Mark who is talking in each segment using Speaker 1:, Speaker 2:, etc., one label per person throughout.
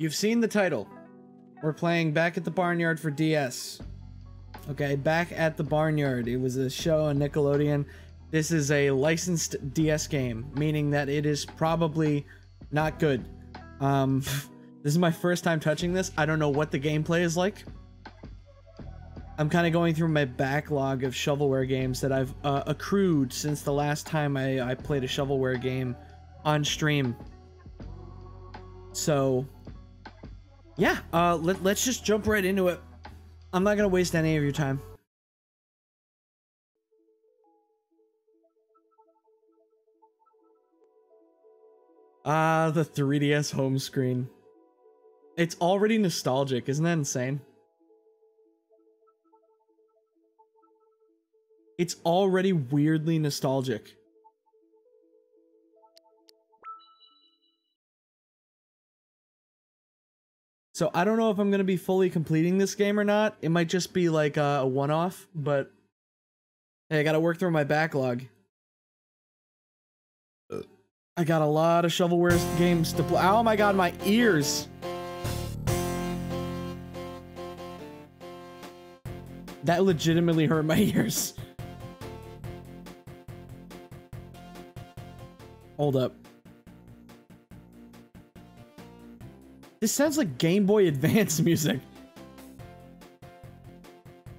Speaker 1: You've seen the title. We're playing Back at the Barnyard for DS. Okay, Back at the Barnyard. It was a show on Nickelodeon. This is a licensed DS game, meaning that it is probably not good. Um, this is my first time touching this. I don't know what the gameplay is like. I'm kind of going through my backlog of shovelware games that I've uh, accrued since the last time I, I played a shovelware game on stream. So, yeah, uh, let, let's just jump right into it. I'm not going to waste any of your time. Ah, the 3DS home screen. It's already nostalgic, isn't that insane? It's already weirdly nostalgic. So I don't know if I'm going to be fully completing this game or not. It might just be like a, a one-off, but hey, I got to work through my backlog. I got a lot of shovelware games to play. Oh my god, my ears! That legitimately hurt my ears. Hold up. This sounds like Game Boy Advance music.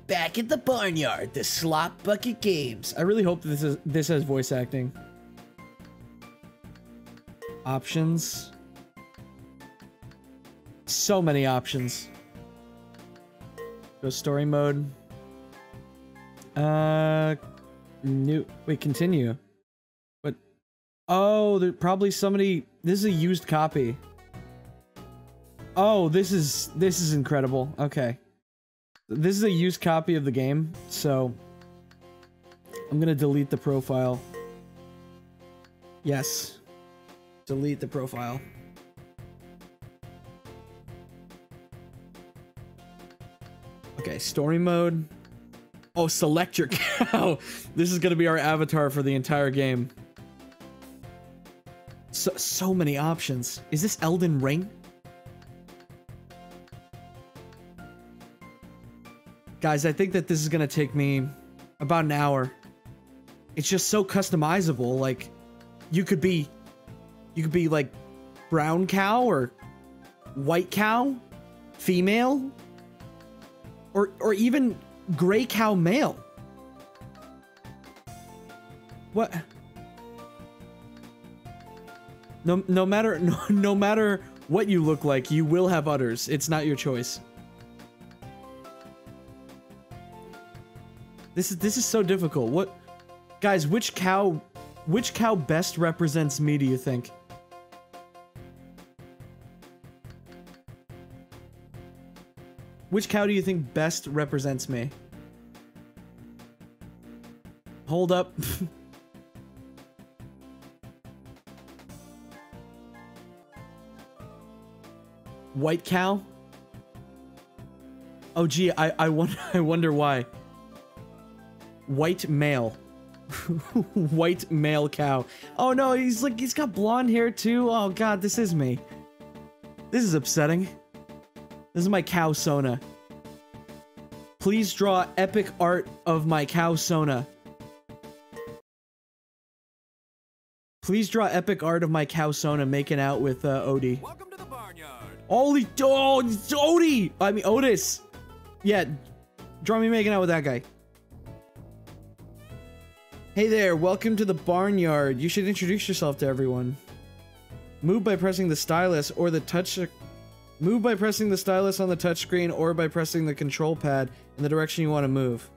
Speaker 1: Back at the barnyard, the slop bucket games. I really hope this is this has voice acting. Options. So many options. Go story mode. Uh, new. Wait, continue. But oh, there probably somebody. This is a used copy. Oh, this is this is incredible. Okay, this is a used copy of the game, so I'm gonna delete the profile. Yes, delete the profile. Okay, story mode. Oh, select your cow. this is gonna be our avatar for the entire game. So, so many options. Is this Elden Ring? Guys, I think that this is gonna take me about an hour. It's just so customizable. Like, you could be, you could be like brown cow or white cow, female, or or even gray cow male. What? No, no matter no, no matter what you look like, you will have udders. It's not your choice. This is this is so difficult. What guys, which cow which cow best represents me do you think? Which cow do you think best represents me? Hold up. White cow? Oh gee, I I wonder I wonder why. White male. White male cow. Oh no, he's like he's got blonde hair too. Oh god, this is me. This is upsetting. This is my cow Sona. Please draw epic art of my cow Sona. Please draw epic art of my cow Sona making out with uh, Odie.
Speaker 2: Welcome to the barnyard.
Speaker 1: Holy, oh, Odie! I mean, Otis. Yeah, draw me making out with that guy. Hey there, welcome to the barnyard. You should introduce yourself to everyone. Move by pressing the stylus or the touch... Move by pressing the stylus on the touchscreen or by pressing the control pad in the direction you want to move.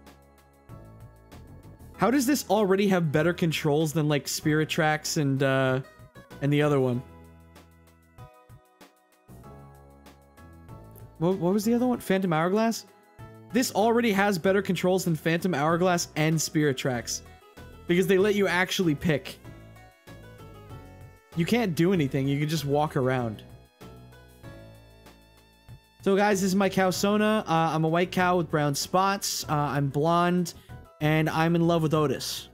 Speaker 1: How does this already have better controls than like Spirit Tracks and uh and the other one? What, what was the other one? Phantom Hourglass? This already has better controls than Phantom Hourglass and Spirit Tracks. Because they let you actually pick. You can't do anything, you can just walk around. So guys, this is my cow Sona. Uh, I'm a white cow with brown spots. Uh, I'm blonde, and I'm in love with Otis.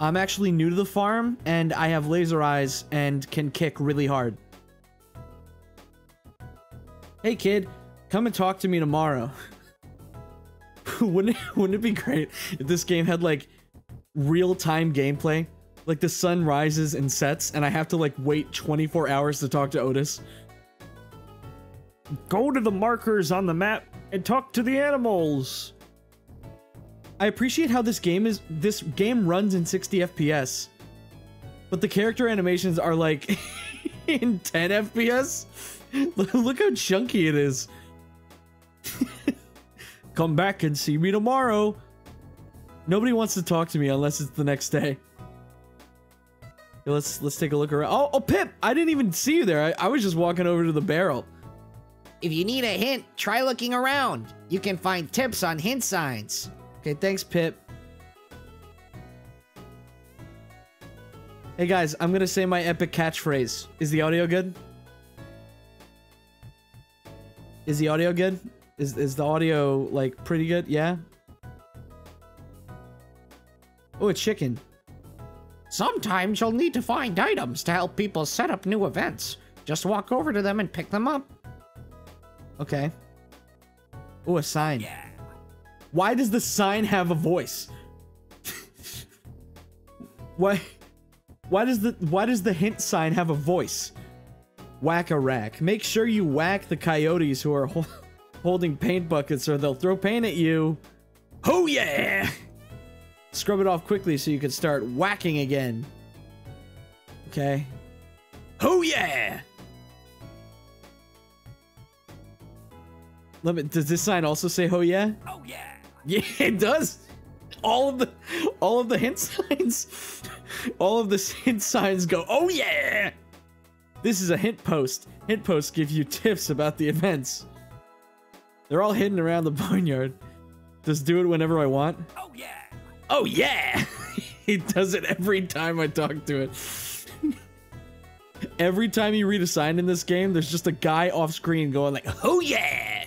Speaker 1: I'm actually new to the farm, and I have laser eyes and can kick really hard. Hey kid, come and talk to me tomorrow. wouldn't it, wouldn't it be great if this game had like real-time gameplay? Like the sun rises and sets and I have to like wait 24 hours to talk to Otis.
Speaker 2: Go to the markers on the map and talk to the animals.
Speaker 1: I appreciate how this game is this game runs in 60 FPS. But the character animations are like in 10 FPS. Look how chunky it is. Come back and see me tomorrow. Nobody wants to talk to me unless it's the next day. let's let's take a look around. Oh, oh, Pip! I didn't even see you there. I, I was just walking over to the barrel.
Speaker 3: If you need a hint, try looking around. You can find tips on hint signs.
Speaker 1: Okay, thanks, Pip. Hey guys, I'm gonna say my epic catchphrase. Is the audio good? Is the audio good? Is is the audio like pretty good? Yeah. Oh, a chicken.
Speaker 3: Sometimes you'll need to find items to help people set up new events. Just walk over to them and pick them up.
Speaker 1: Okay. Oh, a sign. Yeah. Why does the sign have a voice? why? Why does the why does the hint sign have a voice? Whack a rack. Make sure you whack the coyotes who are holding paint buckets or they'll throw paint at you. Oh yeah! Scrub it off quickly so you can start whacking again. Okay. Oh yeah! Let me, does this sign also say "Oh yeah"?
Speaker 3: Oh yeah.
Speaker 1: Yeah, it does. All of the, all of the hint signs, all of the hint signs go. Oh yeah. This is a hint post. Hint posts give you tips about the events. They're all hidden around the barnyard. Just do it whenever I want.
Speaker 3: Oh yeah.
Speaker 1: Oh yeah. he does it every time I talk to it. every time you read a sign in this game, there's just a guy off screen going like, "Oh yeah."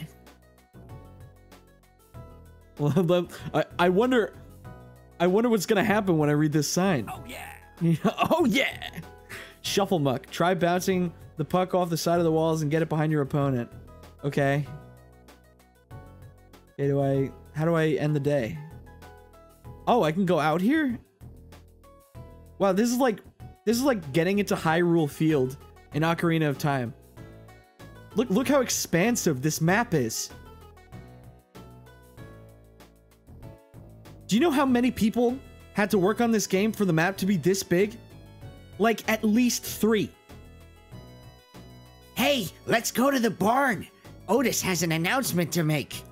Speaker 1: Well, I, I wonder, I wonder what's gonna happen when I read this sign.
Speaker 3: Oh yeah.
Speaker 1: oh yeah. Shuffle muck. Try bouncing the puck off the side of the walls and get it behind your opponent. Okay. Okay, do I, how do I end the day? Oh, I can go out here? Wow, this is like, this is like getting into Hyrule Field in Ocarina of Time. Look, look how expansive this map is. Do you know how many people had to work on this game for the map to be this big? Like at least three.
Speaker 3: Hey, let's go to the barn. Otis has an announcement to make.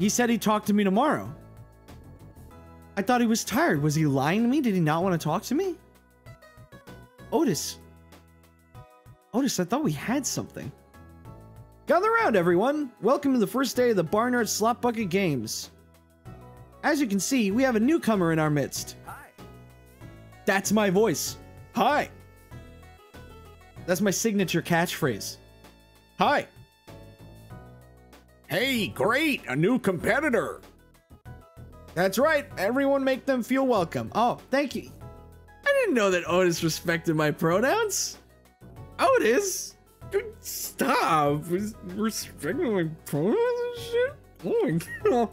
Speaker 1: He said he'd talk to me tomorrow. I thought he was tired. Was he lying to me? Did he not want to talk to me? Otis. Otis, I thought we had something. Gather around, everyone. Welcome to the first day of the Barnyard Slop Bucket Games. As you can see, we have a newcomer in our midst.
Speaker 3: Hi.
Speaker 1: That's my voice. Hi. That's my signature catchphrase. Hi.
Speaker 2: Hey, great, a new competitor.
Speaker 1: That's right. Everyone make them feel welcome. Oh, thank you. I didn't know that Otis respected my pronouns. Otis? Stop. Respecting my pronouns and shit? Oh my god.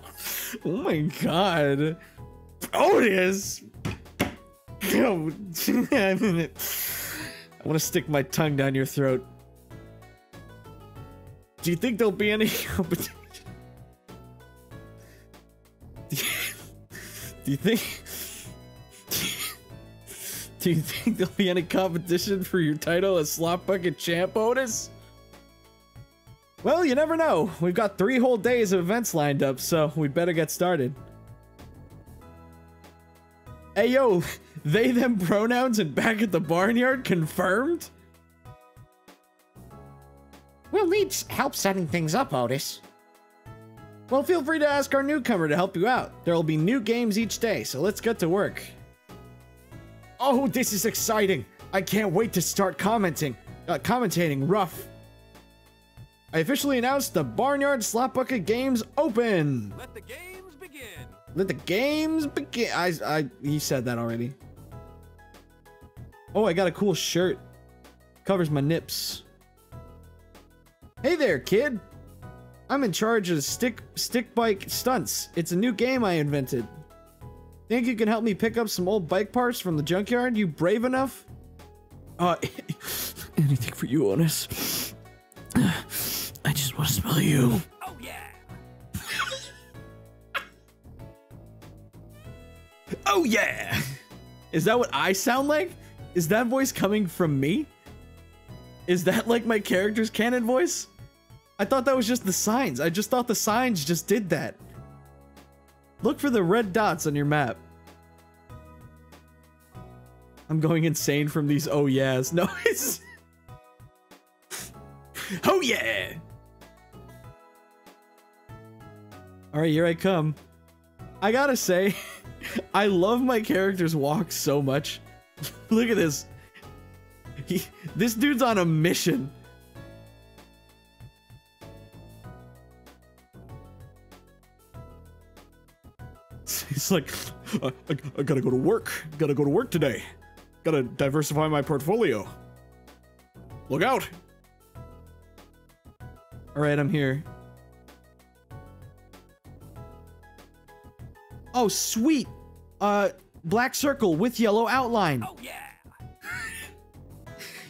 Speaker 1: Oh my god. Otis! Oh, I want to stick my tongue down your throat. Do you think there'll be any competition? Do you think... Do you think there'll be any competition for your title as Slop Bucket Champ, Otis? Well, you never know. We've got three whole days of events lined up, so we better get started. Hey, yo, they, them pronouns and back at the barnyard confirmed?
Speaker 3: We'll need help setting things up, Otis.
Speaker 1: Well, feel free to ask our newcomer to help you out. There'll be new games each day, so let's get to work. Oh, this is exciting. I can't wait to start commenting. Uh, commentating rough. I officially announced the Barnyard Slop Bucket Games open.
Speaker 4: Let the games begin.
Speaker 1: Let the games begin. I, I, he said that already. Oh, I got a cool shirt. Covers my nips. Hey there, kid. I'm in charge of stick stick bike stunts. It's a new game I invented. Think you can help me pick up some old bike parts from the junkyard? You brave enough? Uh, anything for you, Onis. I just want to smell you.
Speaker 4: Oh yeah.
Speaker 1: Oh yeah! Is that what I sound like? Is that voice coming from me? Is that like my character's canon voice? I thought that was just the signs. I just thought the signs just did that. Look for the red dots on your map. I'm going insane from these oh yeahs. No, it's... oh yeah! Alright, here I come. I gotta say, I love my character's walk so much. Look at this. He, this dude's on a mission. He's like, I, I, I gotta go to work. Gotta go to work today. Gotta diversify my portfolio. Look out. All right, I'm here. Oh, sweet. Uh, black circle with yellow outline.
Speaker 4: Oh yeah.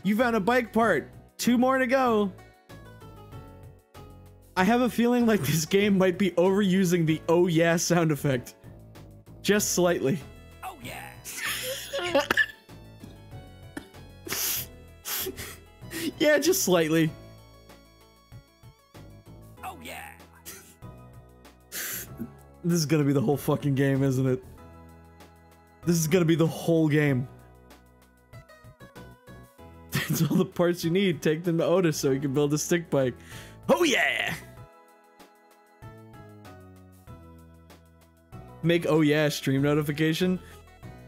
Speaker 1: You found a bike part. Two more to go. I have a feeling like this game might be overusing the oh yeah sound effect. Just slightly.
Speaker 4: Oh yeah.
Speaker 1: Yeah, just slightly.
Speaker 4: Oh yeah.
Speaker 1: This is gonna be the whole fucking game, isn't it? This is gonna be the whole game. That's all the parts you need. Take them to Otis so you can build a stick bike. Oh yeah! Make oh yeah stream notification.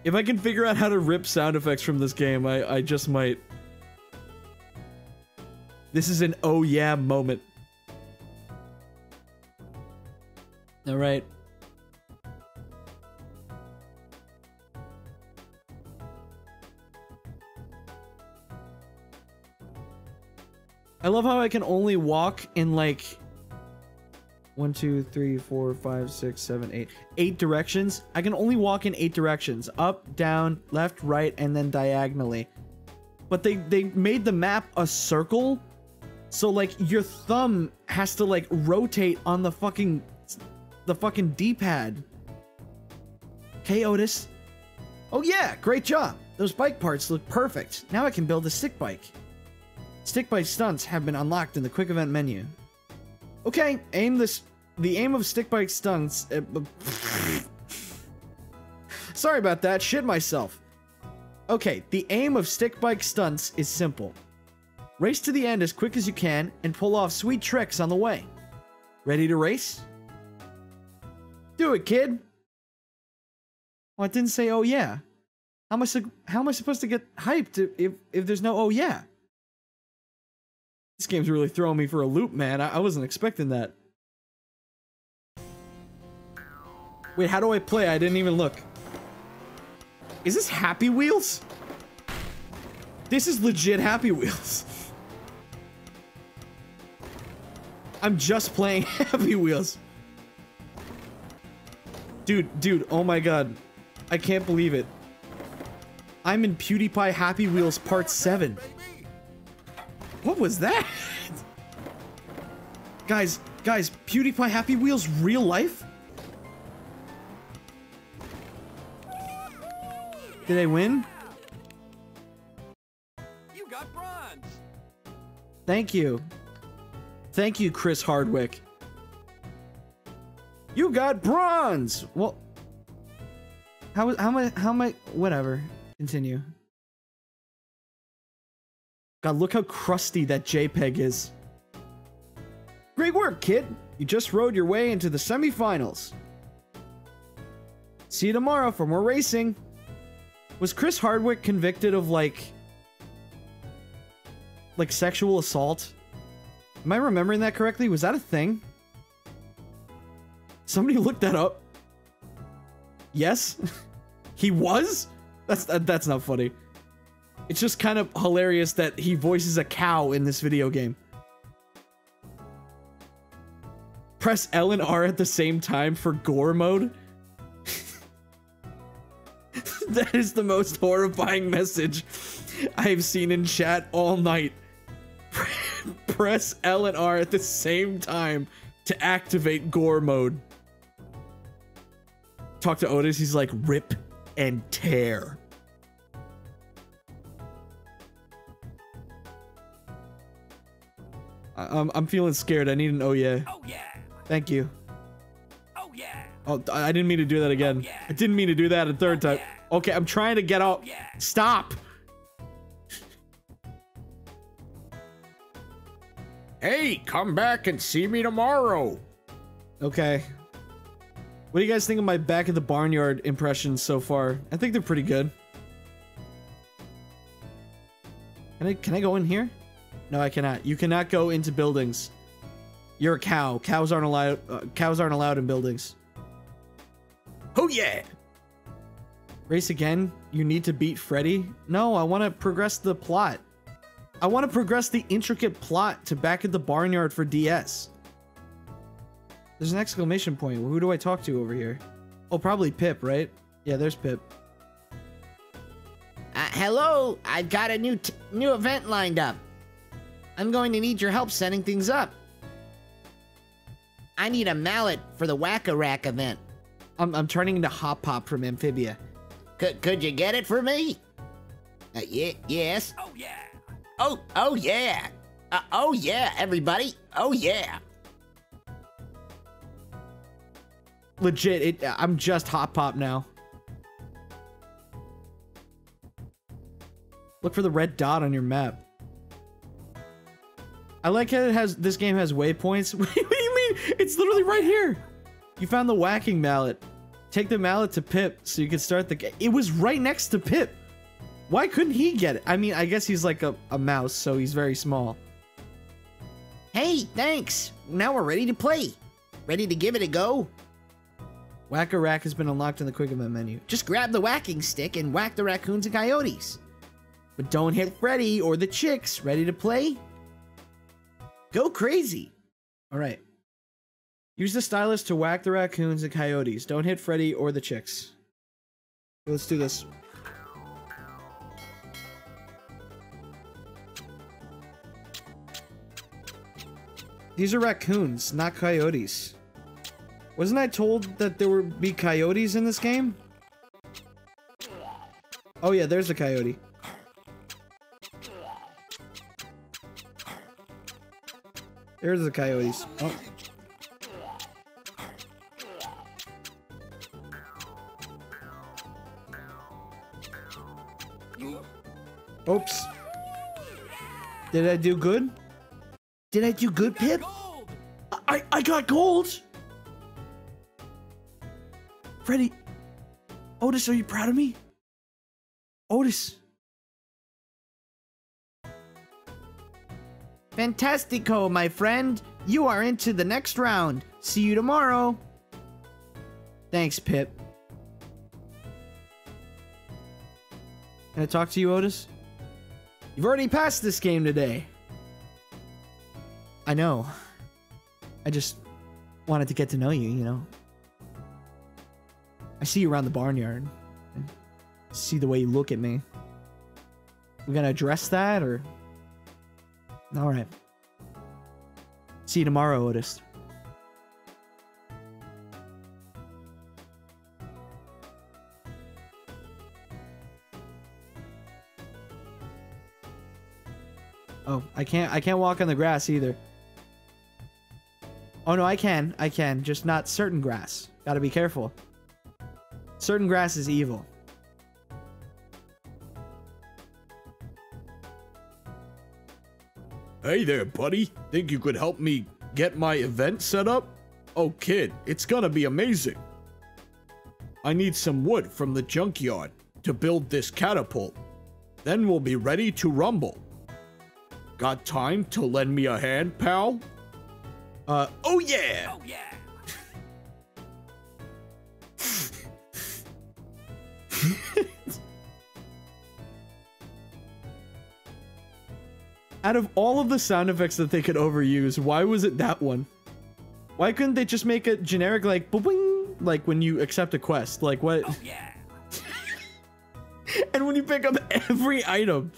Speaker 1: If I can figure out how to rip sound effects from this game, I, I just might. This is an oh yeah moment. Alright. I love how I can only walk in like one, two, three, four, five, six, seven, eight, eight directions. I can only walk in eight directions: up, down, left, right, and then diagonally. But they they made the map a circle, so like your thumb has to like rotate on the fucking the fucking D-pad. Okay, Otis. Oh yeah, great job. Those bike parts look perfect. Now I can build a sick bike. Stick bike stunts have been unlocked in the quick event menu. Okay, aim this. The aim of stick bike stunts. uh, Sorry about that. Shit myself. Okay, the aim of stick bike stunts is simple. Race to the end as quick as you can and pull off sweet tricks on the way. Ready to race? Do it, kid. Well, it didn't say, "Oh yeah." How am I how am I supposed to get hyped if if there's no "Oh yeah"? This game's really throwing me for a loop, man. I, I wasn't expecting that. Wait, how do I play? I didn't even look. Is this Happy Wheels? This is legit Happy Wheels. I'm just playing Happy Wheels. Dude, dude, oh my god. I can't believe it. I'm in PewDiePie Happy Wheels Part 7. What was that? guys, guys, PewDiePie Happy Wheels real life? Did I win?
Speaker 4: You got bronze.
Speaker 1: Thank you. Thank you, Chris Hardwick. You got bronze! Well, how, how am I, how am I, whatever. Continue. God, look how crusty that JPEG is. Great work, kid. You just rode your way into the semifinals. See you tomorrow for more racing. Was Chris Hardwick convicted of like like sexual assault? Am I remembering that correctly? Was that a thing? Somebody look that up. Yes? he was? That's that, that's not funny. It's just kind of hilarious that he voices a cow in this video game. press L and R at the same time for gore mode. that is the most horrifying message I've seen in chat all night. press L and R at the same time to activate gore mode. Talk to Otis, he's like, rip and tear. I- I'm, I'm feeling scared. I need an oh yeah.
Speaker 4: Oh yeah.
Speaker 1: Thank you.
Speaker 4: Oh yeah.
Speaker 1: Oh, I I didn't mean to do that again.
Speaker 4: Oh, yeah.
Speaker 1: I didn't mean to do that a third
Speaker 4: Oh,
Speaker 1: time.
Speaker 4: yeah.
Speaker 1: Okay, I'm trying to get out.
Speaker 4: yeah.
Speaker 1: Stop.
Speaker 2: Hey, come back and see me tomorrow.
Speaker 1: Okay. What do you guys think of my back of the barnyard impressions so far? I think they're pretty good. Can I can I go in here? No, I cannot. You cannot go into buildings. You're a cow. Cows aren't allowed. Uh, cows aren't allowed in buildings.
Speaker 2: Oh yeah.
Speaker 1: Race again? You need to beat Freddy? No, I want to progress the plot. I want to progress the intricate plot to back at the barnyard for DS. There's an exclamation point. Who do I talk to over here? Oh, probably Pip, right? Yeah, there's Pip.
Speaker 3: Uh, hello, I've got a new t- new event lined up. I'm going to need your help setting things up. I need a mallet for the Whack-A-Rack event.
Speaker 1: I'm, I'm turning into Hop Pop from Amphibia.
Speaker 3: Could could you get it for me? Uh, yeah, yes.
Speaker 4: Oh yeah.
Speaker 3: Oh, oh yeah. Uh, oh yeah, everybody. Oh yeah.
Speaker 1: Legit, it, I'm just Hop Pop now. Look for the red dot on your map. I like how it has this game has waypoints. what do you mean? It's literally right here. You found the whacking mallet. Take the mallet to Pip so you can start the game. It was right next to Pip. Why couldn't he get it? I mean, I guess he's like a, a mouse, so he's very small.
Speaker 3: Hey, thanks. Now we're ready to play. Ready to give it a go?
Speaker 1: Whack a rack has been unlocked in the quick event menu.
Speaker 3: Just grab the whacking stick and whack the raccoons and coyotes.
Speaker 1: But don't hit Freddy or the chicks. Ready to play? Go crazy. All right. Use the stylus to whack the raccoons and coyotes. Don't hit Freddy or the chicks. Let's do this. These are raccoons, not coyotes. Wasn't I told that there would be coyotes in this game? Oh yeah, there's a coyote. There's the coyotes. Oh. Oops. Did I do good? Did I do good, Pip? I I got gold. Freddy. Otis, are you proud of me? Otis. Fantastico, my friend. You are into the next round. See you tomorrow. Thanks, Pip. Can I talk to you, Otis? You've already passed this game today. I know. I just wanted to get to know you, you know. I see you around the barnyard. and see the way you look at me. We gonna address that or Alright. See you tomorrow, Otis. Oh, I can't I can't walk on the grass either. Oh no, I can. I can, just not certain grass. Got to be careful. Certain grass is evil.
Speaker 2: Hey there, buddy. Think you could help me get my event set up? Oh, kid, it's gonna be amazing. I need some wood from the junkyard to build this catapult. Then we'll be ready to rumble. Got time to lend me a hand, pal?
Speaker 1: Uh oh yeah.
Speaker 4: Oh yeah.
Speaker 1: Out of all of the sound effects that they could overuse, why was it that one? Why couldn't they just make a generic like boing like when you accept a quest? Like what?
Speaker 4: Oh yeah.
Speaker 1: and when you pick up every item.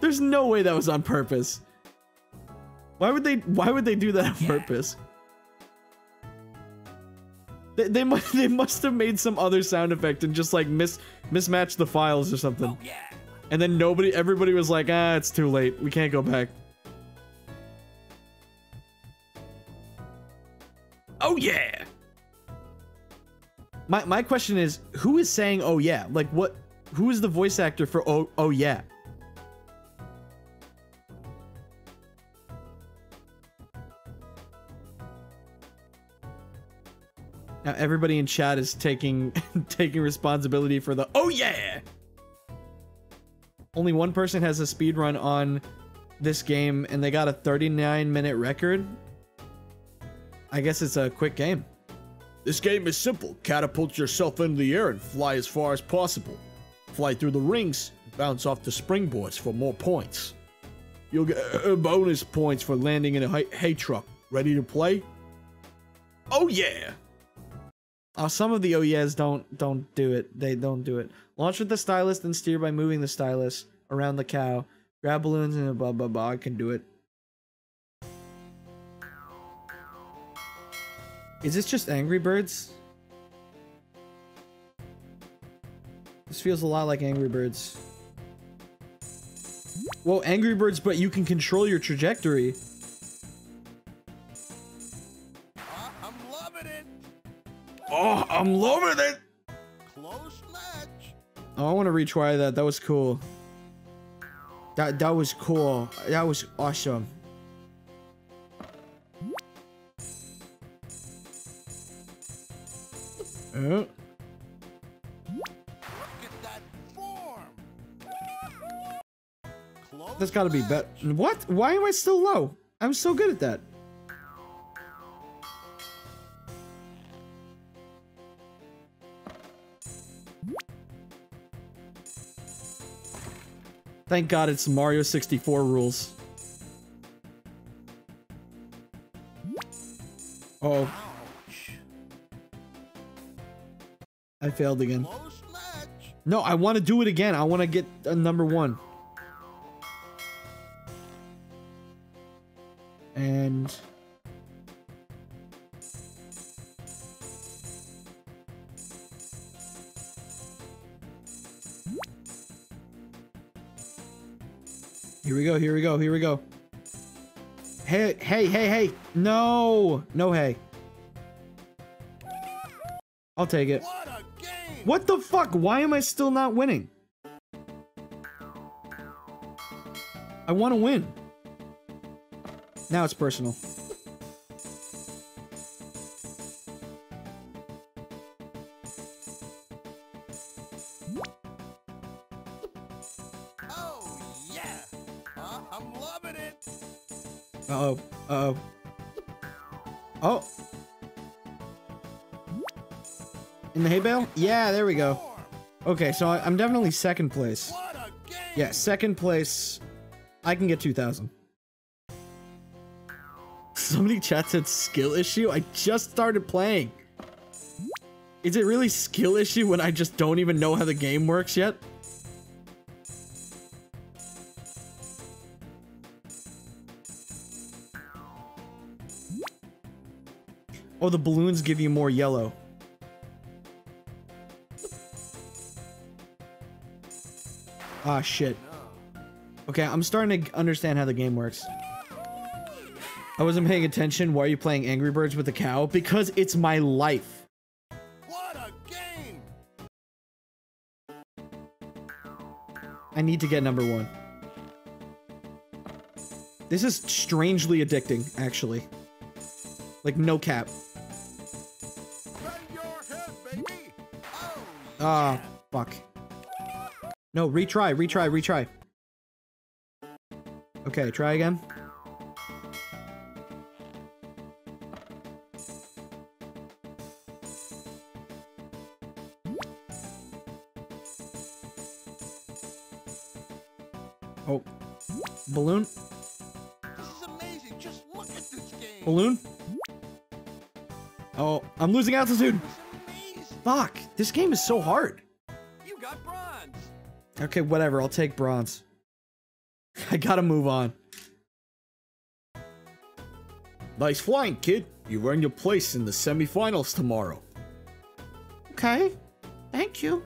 Speaker 1: There's no way that was on purpose. Why would they why would they do that on
Speaker 4: Yeah.
Speaker 1: purpose? They, they must they must have made some other sound effect and just like mis mismatched the files or something.
Speaker 4: Oh yeah.
Speaker 1: And then nobody everybody was like, "Ah, it's too late. We can't go back." Oh yeah. My my question is, who is saying "Oh yeah"? Like what? Who is the voice actor for "Oh Oh yeah"? Now everybody in chat is taking taking responsibility for the "Oh yeah." Only one person has a speed run on this game, and they got a 39 minute record. I guess it's a quick game.
Speaker 2: This game is simple. Catapult yourself into the air and fly as far as possible. Fly through the rings, bounce off the springboards for more points. You'll get uh, bonus points for landing in a hay, hay truck. Ready to play? Oh yeah!
Speaker 1: Uh, some of the OES don't don't do it. They don't do it. Launch with the stylus, then steer by moving the stylus around the cow. Grab balloons and blah blah blah. I can do it. Is this just Angry Birds? This feels a lot like Angry Birds. Well, Angry Birds, but you can control your trajectory.
Speaker 5: Uh, I'm loving it.
Speaker 2: Oh, I'm loving it!
Speaker 1: Oh, I want to retry that. That was cool. That that was cool. That was awesome.
Speaker 5: Close
Speaker 1: that's got to be better. What? Why am I still low? I'm so good at that. Thank God it's Mario 64 rules. Oh. I failed again. No, I want to do it again. I want to get a number one. Go. Here we go. Here we go. Hey, hey, hey, hey! No, no, hey. I'll take it.
Speaker 5: What a game.
Speaker 1: What the fuck? Why am I still not winning? I want to win. Now it's personal.
Speaker 5: Yeah,
Speaker 1: there we go. Okay, so I- I'm definitely second place. Yeah, second place. I can get 2,000. Somebody chat said skill issue? I just started playing. Is it really skill issue when I just don't even know how the game works yet? Oh, the balloons give you more yellow. Ah, shit. Okay, I'm starting to understand how the game works. I wasn't paying attention. Why are you playing Angry Birds with the cow? Because it's my life.
Speaker 5: What a game.
Speaker 1: I need to get number one. This is strangely addicting, actually. Like, no cap.
Speaker 5: Bend your head, baby. Oh
Speaker 1: Ah, fuck. No, retry, retry, retry. Okay, try again. Oh. Balloon?
Speaker 5: This is amazing. Just look at this game.
Speaker 1: Balloon? Oh, I'm losing altitude. Fuck, this game is so hard.
Speaker 5: You got bronze.
Speaker 1: Okay, whatever, I'll take bronze. I gotta move on.
Speaker 2: Nice flying, kid. You earned your place in the semifinals tomorrow.
Speaker 3: Okay. Thank you.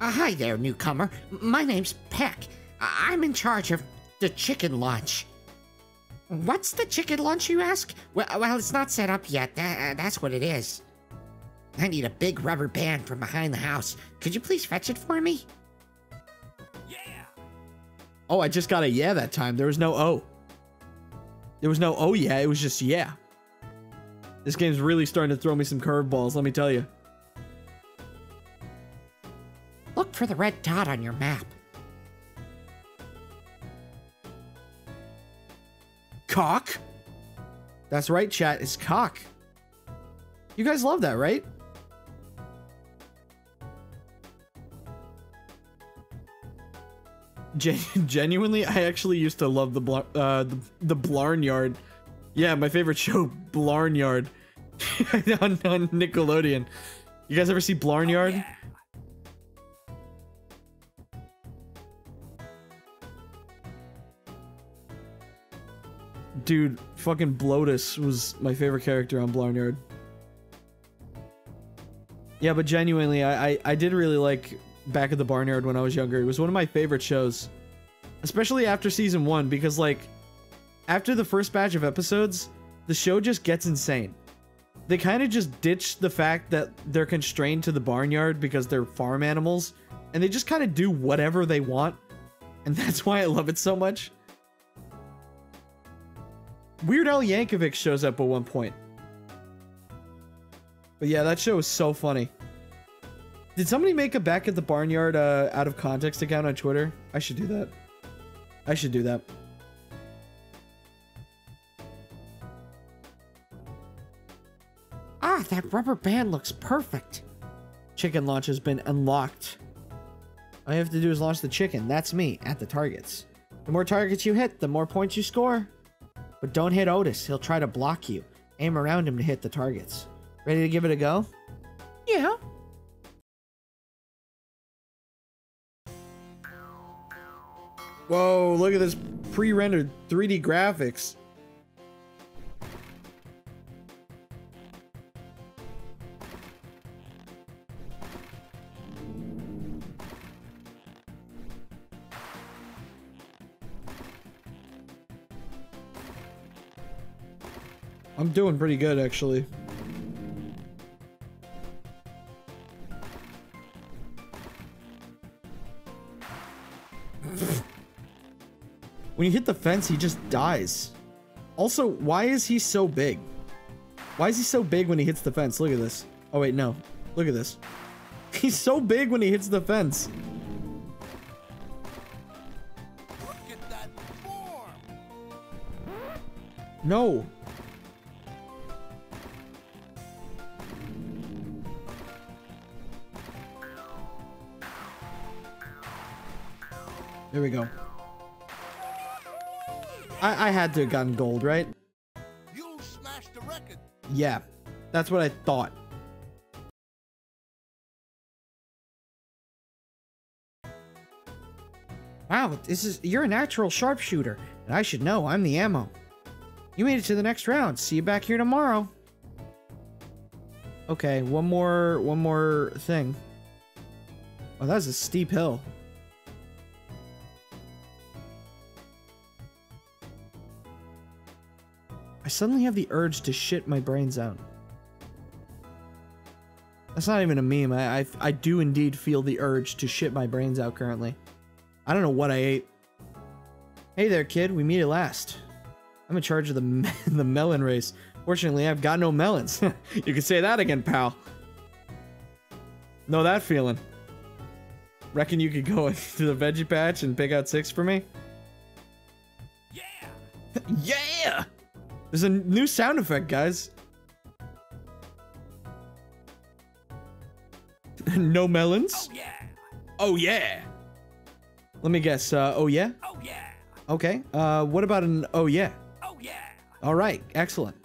Speaker 3: Uh, hi there, newcomer. My name's Peck. I- I'm in charge of the chicken launch. What's the chicken launch, you ask? Well, well it's not set up yet. Tha- that's what it is. I need a big rubber band from behind the house. Could you please fetch it for me?
Speaker 5: Yeah.
Speaker 1: Oh, I just got a yeah that time. There was no oh. There was no oh yeah, it was just yeah. This game's really starting to throw me some curveballs, let me tell you.
Speaker 3: Look for the red dot on your map.
Speaker 1: Cock? That's right, chat. It's cock. You guys love that, right? Gen- genuinely, I actually used to love the blar- uh, the, the Blarnyard. Yeah, my favorite show, Blarnyard, on, on Nickelodeon. You guys ever see Blarnyard?
Speaker 5: Yeah.
Speaker 1: Dude, fucking Blotus was my favorite character on Blarnyard. Yeah, but genuinely, I, I I did really like Back at the Barnyard when I was younger. It was one of my favorite shows, especially after season one, because like after the first batch of episodes, the show just gets insane. They kind of just ditch the fact that they're constrained to the barnyard because they're farm animals, and they just kind of do whatever they want, and that's why I love it so much. Weird Al Yankovic shows up at one point. But yeah, that show is so funny. Did somebody make a back at the barnyard uh, out of context account on Twitter? I should do that. I should do that.
Speaker 3: Ah, that rubber band looks perfect.
Speaker 1: Chicken launch has been unlocked. All you have to do is launch the chicken. That's me at the targets. The more targets you hit, the more points you score. But don't hit Otis. He'll try to block you. Aim around him to hit the targets. Ready to give it a go?
Speaker 3: Yeah.
Speaker 1: Whoa, look at this pre-rendered 3D graphics. I'm doing pretty good actually. When you hit the fence, he just dies. Also, why is he so big? Why is he so big when he hits the fence? Look at this. Oh wait, no. Look at this. He's so big when he hits the fence.
Speaker 5: Look at that form.
Speaker 1: No. There we go. I, I had to have gotten gold, right?
Speaker 5: You smashed the record.
Speaker 1: Yeah, that's what I thought.
Speaker 3: Wow, this is you're a natural sharpshooter, and I should know. I'm the ammo. You made it to the next round. See you back here tomorrow.
Speaker 1: Okay, one more, one more thing. Oh, that's a steep hill. I suddenly have the urge to shit my brains out. That's not even a meme. I, I, I do indeed feel the urge to shit my brains out currently. I don't know what I ate. Hey there, kid. We meet at last. I'm in charge of the me- the melon race. Fortunately, I've got no melons. you can say that again, pal. Know that feeling. Reckon you could go to the veggie patch and pick out six for me?
Speaker 5: Yeah.
Speaker 1: yeah! There's a new sound effect, guys. no melons?
Speaker 5: Oh yeah.
Speaker 1: Oh yeah. Let me guess. Uh, oh yeah.
Speaker 5: Oh yeah.
Speaker 1: Okay. Uh, what about an oh yeah?
Speaker 5: Oh yeah.
Speaker 1: All right, excellent.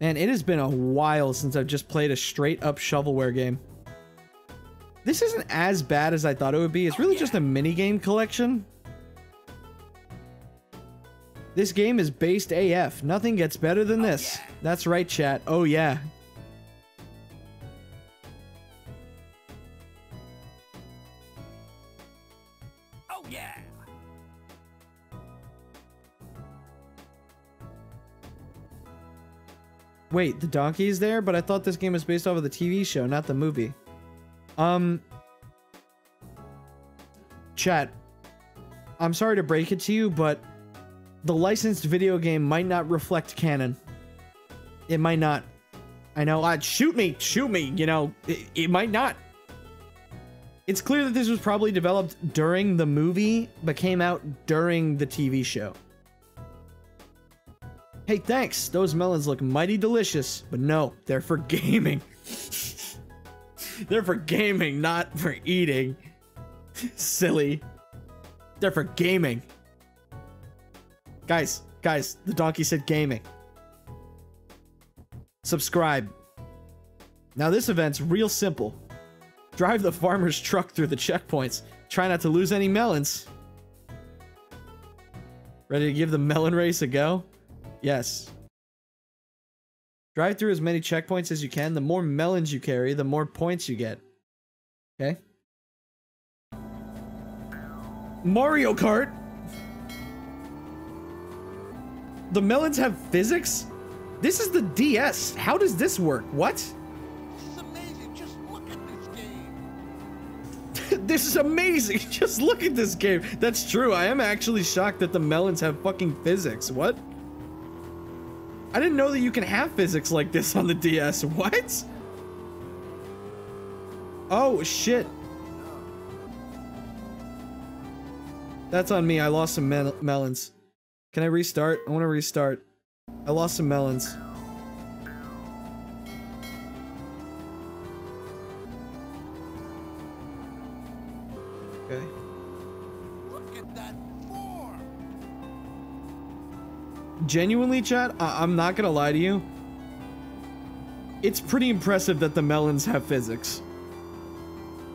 Speaker 1: And it has been a while since I've just played a straight up shovelware game. This isn't as bad as I thought it would be. It's really just a mini game collection. This game is based AF. Nothing gets better than this. That's right, chat. Oh yeah.
Speaker 4: Oh yeah.
Speaker 1: Wait, the donkey is there? But I thought this game was based off of the TV show, not the movie. Um. Chat. I'm sorry to break it to you, but the licensed video game might not reflect canon. It might not. I know. Uh, shoot me, shoot me. You know, it, it might not. It's clear that this was probably developed during the movie, but came out during the TV show. Hey, thanks. Those melons look mighty delicious, but no, they're for gaming. they're for gaming, not for eating. Silly. They're for gaming. Guys, guys, the donkey said gaming. Subscribe. Now this event's real simple. Drive the farmer's truck through the checkpoints. Try not to lose any melons. Ready to give the melon race a go? Yes. Drive through as many checkpoints as you can. The more melons you carry, the more points you get. Okay? Mario Kart? The melons have physics? This is the DS. How does this work? What?
Speaker 5: This is amazing. Just look at this game.
Speaker 1: this is amazing. Just look at this game. That's true. I am actually shocked that the melons have fucking physics. What? I didn't know that you can have physics like this on the DS. What? Oh, shit. That's on me. I lost some mel melons. Can I restart? I want to restart. I lost some melons. Okay.
Speaker 5: Look at that form.
Speaker 1: Genuinely, chat, I- I'm not gonna lie to you. It's pretty impressive that the melons have physics.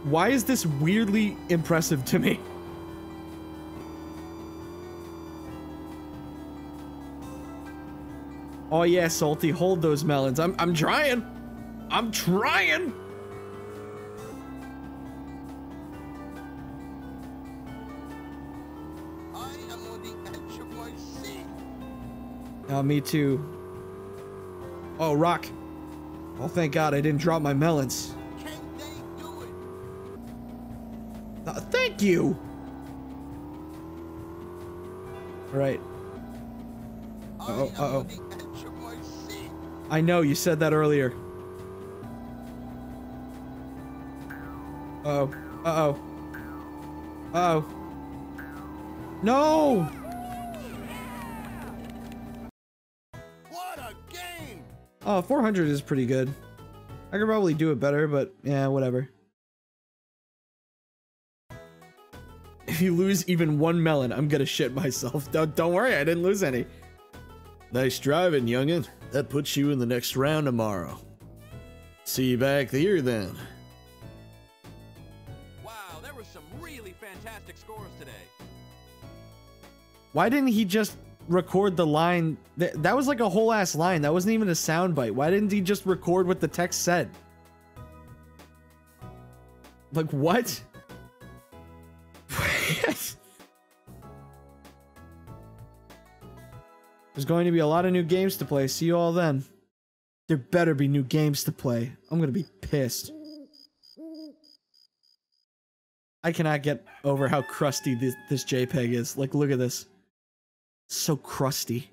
Speaker 1: Why is this weirdly impressive to me? Oh yeah, Salty, hold those melons. I'm I'm trying. I'm trying. Oh, me too. Oh, rock. Oh, thank God I didn't drop my melons. Uh, thank you. All right. Uh-oh, uh-oh. I know you said that earlier. Uh oh. Uh oh. Uh oh. No!
Speaker 5: What a game!
Speaker 1: Oh, 400 is pretty good. I could probably do it better, but yeah, whatever. If you lose even one melon, I'm gonna shit myself. Don't, don't worry, I didn't lose any.
Speaker 2: Nice driving, youngin. That puts you in the next round tomorrow. See you back here then.
Speaker 4: Wow, there were some really fantastic scores today.
Speaker 1: Why didn't he just record the line? Th- that was like a whole ass line. That wasn't even a sound bite. Why didn't he just record what the text said? Like, what? There's going to be a lot of new games to play. See you all then. There better be new games to play. I'm gonna be pissed. I cannot get over how crusty this, this JPEG is. Like, look at this. So crusty.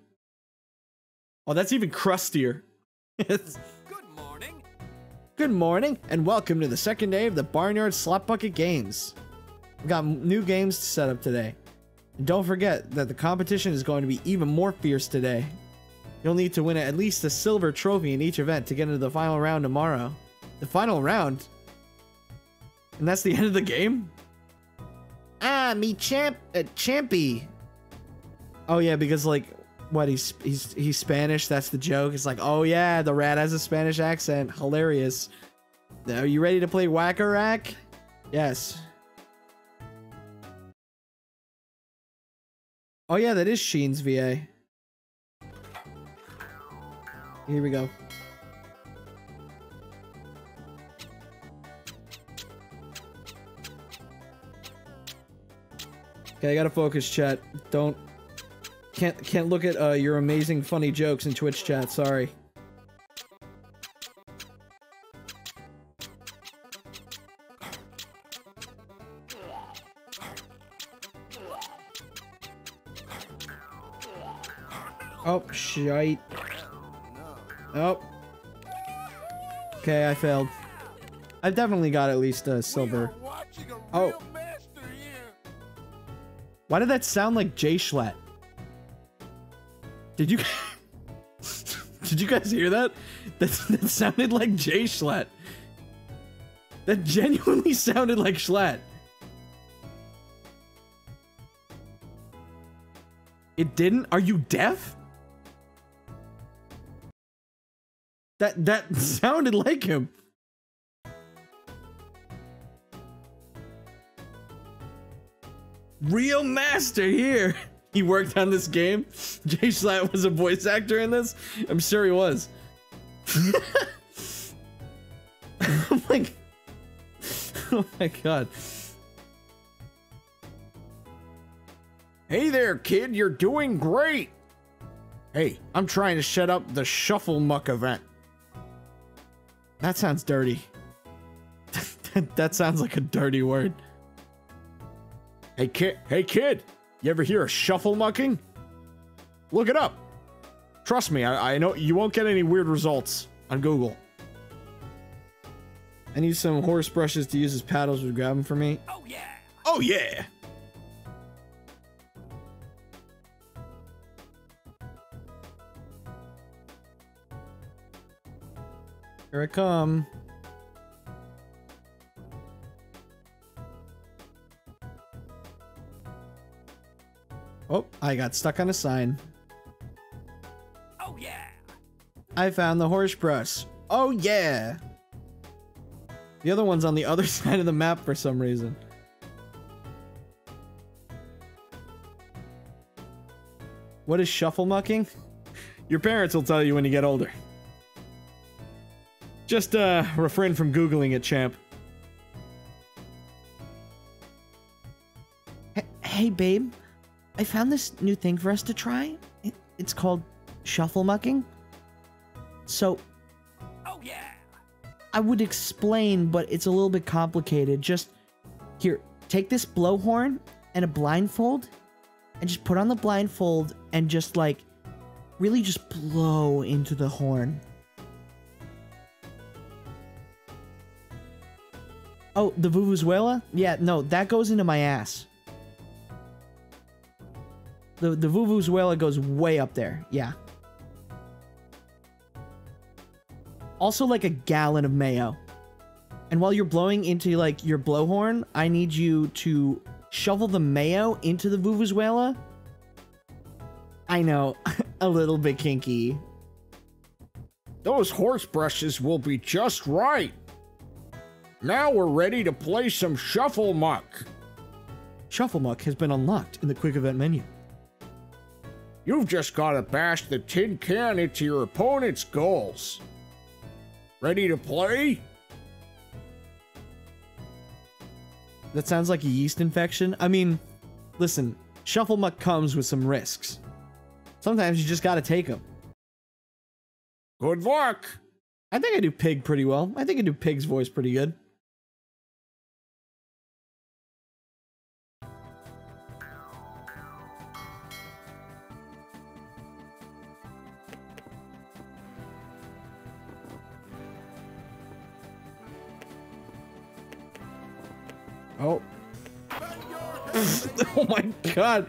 Speaker 1: Oh, that's even crustier.
Speaker 4: Good morning.
Speaker 1: Good morning, and welcome to the second day of the Barnyard Slop Bucket Games. We've got new games to set up today. Don't forget that the competition is going to be even more fierce today. You'll need to win at least a silver trophy in each event to get into the final round tomorrow. The final round? And that's the end of the game? Ah, me champ, uh, champy. Oh yeah, because like what he's he's he's Spanish. That's the joke. It's like, oh yeah, the rat has a Spanish accent. Hilarious. Are you ready to play Whacker Rack? Yes. Oh yeah, that is Sheen's VA. Here we go. Okay, I gotta focus, chat. Don't can't can't look at uh, your amazing funny jokes in Twitch chat. Sorry. Shite. Oh. Okay, I failed. I've definitely got at least a silver. Oh. Why did that sound like Jay Schlatt? Did you Did you guys hear that? That, that sounded like Jay Schlatt. That genuinely sounded like Schlatt. It didn't? Are you deaf? That that sounded like him. Real master here. He worked on this game. Jay Schlatt was a voice actor in this. I'm sure he was. oh my. Oh my god.
Speaker 2: Hey there, kid, you're doing great. Hey, I'm trying to set up the Shuffle Muck event.
Speaker 1: That sounds dirty. that sounds like a dirty word.
Speaker 2: Hey kid, hey kid, you ever hear of shuffle mucking? Look it up. Trust me, I, I know you won't get any weird results on Google.
Speaker 1: I need some horse brushes to use as paddles. Would grab them for me.
Speaker 4: Oh yeah.
Speaker 2: Oh yeah.
Speaker 1: Here I come. Oh, I got stuck on a sign.
Speaker 4: Oh yeah.
Speaker 1: I found the horse brush. Oh yeah. The other one's on the other side of the map for some reason. What is shuffle mucking? Your parents will tell you when you get older. Just uh refrain from googling it, champ. Hey babe, I found this new thing for us to try. It, it's called shuffle mucking. So
Speaker 4: Oh yeah.
Speaker 1: I would explain, but it's a little bit complicated. Just here, take this blowhorn and a blindfold, and just put on the blindfold and just like really just blow into the horn. Oh, the Vuvuzuela? Yeah, no, that goes into my ass. The the Vuvuzuela goes way up there. Yeah. Also like a gallon of mayo. And while you're blowing into like your blowhorn, I need you to shovel the mayo into the Vuvuzuela. I know, a little bit kinky.
Speaker 2: Those horse brushes will be just right. Now we're ready to play some Shuffle Muck.
Speaker 1: Shuffle Muck has been unlocked in the quick event menu.
Speaker 2: You've just gotta bash the tin can into your opponent's goals. Ready to play?
Speaker 1: That sounds like a yeast infection. I mean, listen, Shuffle Muck comes with some risks. Sometimes you just gotta take them.
Speaker 2: Good luck.
Speaker 1: I think I do Pig pretty well. I think I do Pig's voice pretty good. Oh. oh my god.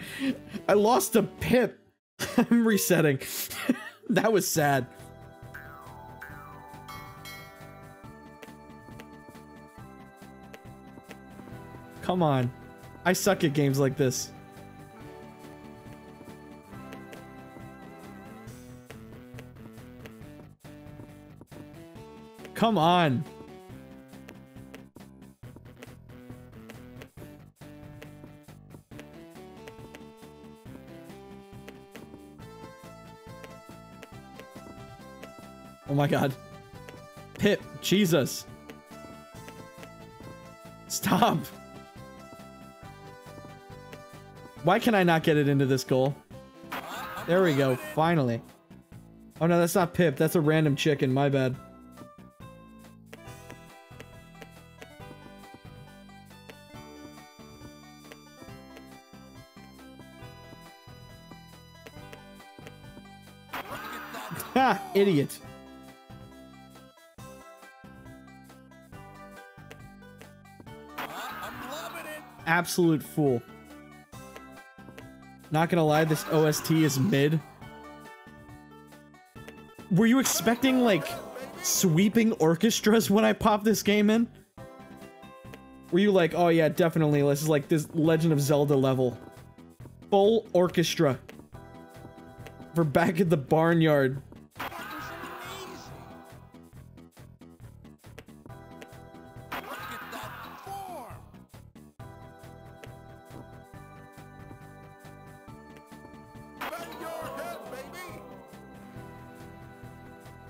Speaker 1: I lost a pip. I'm resetting. that was sad. Come on. I suck at games like this. Come on. My god. Pip, Jesus. Stop. Why can I not get it into this goal? There we go, finally. Oh no, that's not Pip, that's a random chicken, my bad. Ha! Idiot. Absolute fool. Not gonna lie, this OST is mid. Were you expecting, like, sweeping orchestras when I popped this game in? Were you like, oh yeah, definitely, this is like this Legend of Zelda level. Full orchestra. For back at the barnyard.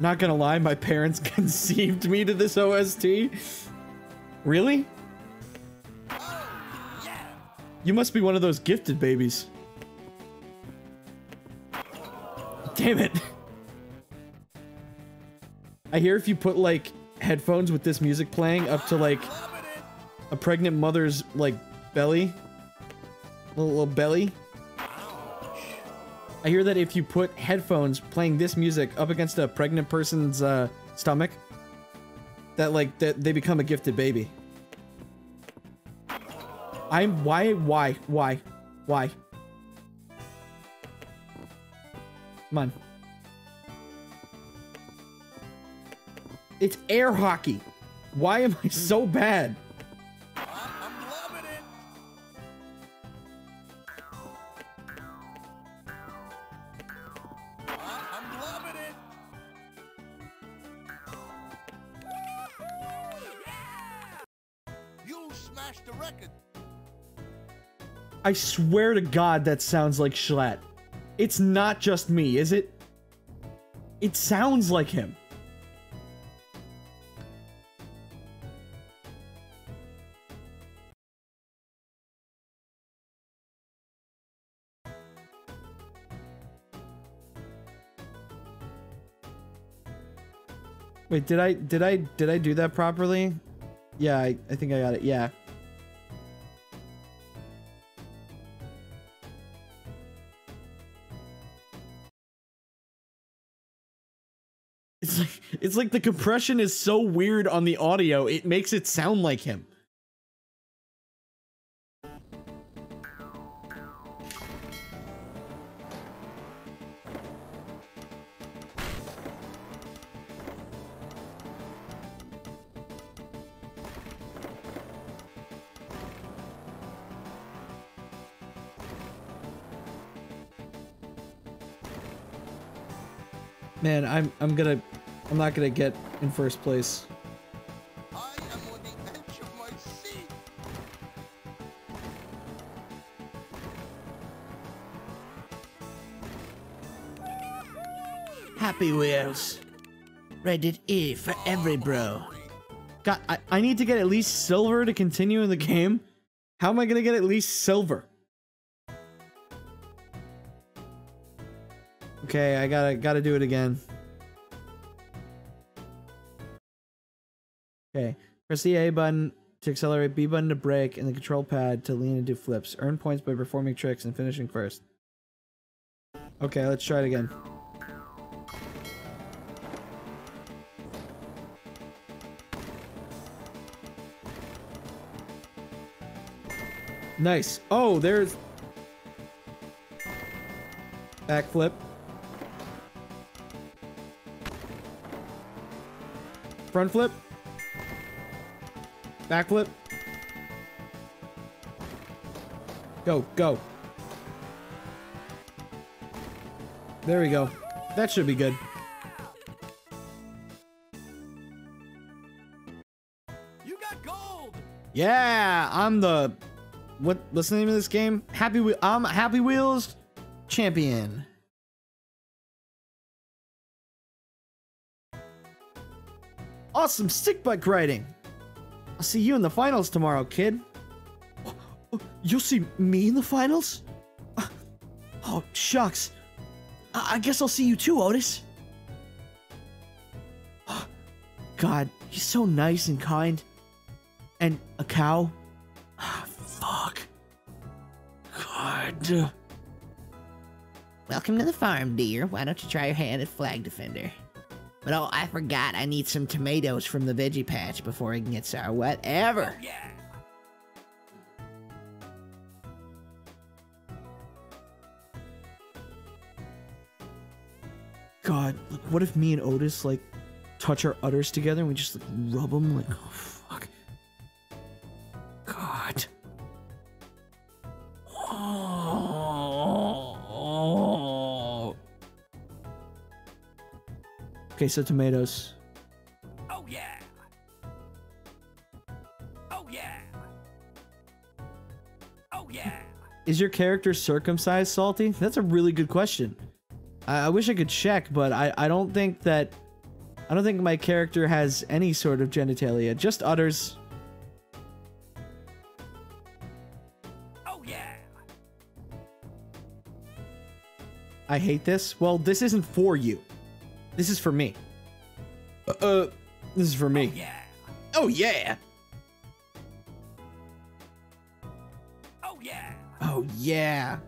Speaker 1: Not gonna lie, my parents conceived me to this OST. Really? You must be one of those gifted babies. Damn it. I hear if you put like headphones with this music playing up to like a pregnant mother's like belly, little, little belly. I hear that if you put headphones playing this music up against a pregnant person's uh, stomach, that like that they become a gifted baby. I'm why why why why? Come on. It's air hockey. Why am I so bad? I swear to God that sounds like Schlatt. It's not just me, is it? It sounds like him. Wait, did I did I did I do that properly? Yeah, I, I think I got it. Yeah. It's like the compression is so weird on the audio, it makes it sound like him. Man, I'm I'm gonna I'm not gonna get in first place.
Speaker 5: I am on the edge of my seat.
Speaker 6: Happy Wheels. Rated E for every bro.
Speaker 1: God, I, I need to get at least silver to continue in the game. How am I gonna get at least silver? Okay, I gotta gotta do it again. Okay, press the A button to accelerate, B button to brake, and the control pad to lean and do flips. Earn points by performing tricks and finishing first. Okay, let's try it again. Nice. Oh, there's backflip. Front flip. Backflip. Go, go. There we go. That should be good. Yeah, I'm the what? What's the name of this game? Happy Wheel. I'm Happy Wheels champion. Awesome stick bike riding. I'll see you in the finals tomorrow, kid. You'll see me in the finals? Oh, shucks. I, guess I'll see you too, Otis. God, he's so nice and kind. And a cow? Fuck. God.
Speaker 6: Welcome to the farm, dear. Why don't you try your hand at Flag Defender? But oh, I forgot. I need some tomatoes from the veggie patch before I can get sour. Whatever.
Speaker 4: Oh, yeah.
Speaker 1: God, like, what if me and Otis like touch our udders together and we just like rub them? Like, Okay, so tomatoes.
Speaker 4: Oh yeah. Oh yeah. Oh yeah.
Speaker 1: Is your character circumcised, Salty? That's a really good question. I, I wish I could check, but I, I don't think that I don't think my character has any sort of genitalia, just udders.
Speaker 4: Oh yeah.
Speaker 1: I hate this. Well, this isn't for you. This is for me. Uh, uh this is for me.
Speaker 4: Yeah.
Speaker 1: Oh yeah.
Speaker 4: Oh yeah.
Speaker 1: Oh yeah.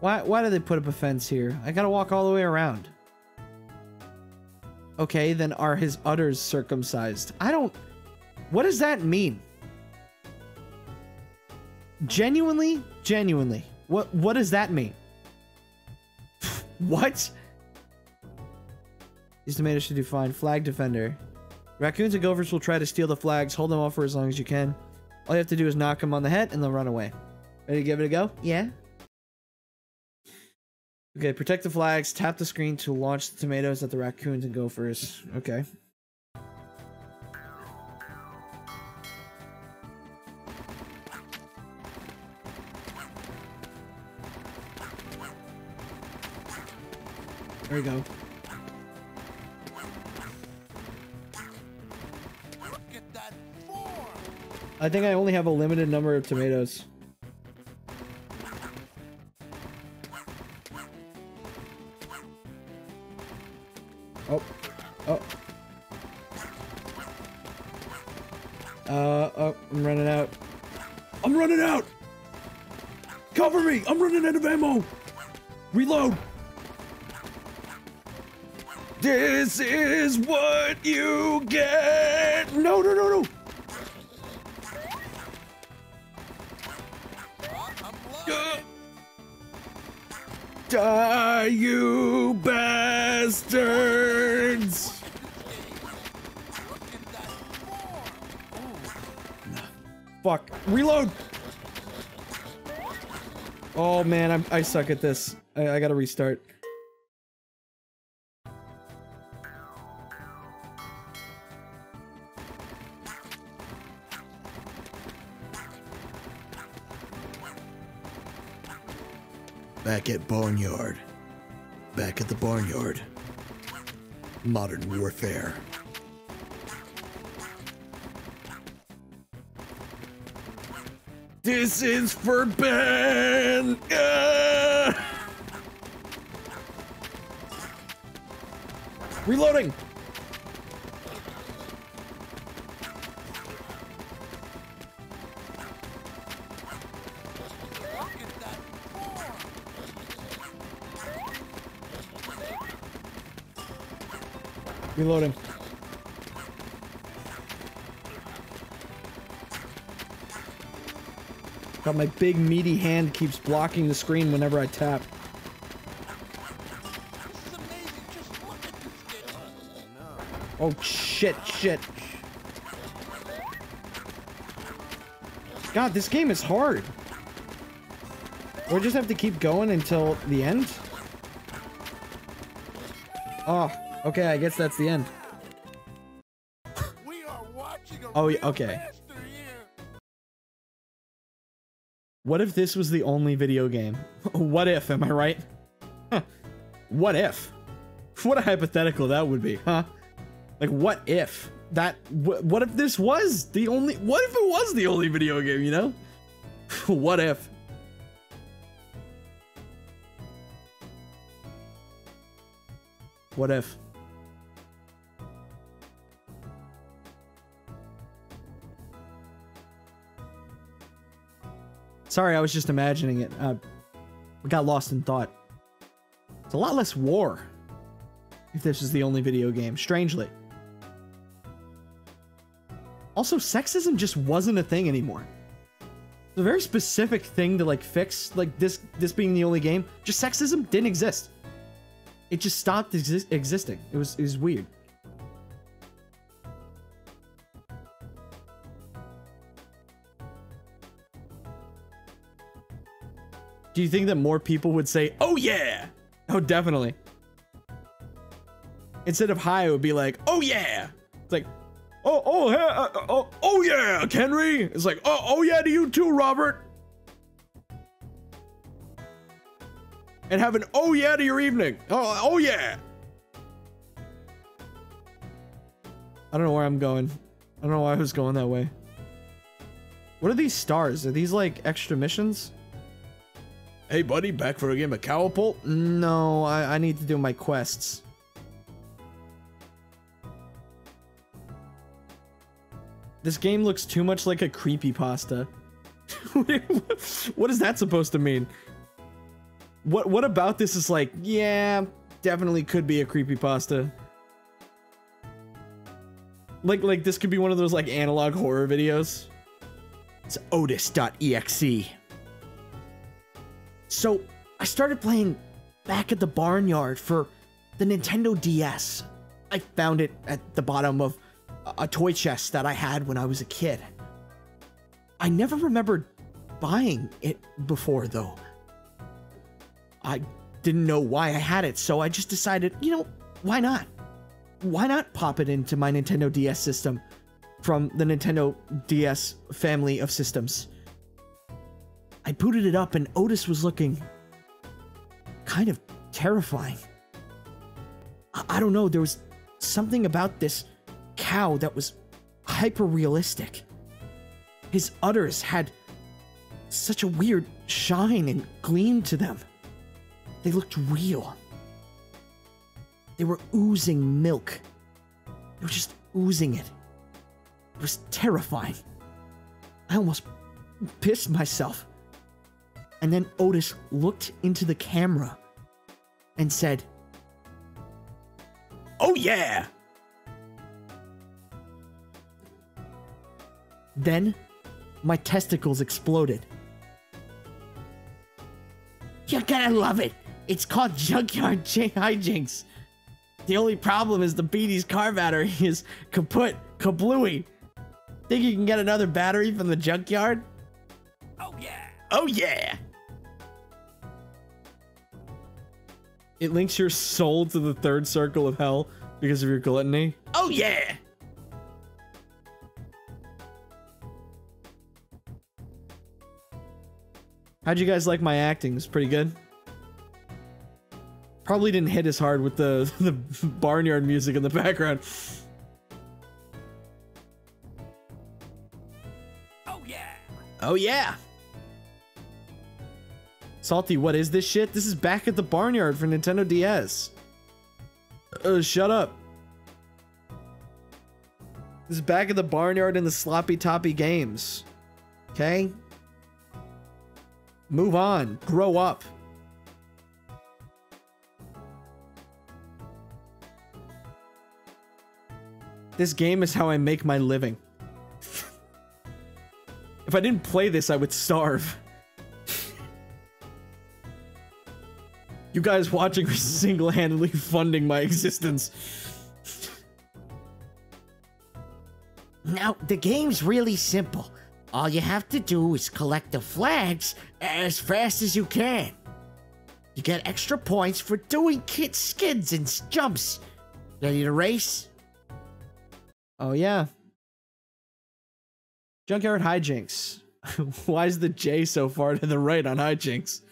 Speaker 1: Why why do they put up a fence here? I gotta walk all the way around. Okay, then are his udders circumcised? I don't what does that mean? Genuinely? Genuinely. What what does that mean? what? These tomatoes should do fine. Flag defender. Raccoons and gophers will try to steal the flags. Hold them off for as long as you can. All you have to do is knock them on the head and they'll run away. Ready to give it a go? Yeah? Okay, protect the flags. Tap the screen to launch the tomatoes at the raccoons and gophers. Okay. There we go. I think I only have a limited number of tomatoes. Oh. Oh. Uh, oh, I'm running out. I'm running out! Cover me! I'm running out of ammo! Reload! This is what you get! No, no, no, no! Die, you bastards! Fuck. Reload! Oh man, I'm, I suck at this. I, I gotta restart.
Speaker 2: Back at Barnyard. Back at the Barnyard. Modern Warfare.
Speaker 1: This is for Ben! Ah! Reloading! Reloading. God, my big meaty hand keeps blocking the screen whenever I tap. Oh shit, shit. God, this game is hard. We just have to keep going until the end. Oh, okay, I guess that's the end.
Speaker 5: We are watching a
Speaker 1: Oh, okay. What if this was the only video game? what if, am I right? Huh. What if? What a hypothetical that would be, huh? Like, what if that? Wh- what if this was the only? What if it was the only video game? You know? what if? What if? Sorry, I was just imagining it. Uh, we got lost in thought. It's a lot less war if this was the only video game, strangely. Also, sexism just wasn't a thing anymore. It's a very specific thing to like fix, like this this being the only game. Just sexism didn't exist. It just stopped exi- existing. It was it was weird. Do you think that more people would say, "Oh yeah"? Oh, definitely. Instead of hi, it would be like, "Oh yeah." It's like, "Oh, oh, uh, uh, oh, oh yeah, Henry." It's like, "Oh, oh yeah to you too, Robert." And have an "Oh yeah" to your evening. Oh, oh yeah. I don't know where I'm going. I don't know why I was going that way. What are these stars? Are these like extra missions?
Speaker 2: Hey, buddy, back for a game of Cowapult?
Speaker 1: No, I, I need to do my quests. This game looks too much like a creepy pasta. what is that supposed to mean? What what about this is like, yeah, definitely could be a creepy pasta. Like like this could be one of those like analog horror videos. It's otis.exe. So I started playing back at the barnyard for the Nintendo DS. I found it at the bottom of a- toy chest that I had when I was a kid. I never remembered buying it before though. I didn't know why I had it, so I just decided, you know, why not? Why not pop it into my Nintendo DS system from the Nintendo DS family of systems? I booted it up and Otis was looking kind of terrifying. I, I don't know, there was something about this cow that was hyper realistic. His udders had such a weird shine and gleam to them. They looked real. They were oozing milk. They were just oozing it. It was terrifying. I almost pissed myself. And then Otis looked into the camera and said, Oh yeah! Then my testicles exploded. You're gonna love it. It's called Junkyard J- Hijinks. The only problem is the Beady's car battery is kaput, kablooey. Think you can get another battery from the junkyard?
Speaker 4: Oh yeah.
Speaker 1: Oh yeah! It links your soul to the third circle of hell because of your gluttony. Oh yeah! How'd you guys like my acting? It's pretty good. Probably didn't hit as hard with the the barnyard music in the background.
Speaker 4: Oh yeah.
Speaker 1: Oh yeah. Salty, what is this shit? This is back at the barnyard for Nintendo DS. Uh, shut up. This is back at the barnyard in the sloppy toppy games. Okay? Move on. Grow up. This game is how I make my living. If I didn't play this, I would starve. You guys watching are single-handedly funding my existence.
Speaker 3: Now, the game's really simple. All you have to do is collect the flags as fast as you can. You get extra points for doing kid skids and jumps. Ready to race?
Speaker 1: Oh yeah. Junkyard hijinks. Why is the J so far to the right on hijinks?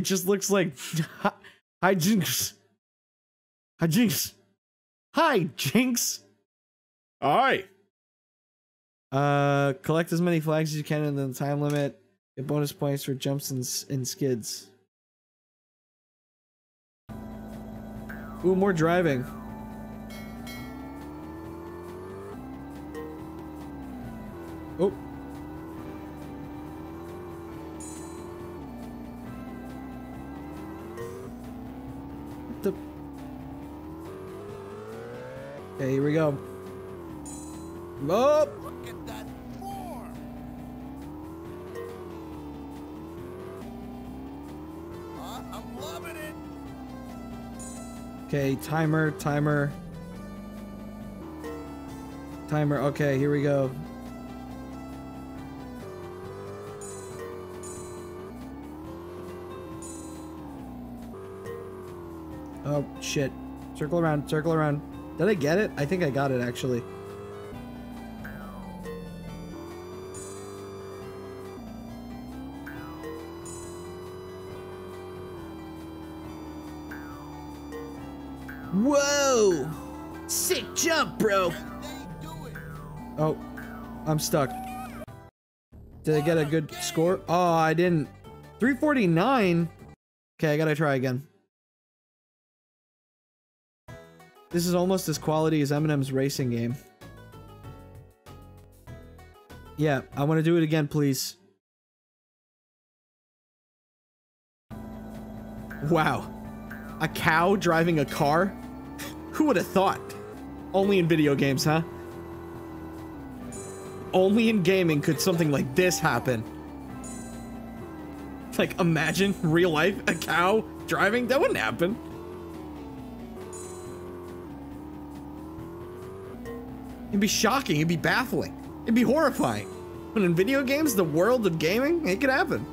Speaker 1: It just looks like hi- hijinks. Hijinks. Hi, Jinx.
Speaker 2: Aye.
Speaker 1: Uh, collect as many flags as you can in the time limit. Get bonus points for jumps and, and skids. Ooh, more driving. Oh. Okay, here we go. Up.
Speaker 5: Look at that form. Uh, I'm loving it.
Speaker 1: Okay, timer, timer. Timer, okay, here we go. Oh, shit. Circle around, circle around. Did I get it? I think I got it, actually. Whoa! Sick jump, bro! Oh, I'm stuck. Did I get a good score? Oh, I didn't. 349? Okay, I gotta try again. This is almost as quality as M&M's racing game. Yeah, I want to do it again, please. Wow. A cow driving a car? Who would have thought? Only in video games, huh? Only in gaming could something like this happen. Like, imagine real life, a cow driving? That wouldn't happen. It'd be shocking, it'd be baffling, it'd be horrifying. But in video games, the world of gaming, it could happen.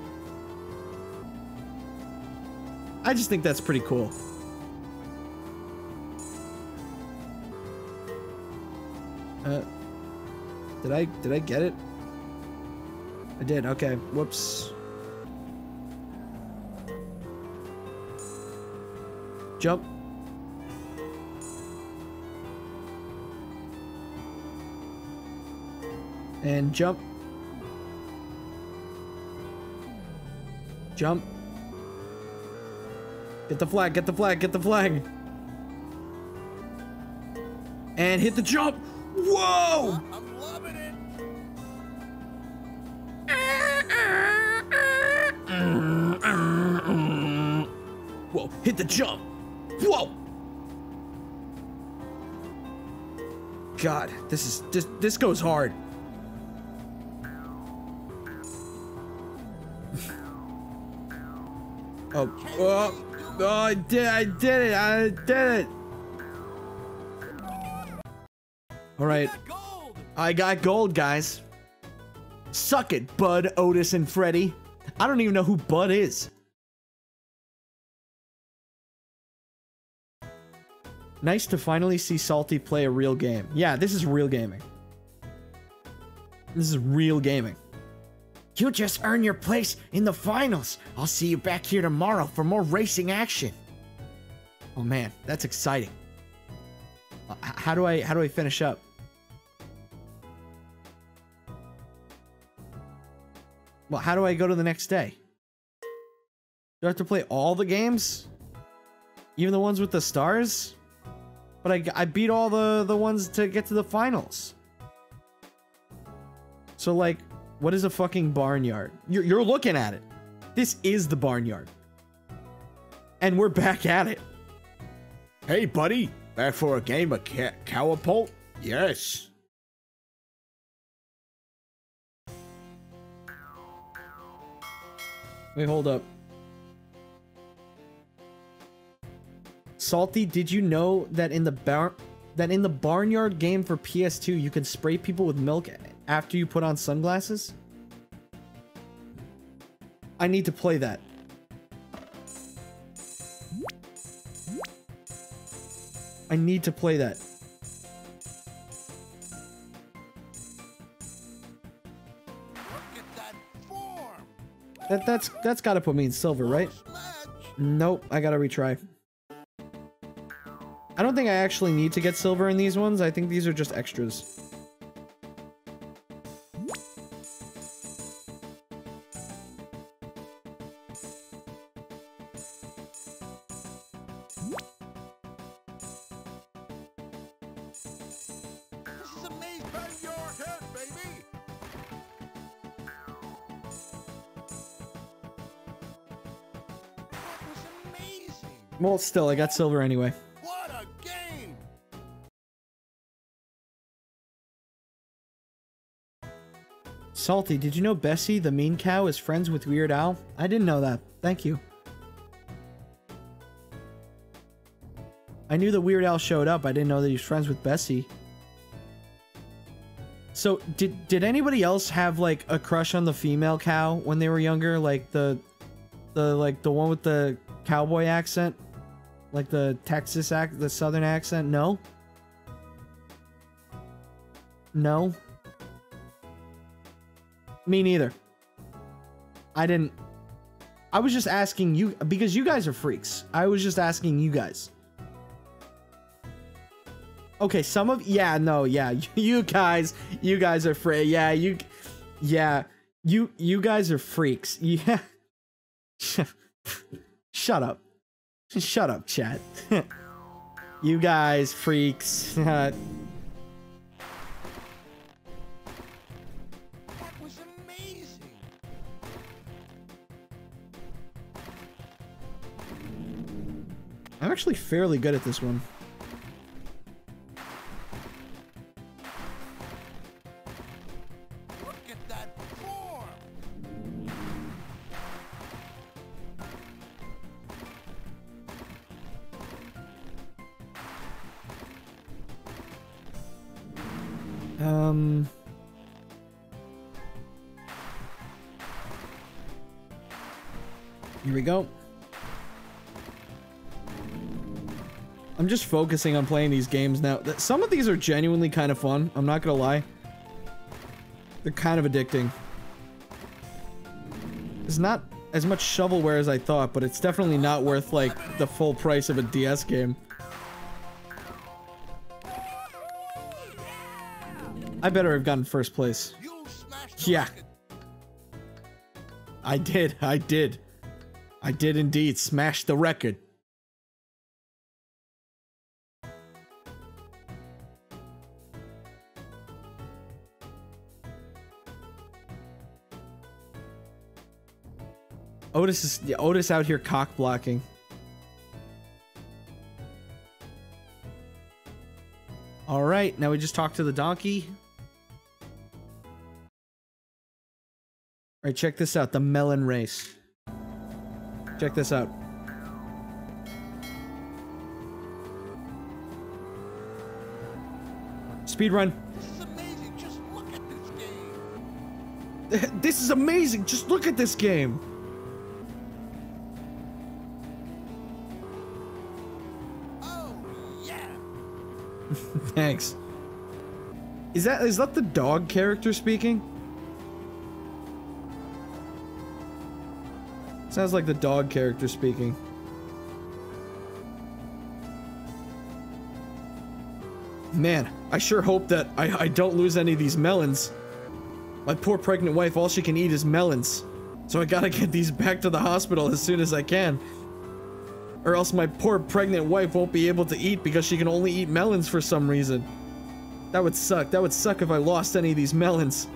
Speaker 1: I just think that's pretty cool. Uh, did I did I get it? I did. Okay. Whoops. Jump. And jump. Jump. Get the flag, get the flag, get the flag. And hit the jump. Whoa!
Speaker 5: I'm loving it.
Speaker 1: Whoa, hit the jump. Whoa. God, this is this this goes hard. Oh, oh, oh, I did I did it. I did it. All right. I got gold, guys. Suck it, Bud, Otis, and Freddy. I don't even know who Bud is. Nice to finally see Salty play a real game. Yeah, this is real gaming. This is real gaming.
Speaker 3: You just earned your place in the finals. I'll see you back here tomorrow for more racing action.
Speaker 1: Oh man, that's exciting. Uh, How do I how do I finish up? Well, how do I go to the next day? Do I have to play all the games? Even the ones with the stars? But I, I beat all the, the ones to get to the finals. So, like, what is a fucking barnyard? You're, you're looking at it. This is the barnyard. And we're back at it.
Speaker 2: Hey, buddy. Back for a game of ca- Cowapult? Yes.
Speaker 1: Wait, hold up. Salty, did you know that in the bar that in the barnyard game for PS2 you can spray people with milk after you put on sunglasses? I need to play that. I need to play that.
Speaker 5: that,
Speaker 1: that that's that's gotta put me in silver, right? Nope, I gotta retry. I don't think I actually need to get silver in these ones. I think these are just extras. Well, still, I got silver anyway.
Speaker 5: What a game.
Speaker 1: Salty, did you know Bessie, the mean cow, is friends with Weird Al? I didn't know that. Thank you. I knew that Weird Al showed up. I didn't know that he was friends with Bessie. So, did did anybody else have like a crush on the female cow when they were younger? Like the the like the one with the cowboy accent? Like the Texas act, the southern accent? No? No? Me neither. I didn't. I was just asking you because you guys are freaks. I was just asking you guys. Okay, some of yeah, no, yeah, you guys, you guys are free. Yeah, you, yeah, you you guys are freaks. Yeah. Shut up. Shut up, chat. you guys freaks.
Speaker 5: That was amazing.
Speaker 1: I'm actually fairly good at this one. Just focusing on playing these games now. Some of these are genuinely kind of fun. I'm not gonna lie. They're kind of addicting. It's not as much shovelware as I thought, but it's definitely not worth like the full price of a DS game. I better have gotten first place. Yeah. I did. I did. I did indeed smash the record. Otis is yeah, Otis out here cock blocking. All right, now we just talk to the donkey. All right, check this out. The melon race. Check this out. Speed run.
Speaker 5: This is amazing. Just look at this game.
Speaker 1: Thanks. Is that is that the dog character speaking? Sounds like the dog character speaking. Man, I sure hope that I, I don't lose any of these melons. My poor pregnant wife, all she can eat is melons. So I gotta get these back to the hospital as soon as I can. Or else my poor pregnant wife won't be able to eat because she can only eat melons for some reason. That would suck. That would suck if I lost any of these melons.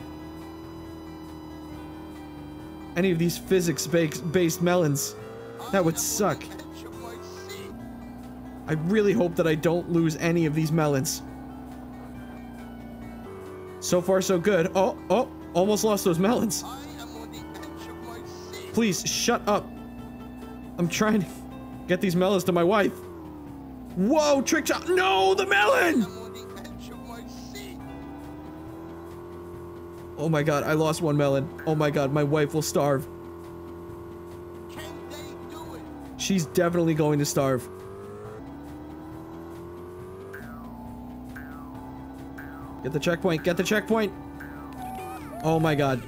Speaker 1: Any of these physics based melons. That would suck. I really hope that I don't lose any of these melons. So far, so good. Oh, oh, almost lost those melons. Please, shut up. I'm trying to get these melons to my wife. Whoa, trick shot. No, the melon!
Speaker 5: I'm on the edge of my seat.
Speaker 1: Oh my god, I lost one melon. Oh my god, my wife will starve.
Speaker 5: Can they do it?
Speaker 1: She's definitely going to starve. Get the checkpoint. Get the checkpoint. Oh my god.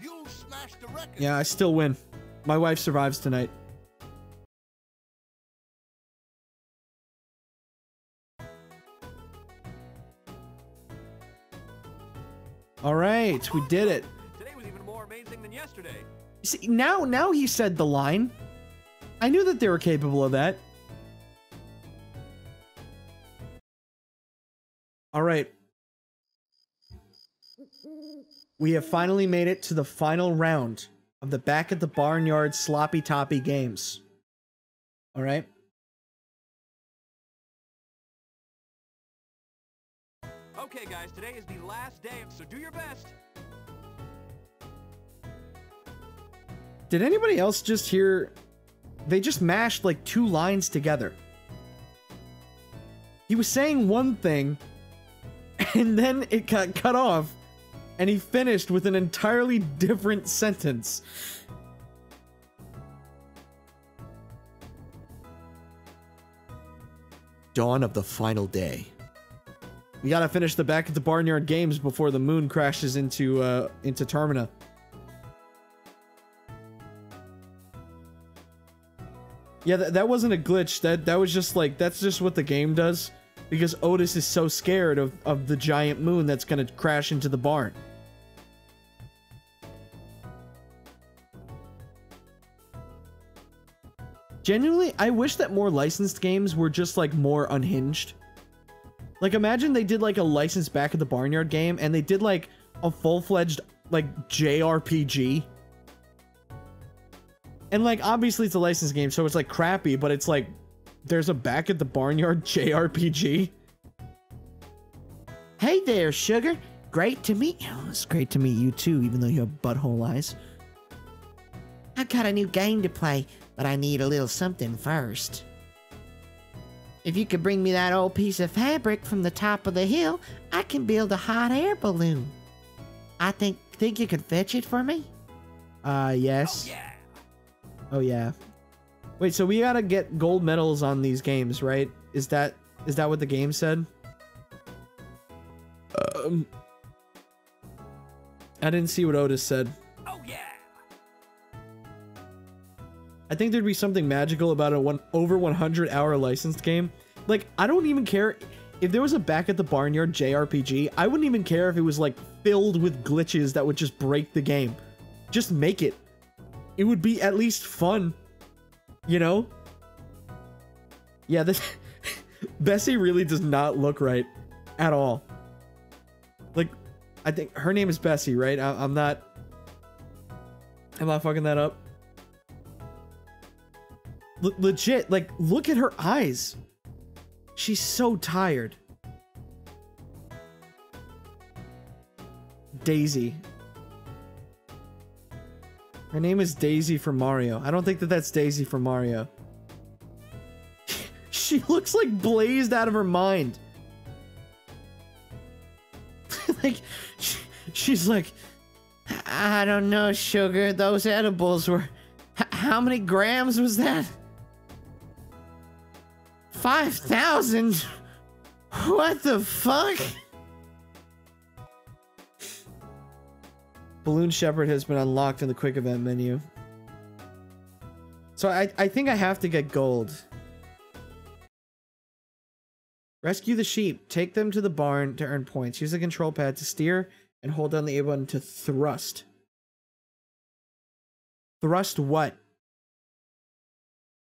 Speaker 5: You smashed the record.
Speaker 1: Yeah, I still win. My wife survives tonight. All right, we did it.
Speaker 4: Today was even more amazing than yesterday.
Speaker 1: See, now now he said the line. I knew that they were capable of that. All right. We have finally made it to the final round of the back at the barnyard sloppy toppy games. All right.
Speaker 4: Okay, guys, today is the last day, so do your best.
Speaker 1: Did anybody else just hear? They just mashed like two lines together. He was saying one thing, and then it got cut off, and he finished with an entirely different sentence.
Speaker 7: Dawn of the final day.
Speaker 1: We gotta finish the back at the barnyard games before the moon crashes into uh into Termina. Yeah, that, that wasn't a glitch. That that was just like that's just what the game does because Otis is so scared of of the giant moon that's gonna crash into the barn. Genuinely, I wish that more licensed games were just like more unhinged. Like imagine they did like a licensed back at the barnyard game and they did like a full-fledged like JRPG. And like obviously it's a licensed game, so it's like crappy, but it's like there's a back at the barnyard JRPG.
Speaker 3: Hey there, sugar. Great to meet you. Oh, it's great to meet you too, even though you have butthole eyes. I've got a new game to play, but I need a little something first. If you could bring me that old piece of fabric from the top of the hill, I can build a hot air balloon. I think think you could fetch it for me?
Speaker 1: Uh yes.
Speaker 4: Oh Yeah.
Speaker 1: Oh yeah. Wait, so we gotta get gold medals on these games, right? Is that is that what the game said? Um I didn't see what Otis said. I think there'd be something magical about a one over 100 hour licensed game. Like, I don't even care if there was a back at the barnyard JRPG. I wouldn't even care if it was like filled with glitches that would just break the game. Just make it. It would be at least fun. You know? Yeah, this Bessie really does not look right at all. Like, I think her name is Bessie, right? I, I'm not. I'm not fucking that up. Le- legit, like, look at her eyes. She's so tired. Daisy. Her name is Daisy from Mario. I don't think that that's Daisy from Mario. she looks like blazed out of her mind. like, she- she's like,
Speaker 3: I don't know, sugar. Those edibles were. How many grams was that? 5,000? What the fuck?
Speaker 1: Balloon Shepherd has been unlocked in the quick event menu. So I, I think I have to get gold. Rescue the sheep. Take them to the barn to earn points. Use the control pad to steer and hold down the A button to thrust. Thrust what?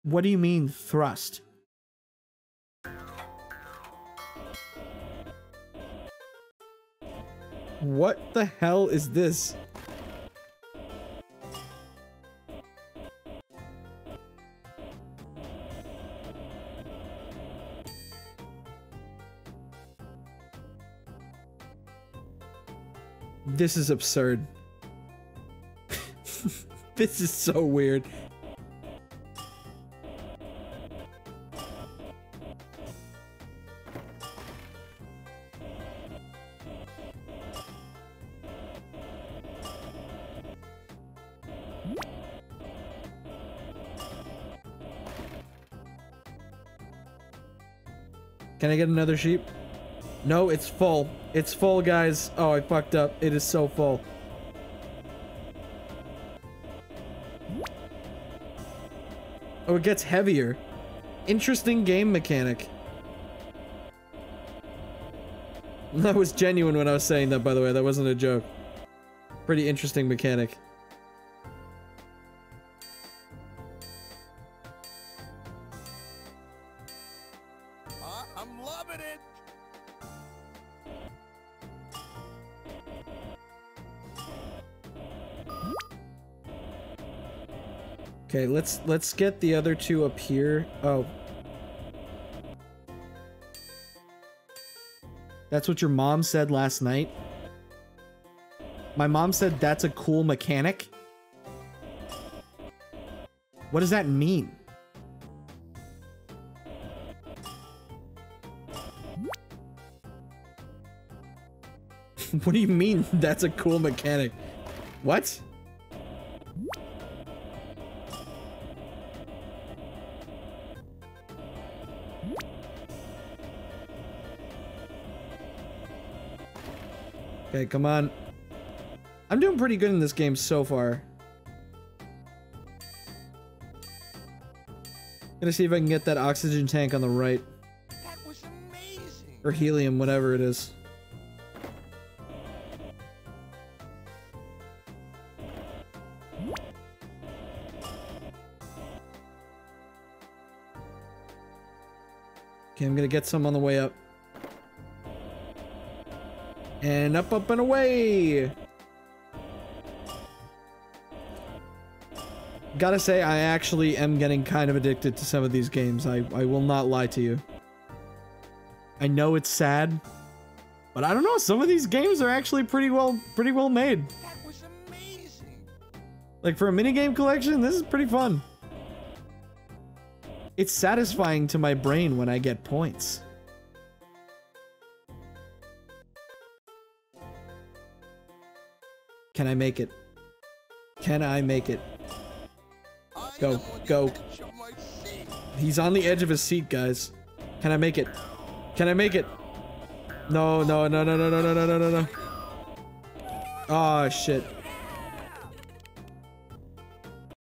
Speaker 1: What do you mean thrust? What the hell is this? This is absurd. this is so weird. Can I get another sheep? No, it's full. It's full, guys. Oh, I fucked up. It is so full. Oh, it gets heavier. Interesting game mechanic. That was genuine when I was saying that, by the way. That wasn't a joke. Pretty interesting mechanic. Okay, let's let's get the other two up here. Oh. That's what your mom said last night? My mom said that's a cool mechanic? What does that mean? what do you mean that's a cool mechanic? What? Okay, come on. I'm doing pretty good in this game so far. Gonna see if I can get that oxygen tank on the right.
Speaker 5: That was amazing.
Speaker 1: Or helium, whatever it is. Okay, I'm gonna get some on the way up. And up, up, and away! Gotta say, I actually am getting kind of addicted to some of these games. I, I will not lie to you. I know it's sad, but I don't know. Some of these games are actually pretty well, pretty well made. Like for a minigame collection, this is pretty fun. It's satisfying to my brain when I get points. Can I make it? Can I make it? Go, go. He's on the edge of his seat, guys. Can I make it? Can I make it? No, no, no, no, no, no, no, no, no, no, no. Oh, shit.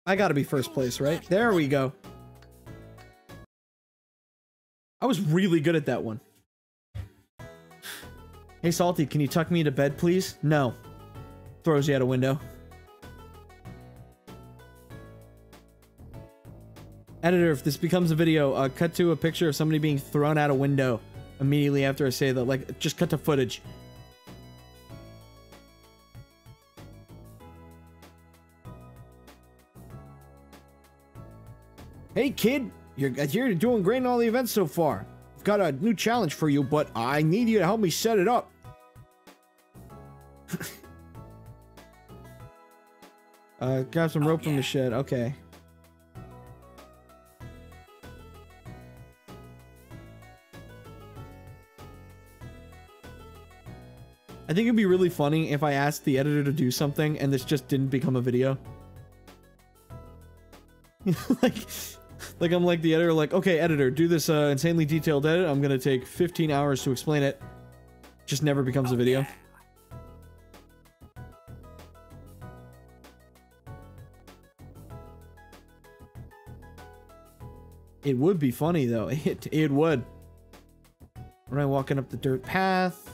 Speaker 1: I gotta be first place, right? There we go. I was really good at that one. Hey, Salty, can you tuck me into bed, please? No. Throws you out a window. Editor, if this becomes a video, uh, cut to a picture of somebody being thrown out a window immediately after I say that. Like, just cut to footage. Hey, kid. You're, you're doing great in all the events so far. I've got a new challenge for you, but I need you to help me set it up. Uh, grab some rope from the shed. Okay. I think it'd be really funny if I asked the editor to do something and this just didn't become a video. like, like I'm like the editor, like, okay, editor, do this uh, insanely detailed edit. I'm gonna take 15 hours to explain it. Just never becomes a video. It would be funny though. It it would. Right, walking up the dirt path.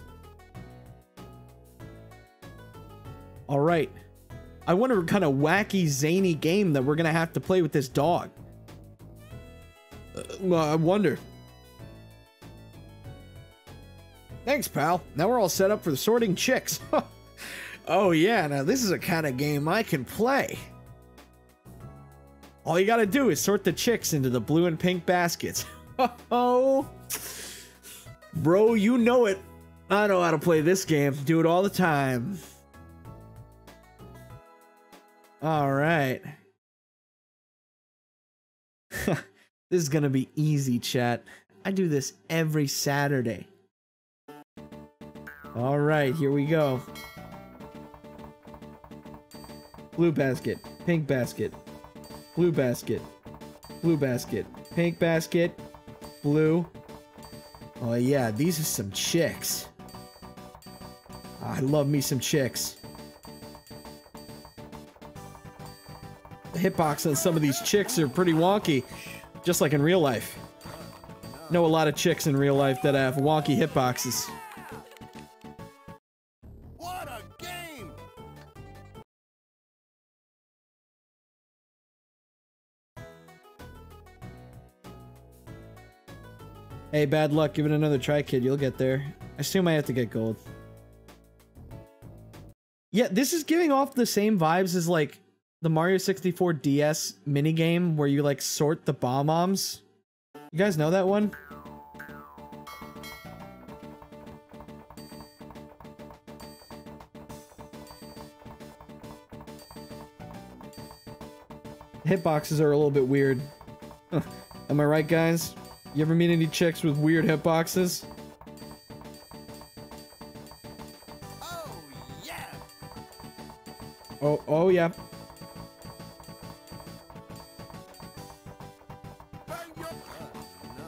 Speaker 1: All right. I wonder what kind of wacky, zany game that we're gonna have to play with this dog. Uh, I wonder. Thanks, pal. Now we're all set up for the sorting chicks. oh yeah, now this is a kind of game I can play. All you gotta do is sort the chicks into the blue and pink baskets. oh, bro, you know it. I know how to play this game. Do it all the time. All right. this is gonna be easy, chat. I do this every Saturday. All right, here we go. Blue basket, pink basket, blue basket, blue basket, pink basket, blue. Oh yeah, these are some chicks. Ah, I love me some chicks. The hitbox on some of these chicks are pretty wonky, just like in real life. Know a lot of chicks in real life that have wonky hitboxes. Hey, bad luck. Give it another try, kid. You'll get there. I assume I have to get gold. Yeah, this is giving off the same vibes as like the Mario 64 DS minigame where you like sort the Bob-ombs. You guys know that one? Hitboxes are a little bit weird. Am I right, guys? You ever meet any chicks with weird hitboxes?
Speaker 5: Oh, yeah!
Speaker 1: Oh, oh yeah.
Speaker 5: Bang your... No.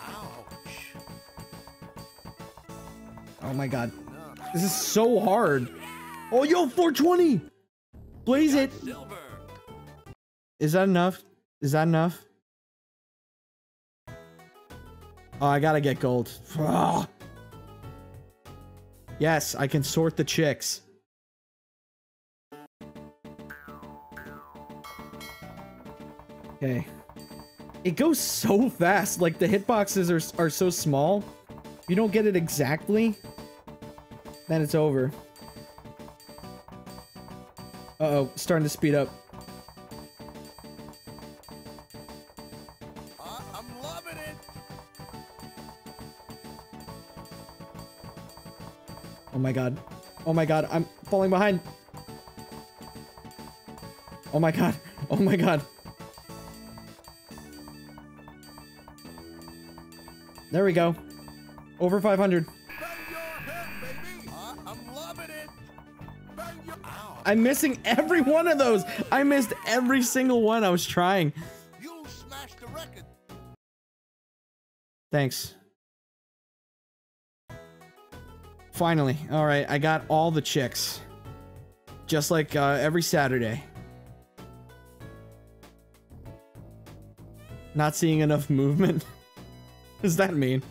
Speaker 5: Ouch.
Speaker 1: Oh my god. This is so hard. Oh, yo, 420! Blaze it! Is that enough? Is that enough? Oh, I gotta get gold. Ah. Yes, I can sort the chicks. Okay. It goes so fast. Like, the hitboxes are, are so small. If you don't get it exactly, then it's over. Uh-oh, starting to speed up. My god. Oh my god, I'm falling behind. Oh my god. Oh my god. There we go. Over 500.
Speaker 5: Bang your head, baby! Uh, I'm loving it! Bang your... Ow!
Speaker 1: I'm missing every one of those. I missed every single one I was trying.
Speaker 5: You smashed the record!
Speaker 1: Thanks. Finally. All right, I got all the chicks. Just like uh, every Saturday. Not seeing enough movement. does that mean?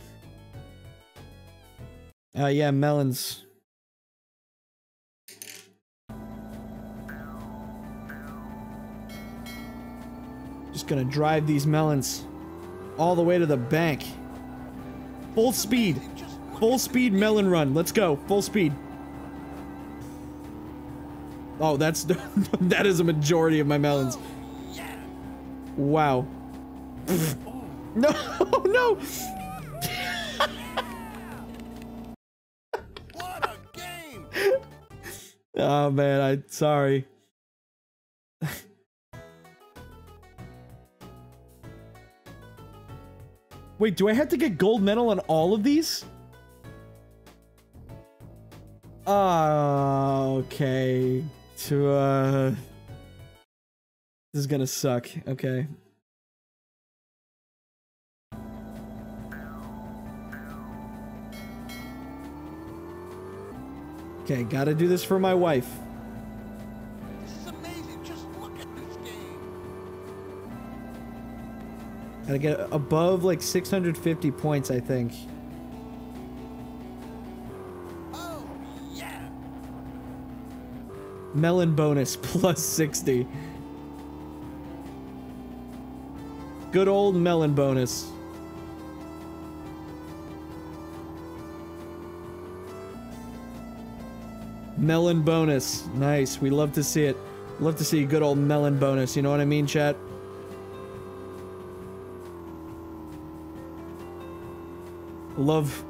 Speaker 1: Uh, yeah, melons. Just gonna drive these melons all the way to the bank. Full speed. Full speed melon run. Let's go. Full speed. Oh, that's that is a majority of my melons. Wow. No, no.
Speaker 5: What a game!
Speaker 1: Oh man, I sorry. Wait, do I have to get gold medal on all of these? Ah, okay. To uh This is gonna suck. Okay. Okay, gotta do this for my wife.
Speaker 5: This is amazing! Just look at this game!
Speaker 1: Gotta get above like 650 points, I think. Melon bonus plus 60. Good old melon bonus. Melon bonus. Nice. We love to see it. Love to see a good old melon bonus. You know what I mean, chat? Love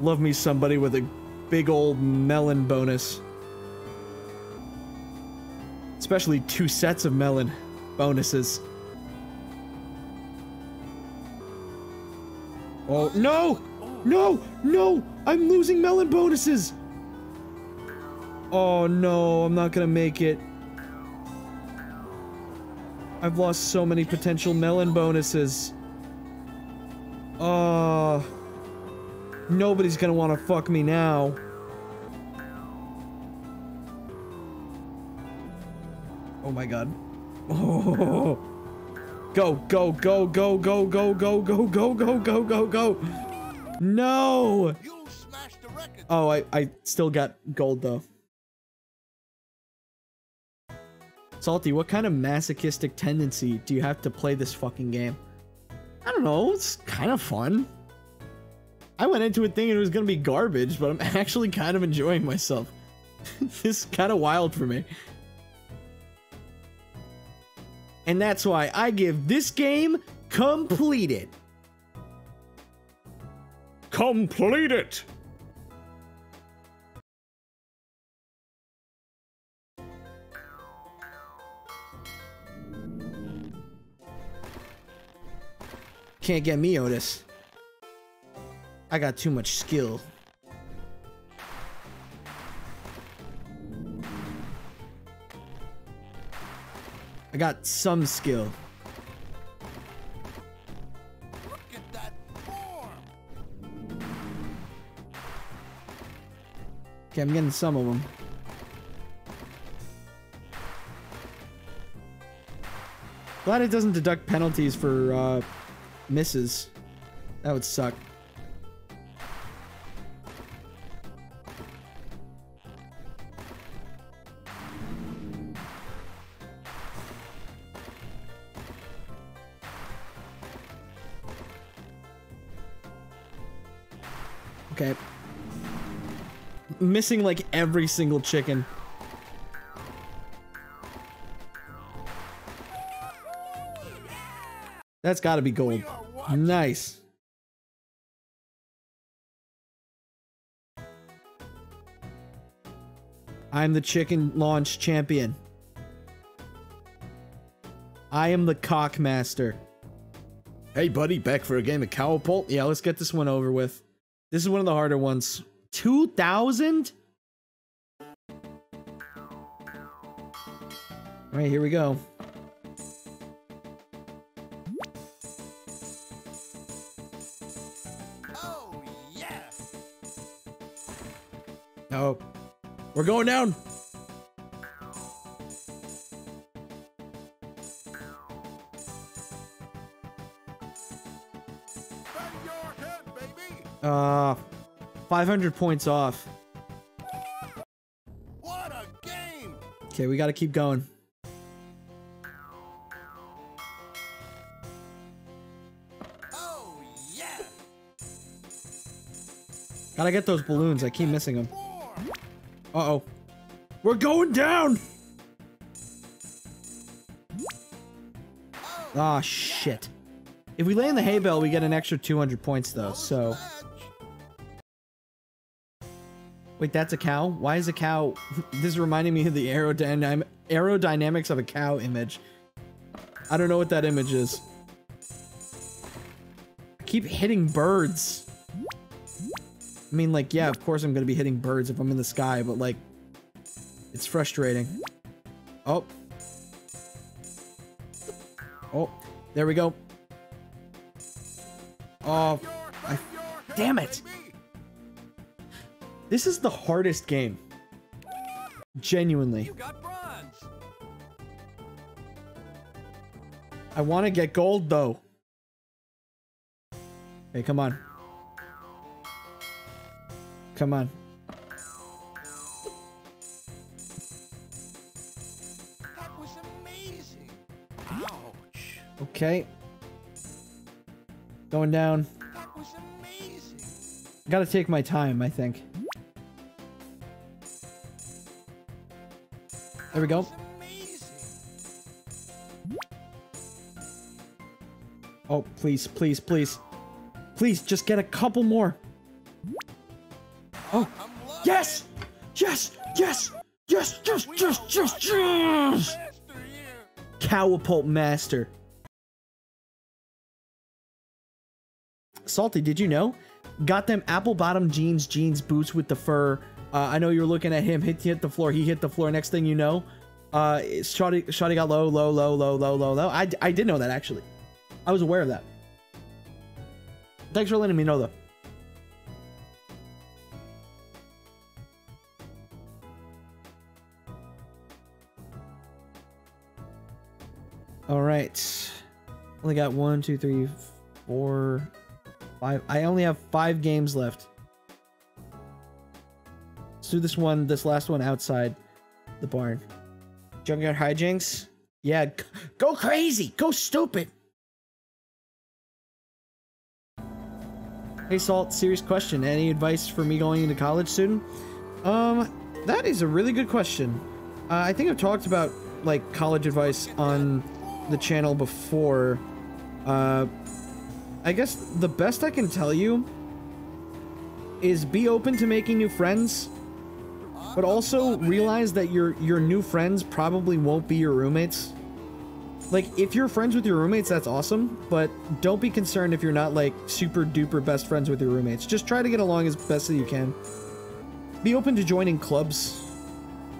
Speaker 1: love me somebody with a big old melon bonus. Especially two sets of melon bonuses. Oh, no! No! No! I'm losing melon bonuses! Oh no, I'm not gonna make it. I've lost so many potential melon bonuses. Oh. Nobody's gonna want to fuck me now. Oh my god. Oh. Go, go, go, go, go, go, go, go, go, go, go, go, go. No! Oh, I, I still got gold though. Salty, what kind of masochistic tendency do you have to play this fucking game? I don't know, it's kind of fun. I went into it thinking it was gonna be garbage, but I'm actually kind of enjoying myself. this is kind of wild for me. And that's why I give this game completed.
Speaker 2: Complete it!
Speaker 1: Can't get me, Otis. I got too much skill. I got some skill. Okay, I'm getting some of them. Glad it doesn't deduct penalties for uh, misses. That would suck. Missing like every single chicken. That's got to be gold. Nice. I'm the chicken launch champion. I am the cock master.
Speaker 2: Hey, buddy, back for a game of Cowpult?
Speaker 1: Yeah, let's get this one over with. This is one of the harder ones. 2000? All right, here we go.
Speaker 5: Oh, yeah.
Speaker 1: Oh, we're going down. 500 points off.
Speaker 5: What a game.
Speaker 1: Okay, we got to keep going.
Speaker 5: Oh, yeah.
Speaker 1: Gotta get those balloons. I keep missing them. Uh-oh. We're going down! Ah, shit. If we land the hay bale, we get an extra 200 points, though, so... Wait, that's a cow? Why is a cow... this is reminding me of the aerodynam aerodynamics of a cow image. I don't know what that image is. I keep hitting birds. I mean, like, yeah, of course I'm gonna be hitting birds if I'm in the sky, but, like... It's frustrating. Oh. Oh, there we go. Oh, I, damn it. This is the hardest game. Genuinely.
Speaker 4: You got bronze.
Speaker 1: I want to get gold though. Hey, come on. Come on.
Speaker 5: That was amazing. Ouch.
Speaker 1: Okay. Going down.
Speaker 5: That was amazing.
Speaker 1: Gotta take my time, I think. There we go. Oh, please, please, please. Please, just get a couple more. Oh, yes! Yes! Yes! Yes! Yes! Yes! Yes! Yes! Cowapult Master. Salty, did you know? Got them apple bottom jeans, jeans, boots with the fur. Uh, I know you were looking at him. Hit, hit the floor. He hit the floor. Next thing you know, uh, Shotty, Shotty got low, low, low, low, low, low, low. I, I did know that, actually. I was aware of that. Thanks for letting me know, though. All right. Only got one, two, three, four, five. I only have five games left. Do this one, this last one outside the barn. Junkyard hijinks. Yeah, go crazy, go stupid. Hey Salt, serious question. Any advice for me going into college soon? Um, that is a really good question. Uh, I think I've talked about like college advice on the channel before. Uh, I guess the best I can tell you is be open to making new friends, but also realize that your your new friends probably won't be your roommates. Like if you're friends with your roommates, that's awesome, but don't be concerned if you're not like super duper best friends with your roommates. Just try to get along as best as you can. Be open to joining clubs,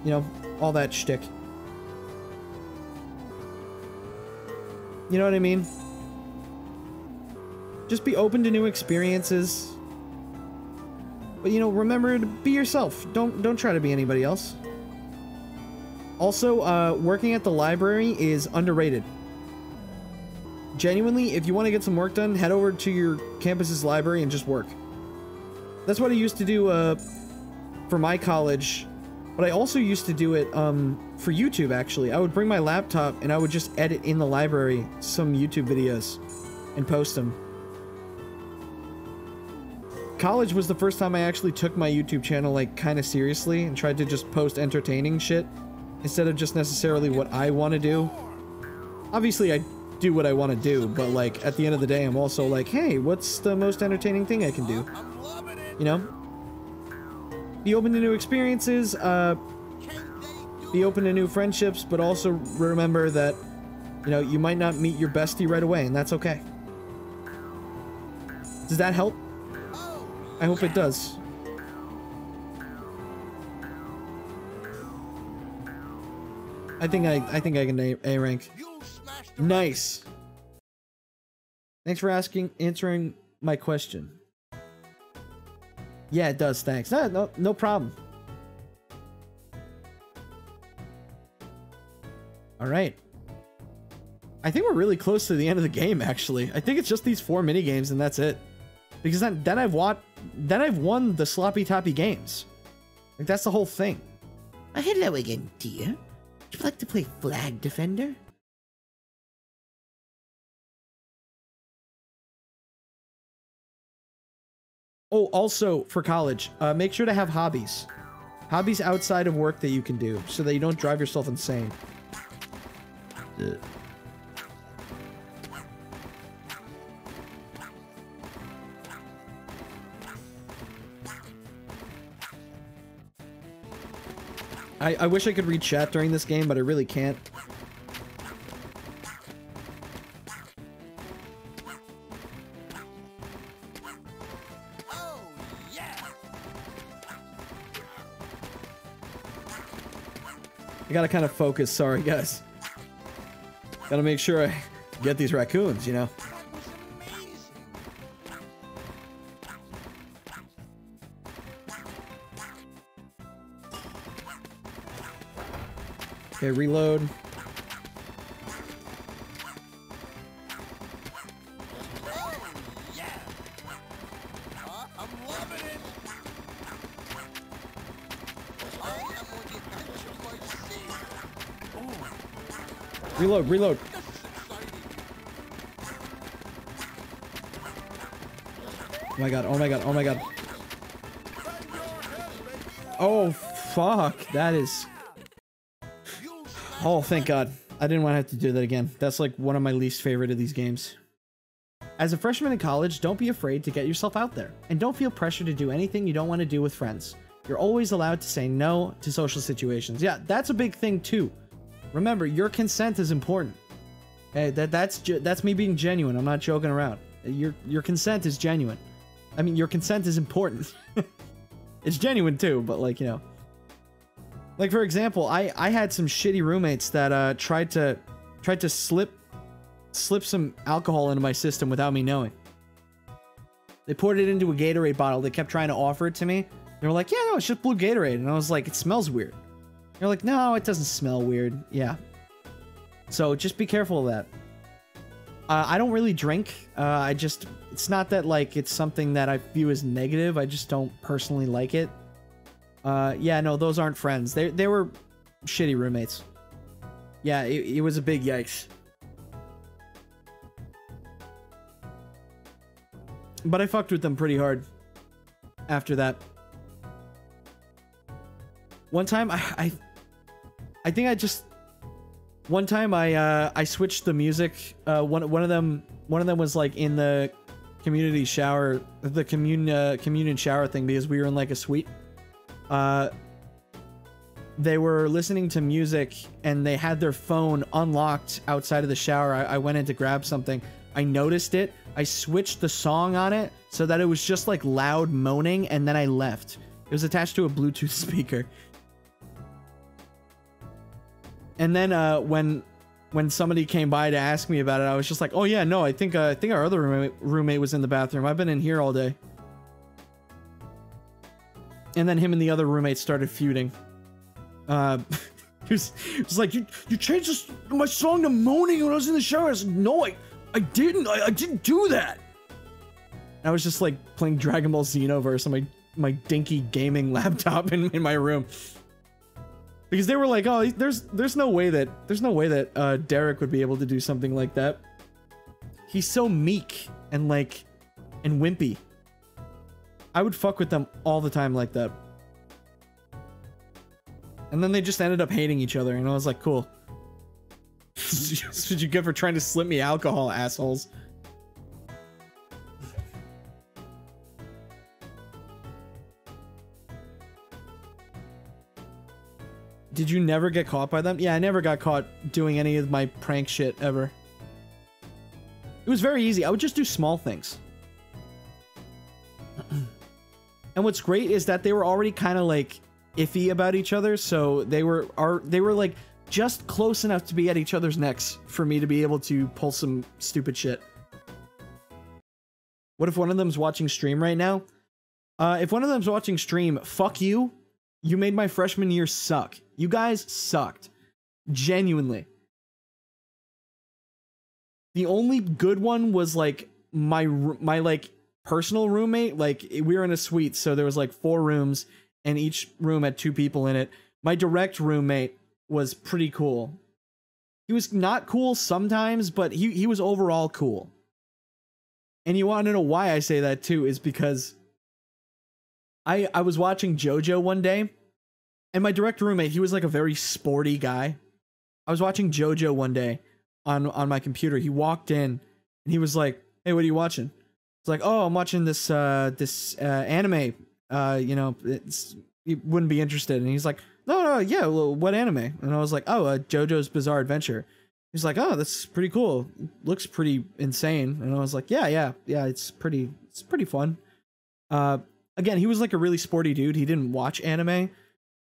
Speaker 1: you know, all that shtick. You know what I mean? Just be open to new experiences. But you know, remember to be yourself. Don't don't try to be anybody else. Also, uh, working at the library is underrated. Genuinely, if you want to get some work done, head over to your campus's library and just work. That's what I used to do uh, for my college, but I also used to do it um, for YouTube, actually. I would bring my laptop and I would just edit in the library some YouTube videos and post them. College was the first time I actually took my YouTube channel like kind of seriously and tried to just post entertaining shit instead of just necessarily what I want to do. Obviously, I do what I want to do, but like at the end of the day, I'm also like, hey, what's the most entertaining thing I can do? You know? Be open to new experiences, uh, be open to new friendships, but also remember that, you know, you might not meet your bestie right away, and that's okay. Does that help? I hope it does. I think I I think I can A, A rank.
Speaker 5: you smashed the
Speaker 1: Nice. Thanks for asking answering my question. Yeah, it does. Thanks. No, no, no problem. All right. I think we're really close to the end of the game. Actually, I think it's just these four mini games and that's it. Because then, then I've won, then I've won the sloppy toppy games. Like that's the whole thing.
Speaker 6: Uh, hello again, dear. Would you like to play Flag Defender?
Speaker 1: Oh, also for college, uh, make sure to have hobbies. Hobbies outside of work that you can do so that you don't drive yourself insane. Ugh. I, I wish I could read chat during this game, but I really can't. I gotta kind of focus. Sorry, guys. Gotta make sure I get these raccoons, you know?
Speaker 5: Seat.
Speaker 1: Reload, reload.
Speaker 5: Exciting.
Speaker 1: Oh my god, oh my god, oh my god. Oh, fuck. That is... Oh, thank god. I didn't want to have to do that again. That's like one of my least favorite of these games. As a freshman in college, don't be afraid to get yourself out there. And don't feel pressure to do anything you don't want to do with friends. You're always allowed to say no to social situations. Yeah, that's a big thing too. Remember, your consent is important. Hey, that that's that's me being genuine. I'm not joking around. Your your consent is genuine. I mean, your consent is important. it's genuine too, but like, you know. Like for example, I I had some shitty roommates that uh tried to tried to slip slip some alcohol into my system without me knowing. They poured it into a Gatorade bottle. They kept trying to offer it to me. They were like, "Yeah, no, it's just blue Gatorade." And I was like, "It smells weird." They're like, "No, it doesn't smell weird." Yeah. So just be careful of that. Uh, I don't really drink. Uh, I just, it's not that like it's something that I view as negative. I just don't personally like it. Uh, yeah, no, those aren't friends. They they were shitty roommates. Yeah, it, it was a big yikes. But I fucked with them pretty hard after that. One time I I, I think I just one time I uh I switched the music. Uh one one of them one of them was like in the community shower, the commun uh, communion shower thing because we were in like a suite. Uh they were listening to music and they had their phone unlocked outside of the shower. I, I went in to grab something. I noticed it. I switched the song on it so that it was just like loud moaning and then I left. It was attached to a Bluetooth speaker. And then uh, when when somebody came by to ask me about it, I was just like, "Oh yeah, no, I think uh, I think our other roommate, roommate was in the bathroom. I've been in here all day." And then him and the other roommate started feuding. Uh, he was, he was like, "You you changed this, my song to moaning when I was in the shower." I was like, "No, I I didn't. I, I didn't do that." I was just like playing Dragon Ball Xenoverse on my my dinky gaming laptop in, in my room because they were like, "Oh, there's there's no way that there's no way that uh, Derek would be able to do something like that. He's so meek and like and wimpy. I would fuck with them all the time like that." And then they just ended up hating each other, and I was like, "Cool." That's what you get for trying to slip me alcohol, assholes. Did you never get caught by them? Yeah, I never got caught doing any of my prank shit ever. It was very easy. I would just do small things. And what's great is that they were already kind of like iffy about each other, so they were are they were like just close enough to be at each other's necks for me to be able to pull some stupid shit. What if one of them's watching stream right now? Uh, if one of them's watching stream, fuck you. You made my freshman year suck. You guys sucked. Genuinely. The only good one was like my my like personal roommate. Like we were in a suite, so there was like four rooms, and each room had two people in it. My direct roommate was pretty cool. He was not cool sometimes, but he he was overall cool. And you want to know why I say that too is because I I was watching JoJo one day, and my direct roommate, he was like a very sporty guy. I was watching JoJo one day on on my computer. He walked in and he was like, "Hey, what are you watching?" It's like, "Oh, I'm watching this uh this uh anime. Uh, you know, it's you wouldn't be interested." And he's like, "No, no, yeah, well, what anime?" And I was like, "Oh, uh, JoJo's Bizarre Adventure." He's like, "Oh, that's pretty cool. Looks pretty insane." And I was like, "Yeah, yeah, yeah. It's pretty. It's pretty fun." Uh, again, he was like a really sporty dude. He didn't watch anime.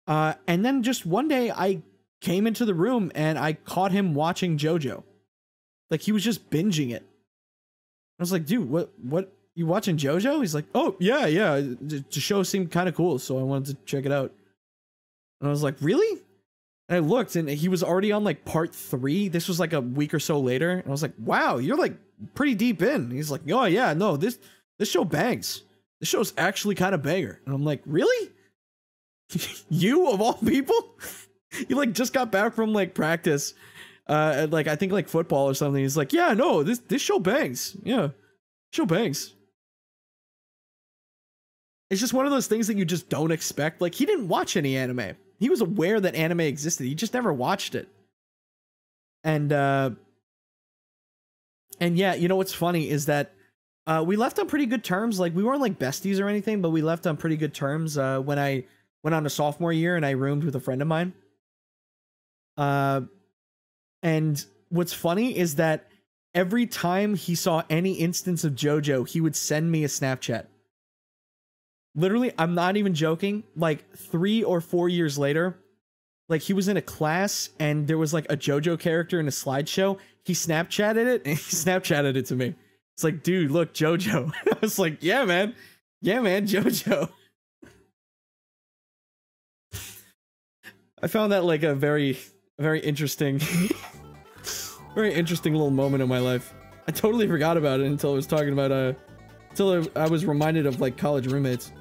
Speaker 1: Uh, and then just one day, I came into the room and I caught him watching JoJo. Like he was just binging it. I was like, "Dude, what? What? You watching JoJo?" He's like, "Oh, yeah, yeah. The the show seemed kind of cool, so I wanted to check it out." And I was like, "Really?" And I looked, and he was already on like part three. This was like a week or so later, and I was like, "Wow, you're like pretty deep in." He's like, "Oh yeah, no this this show bangs. This show's actually kind of banger." And I'm like, "Really? you of all people? you like just got back from like practice, uh, like I think like football or something." He's like, "Yeah, no, this this show bangs. Yeah, show bangs." It's just one of those things that you just don't expect. Like he didn't watch any anime. He was aware that anime existed. He just never watched it. And uh and yeah, you know what's funny is that uh we left on pretty good terms. Like we weren't like besties or anything, but we left on pretty good terms uh when I went on a sophomore year and I roomed with a friend of mine. Uh and what's funny is that every time he saw any instance of JoJo, he would send me a Snapchat. Literally i'm not even joking like three or four years later like he was in a class and there was like a jojo character in a slideshow. He snapchatted it and he snapchatted it to me. It's like dude look jojo. I was like yeah man. Yeah man jojo. I found that like a very very interesting very interesting little moment in my life I totally forgot about it until I was talking about uh until I, I was reminded of like college roommates.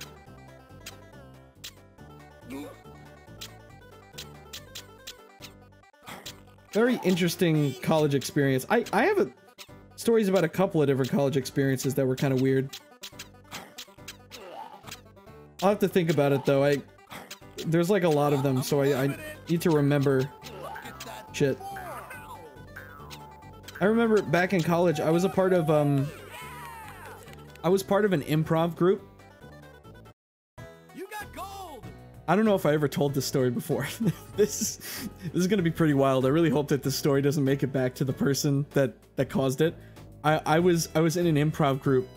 Speaker 1: Very interesting college experience. I I have a, stories about a couple of different college experiences that were kind of weird. I'll have to think about it though. I there's like a lot of them, so I, I need to remember shit. I remember back in college, I was a part of um I was part of an improv group.
Speaker 5: You got gold!
Speaker 1: I don't know if I ever told this story before. this is, this is gonna be pretty wild. I really hope that this story doesn't make it back to the person that that caused it. I I was I was in an improv group,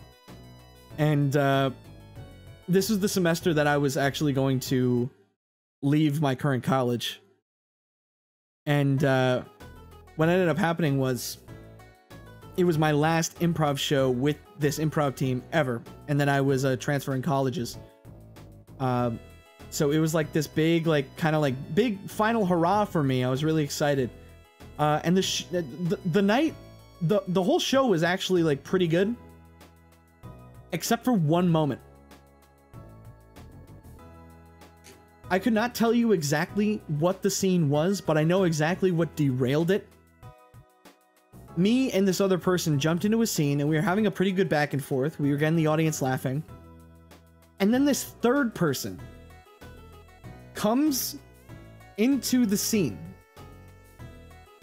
Speaker 1: and uh, this was the semester that I was actually going to leave my current college. And uh, what ended up happening was it was my last improv show with this improv team ever, and then I was uh, transferring colleges. Um, so it was like this big, like kind of like big final hurrah for me. I was really excited. Uh, and the, the the night, the the whole show was actually like pretty good, except for one moment. I could not tell you exactly what the scene was, but I know exactly what derailed it. Me and this other person jumped into a scene and we were having a pretty good back and forth. We were getting the audience laughing. And then this third person comes into the scene.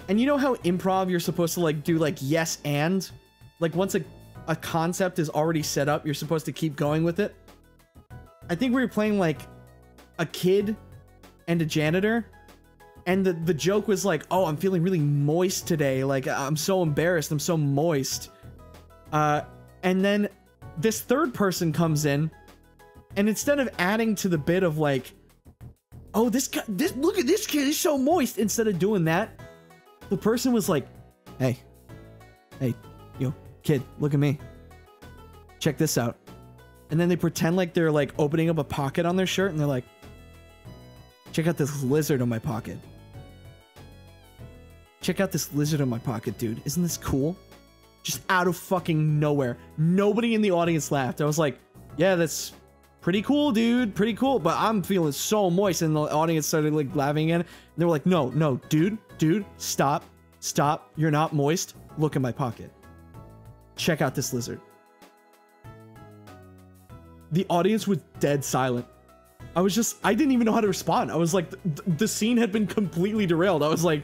Speaker 1: And you know how improv you're supposed to like do like yes and? Like once a, a concept is already set up, you're supposed to keep going with it. I think we were playing like a kid and a janitor and the the joke was like oh i'm feeling really moist today. Like i'm so embarrassed. I'm so moist. Uh and then this third person comes in and instead of adding to the bit of like oh this guy this look at this kid. He's so moist. Instead of doing that the person was like hey hey yo kid look at me. Check this out. And then they pretend like they're like opening up a pocket on their shirt and they're like Check out this lizard in my pocket. Check out this lizard in my pocket, dude. Isn't this cool? Just out of fucking nowhere. Nobody in the audience laughed. I was like, yeah, that's pretty cool, dude. Pretty cool. But I'm feeling so moist. And the audience started like laughing again. And they were like, no, no, dude, dude, stop. Stop. You're not moist. Look in my pocket. Check out this lizard. The audience was dead silent. I was just, I didn't even know how to respond. I was like, th- the scene had been completely derailed. I was like,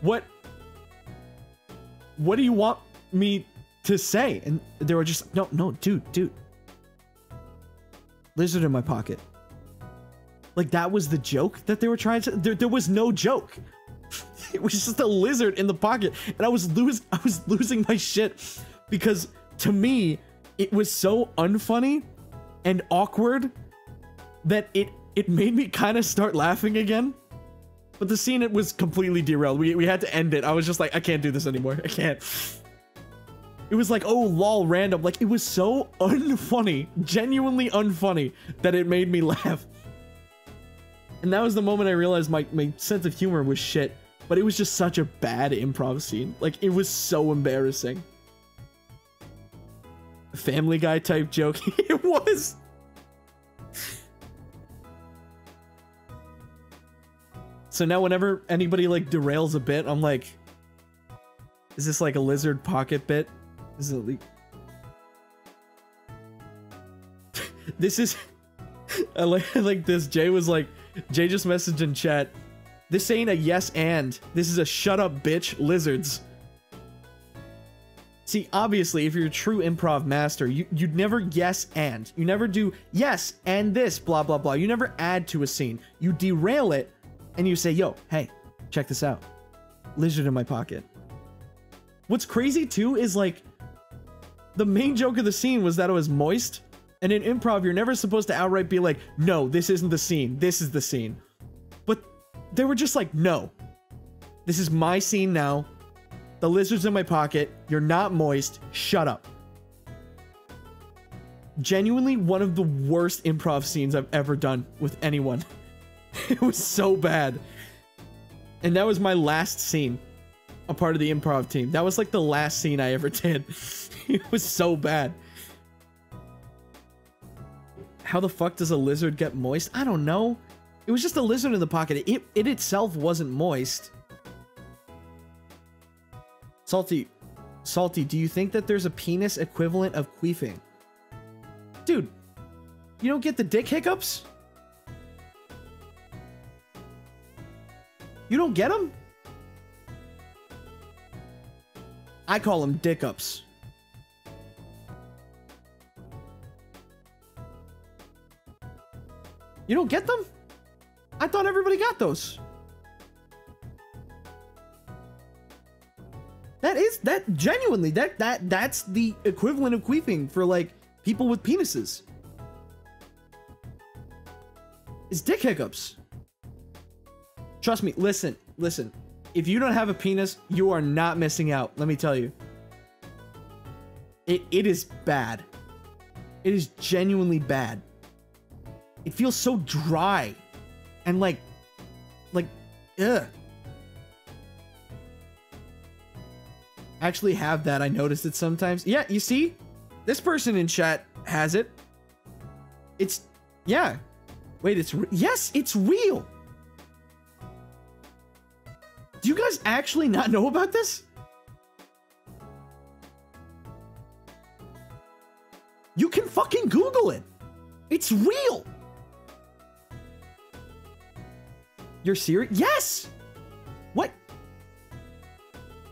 Speaker 1: what, what do you want me to say? And they were just, no, no, dude, dude. Lizard in my pocket. Like that was the joke that they were trying to, there, there was no joke. It was just a lizard in the pocket. And I was lose, I was losing my shit because to me, it was so unfunny and awkward that it it made me kind of start laughing again. But the scene it was completely derailed. We we had to end it. I was just like, I can't do this anymore. I can't. It was like, oh lol, random. Like it was so unfunny, genuinely unfunny, that it made me laugh. And that was the moment I realized my, my sense of humor was shit. But it was just such a bad improv scene. Like it was so embarrassing. Family Guy type joke. it was. So now whenever anybody like derails a bit, I'm like, is this like a lizard pocket bit? Is it like... this is I like, I like this. Jay was like, Jay just messaged in chat. This ain't a yes and. This is a shut up bitch lizards. See, obviously, if you're a true improv master, you, you'd never yes and. You never do yes and this, blah, blah, blah. You never add to a scene. You derail it and you say, yo, hey, check this out. Lizard in my pocket. What's crazy too is like the main joke of the scene was that it was moist. And in improv, you're never supposed to outright be like, no, this isn't the scene. This is the scene. But they were just like, no, this is my scene now. The lizard's in my pocket. You're not moist. Shut up. Genuinely one of the worst improv scenes I've ever done with anyone. it was so bad. And that was my last scene. a part of the improv team. That was like the last scene I ever did. it was so bad. How the fuck does a lizard get moist? I don't know. It was just a lizard in the pocket. It, it itself wasn't moist. Salty, Salty, do you think that there's a penis equivalent of queefing? Dude, you don't get the dick hiccups? You don't get them? I call them dick ups. You don't get them? I thought everybody got those. That is that genuinely that that that's the equivalent of queefing for like people with penises. It's dick hiccups. Trust me, listen, listen. If you don't have a penis, you are not missing out. Let me tell you. It it is bad. It is genuinely bad. It feels so dry and like like ugh. Actually have that. I noticed it sometimes. Yeah, you see? This person in chat has it. It's yeah. Wait, it's yes, it's real. Do you guys actually not know about this? You can fucking Google it. It's real. You're serious? Yes. What?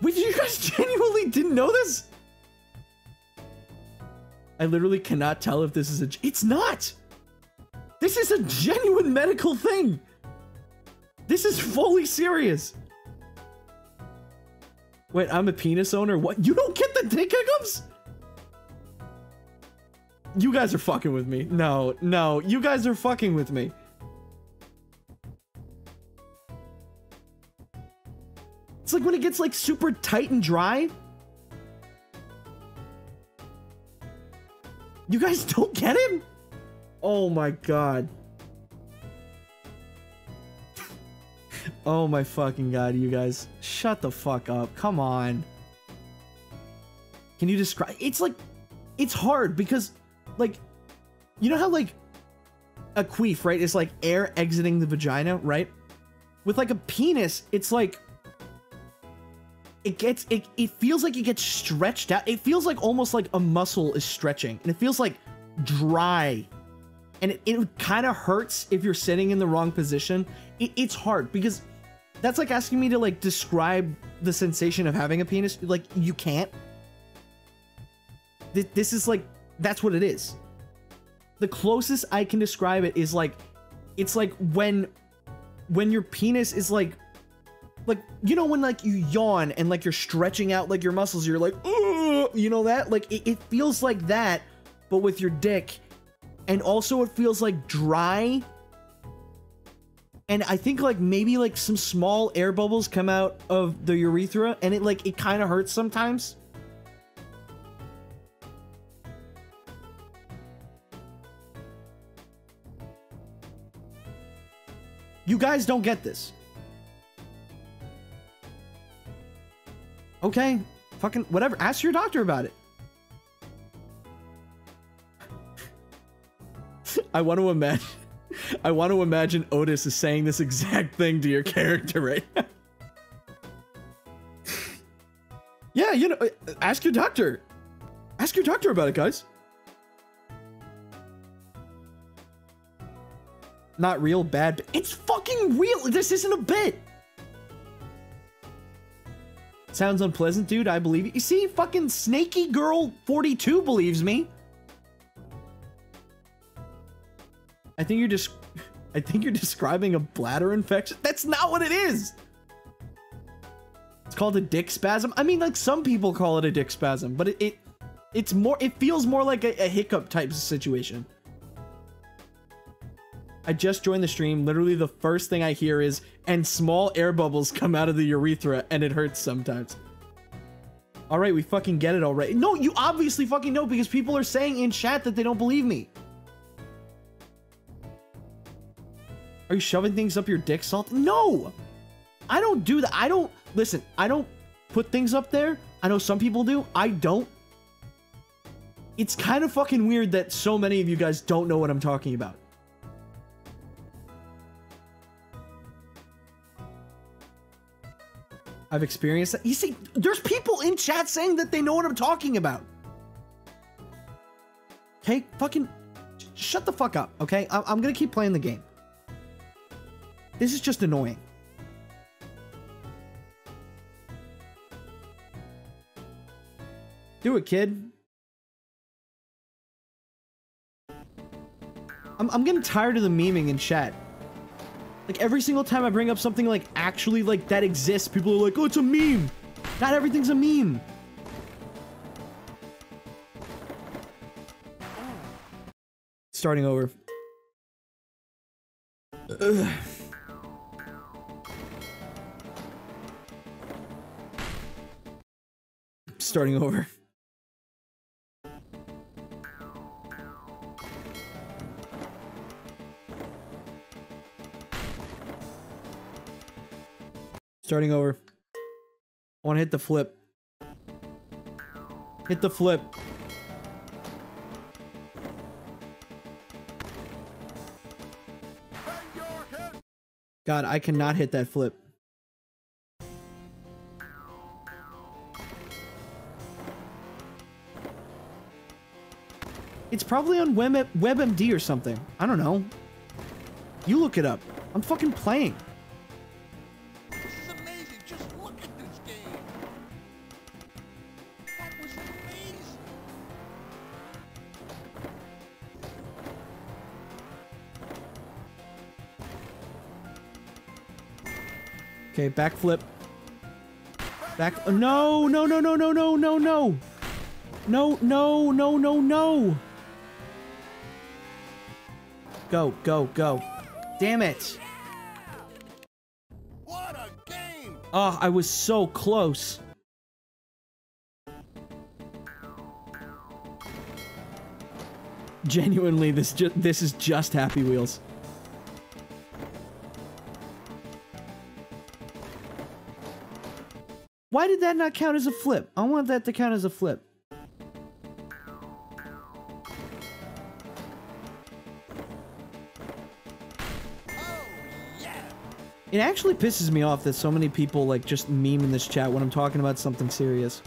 Speaker 1: Wait, you guys genuinely didn't know this? I literally cannot tell if this is a. It's not. This is a genuine medical thing. This is fully serious. Wait, I'm a penis owner? What? You don't get the dick hiccups? You guys are fucking with me. No, no, you guys are fucking with me. It's like when it gets like super tight and dry. You guys don't get it? Oh my god. Oh my fucking god, you guys. Shut the fuck up. Come on. Can you describe it's like it's hard because like you know how like a queef, right? Is like air exiting the vagina, right? With like a penis, it's like it gets it it feels like it gets stretched out. It feels like almost like a muscle is stretching and it feels like dry. And it, it kind of hurts if you're sitting in the wrong position. It, it's hard because that's like asking me to like describe the sensation of having a penis. Like you can't. Th- This is like that's what it is. The closest I can describe it is like it's like when when your penis is like like you know when like you yawn and like you're stretching out like your muscles you're like you know that like it, it feels like that but with your dick and also it feels like dry and i think like maybe like some small air bubbles come out of the urethra and it like it kind of hurts sometimes you guys don't get this Okay, fucking whatever. Ask your doctor about it. I want to imagine. I want to imagine Otis is saying this exact thing to your character right now. yeah, you know, uh, ask your doctor. Ask your doctor about it, guys. Not real bad. But it's fucking real. This isn't a bit. Sounds unpleasant, dude. I believe you. You see, fucking Snaky Girl 42 believes me. I think you're just. I think you're describing a bladder infection. That's not what it is. It's called a dick spasm. I mean, like some people call it a dick spasm, but it, it it's more. It feels more like a, a hiccup type of situation. I just joined the stream. Literally, the first thing I hear is, and small air bubbles come out of the urethra, and it hurts sometimes. All right, we fucking get it already. No, you obviously fucking know because people are saying in chat that they don't believe me. Are you shoving things up your dick, Salt? No! I don't do that. I don't. Listen, I don't put things up there. I know some people do. I don't. It's kind of fucking weird that so many of you guys don't know what I'm talking about. I've experienced that. You see, there's people in chat saying that they know what I'm talking about. Okay, fucking sh- shut the fuck up, okay? I- I'm gonna keep playing the game. This is just annoying. Do it, kid. I'm, I'm getting tired of the memeing in chat. Like every single time I bring up something like actually like that exists, people are like, "Oh, it's a meme." Not everything's a meme. Starting over. Ugh. Starting over. Starting over. I want to hit the flip. Hit the flip. God, I cannot hit that flip. It's probably on Web WebMD or something. I don't know. You look it up. I'm fucking playing.
Speaker 5: This is amazing. Just look at this game. That was amazing.
Speaker 1: Okay, backflip. Back. oh, No, no, no, no, no, no, no, no. No, no, no, no, no. Go, go, go. Damn it.
Speaker 5: What a game.
Speaker 1: Oh, I was so close. Genuinely, this this is just Happy Wheels. Why did that not count as a flip? I want that to count as a flip. It actually pisses me off that so many people like just meme in this chat when I'm talking about something serious.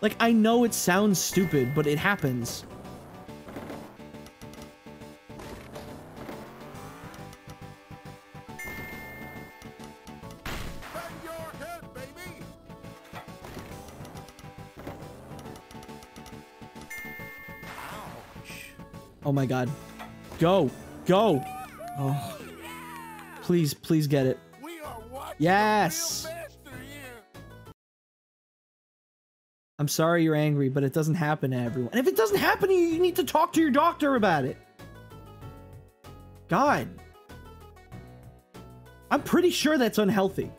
Speaker 1: Like I know it sounds stupid, but it happens. Oh my god. Go. Go. Oh. Please, please get it. Yes. I'm sorry you're angry, but it doesn't happen to everyone. And if it doesn't happen to you, you need to talk to your doctor about it. God. I'm pretty sure that's unhealthy.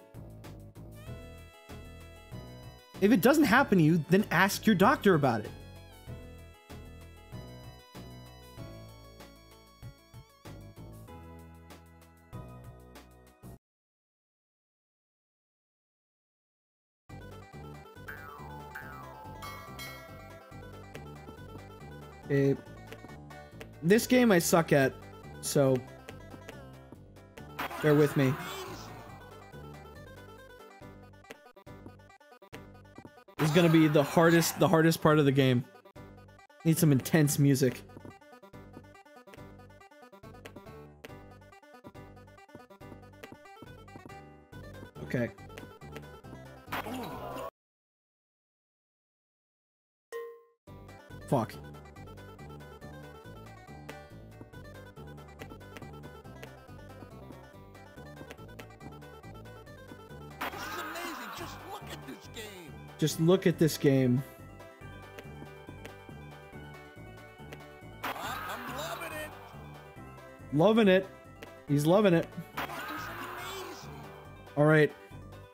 Speaker 1: If it doesn't happen to you, then ask your doctor about it. This game I suck at, so bear with me. This is gonna be the hardest, the hardest part of the game. Need some intense music. Okay.
Speaker 5: Just look at this game. I'm loving it.
Speaker 1: Loving it. He's loving it.
Speaker 5: This is amazing.
Speaker 1: All right.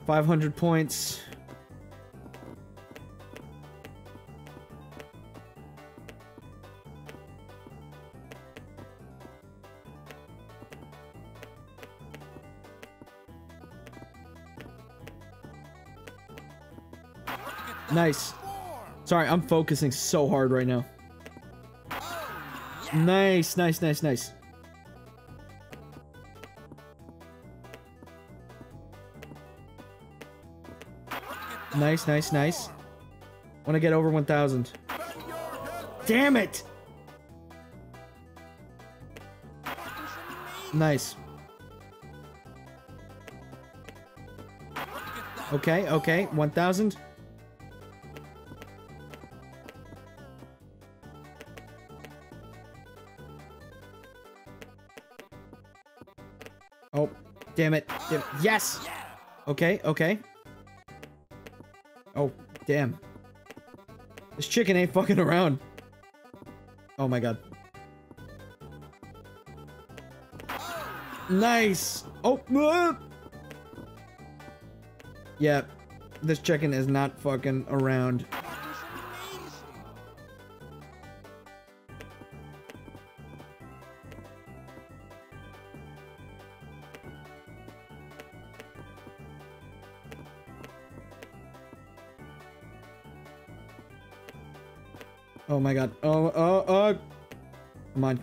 Speaker 1: 500 points. Nice. Sorry, I'm focusing so hard right now. Nice, nice, nice, nice. Nice, nice, nice. Want to get over 1,000. Damn it! Nice. Okay, okay, 1,000. Damn it. Damn- Yes! Okay, okay. Oh, damn. This chicken ain't fucking around. Oh my god. Nice! Oh, uh. Yeah, this chicken is not fucking around.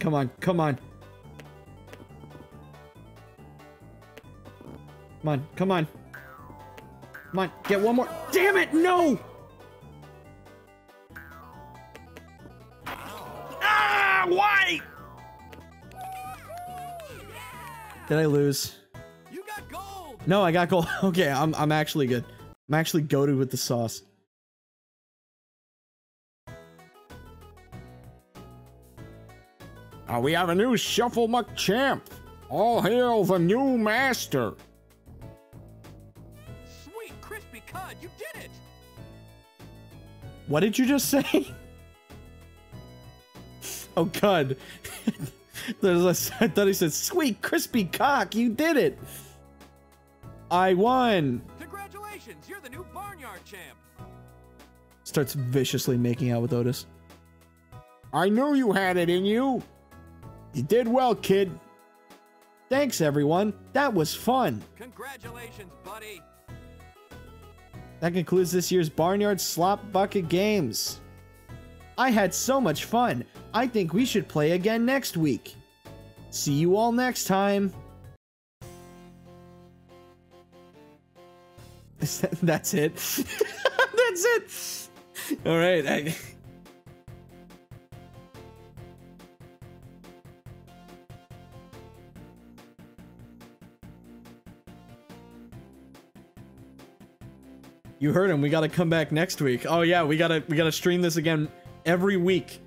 Speaker 1: Come on, come on, come on. Come on, come on. Get one more. Damn it, no! Ah, why? Did I lose?
Speaker 5: You got gold!
Speaker 1: No, I got gold. Okay, I'm I'm actually good. I'm actually goaded with the sauce.
Speaker 2: Uh, we have a new Slop Bucket champ. All hail the new master.
Speaker 4: Sweet crispy cud, you did it!
Speaker 1: What did you just say? oh god. There's a, I thought he said, "Sweet crispy cock, you did it." I won.
Speaker 4: Congratulations, you're the new barnyard champ.
Speaker 1: Starts viciously making out with Otis.
Speaker 2: I knew you had it in you. You did well, kid.
Speaker 1: Thanks everyone. That was fun.
Speaker 4: Congratulations, buddy.
Speaker 1: That concludes this year's Barnyard Slop Bucket Games. I had so much fun. I think we should play again next week. See you all next time. That's it. That's it. All right. I... You heard him. We got to come back next week. Oh yeah, we got to we got to stream this again every week.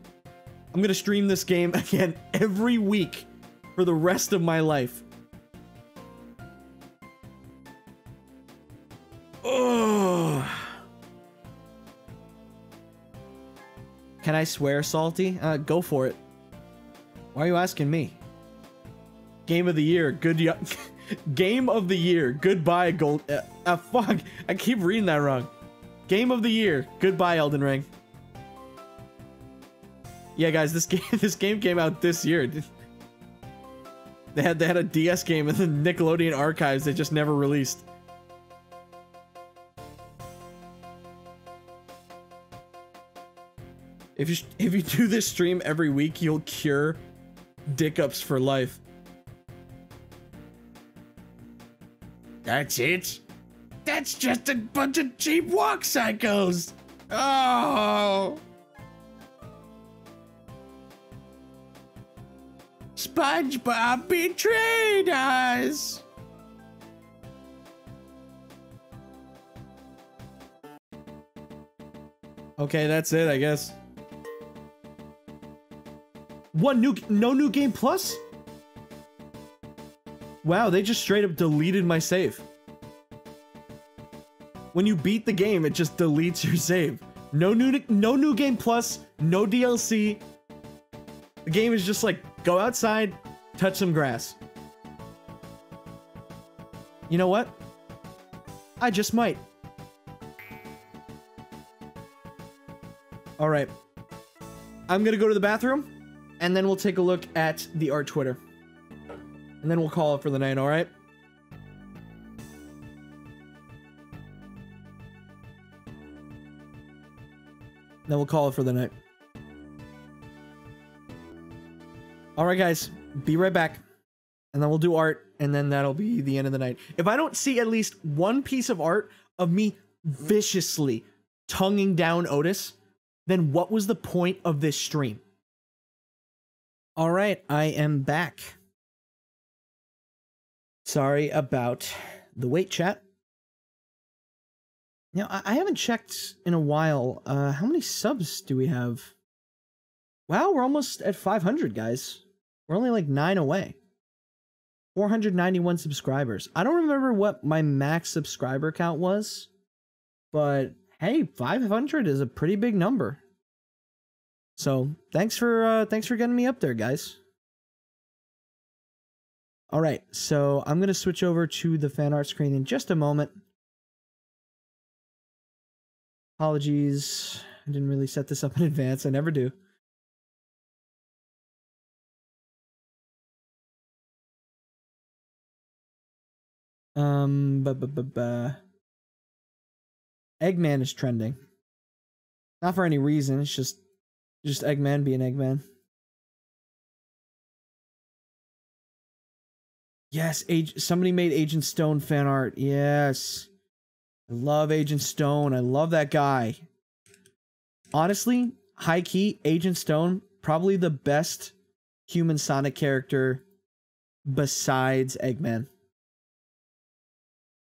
Speaker 1: I'm to stream this game again every week for the rest of my life. Oh. Can I swear, Salty? Uh, go for it. Why are you asking me? Game of the year. Good. Game of the year. Goodbye, Gold. Uh, uh, fuck. I keep reading that wrong. Game of the year. Goodbye, Elden Ring. Yeah, guys, this game this game came out this year. They had they had a DS game in the Nickelodeon archives they just never released. If you if you do this stream every week, you'll cure dick ups for life. That's it? That's just a bunch of cheap walk cycles! Oh. SpongeBob betrayed us. Okay, that's it, I guess. One new no new game plus? Wow, they just straight up deleted my save. When you beat the game, it just deletes your save. No new no new game plus, no DLC. The game is just like go outside, touch some grass. You know what? I just might. All right. I'm going to go to the bathroom and then we'll take a look at the art Twitter. And then we'll call it for the night, all right? Then we'll call it for the night. All right, guys, be right back. And then we'll do art, and then that'll be the end of the night. If I don't see at least one piece of art of me viciously tonguing down Otis, then what was the point of this stream? All right, I am back. Sorry about the wait chat. Now, I I haven't checked in a while. Uh, how many subs do we have? Wow, we're almost at 500, guys. We're only like nine away. 491 subscribers. I don't remember what my max subscriber count was, but hey, 500 is a pretty big number. So thanks for uh, thanks for getting me up there, guys. All right, so I'm gonna switch over to the fan art screen in just a moment. Apologies, I didn't really set this up in advance. I never do. Um, bu- bu- bu- bu- Eggman is trending. Not for any reason. It's just, just Eggman being Eggman. Yes, somebody made Agent Stone fan art. Yes, I love Agent Stone. I love that guy. Honestly, high key, Agent Stone probably the best human Sonic character besides Eggman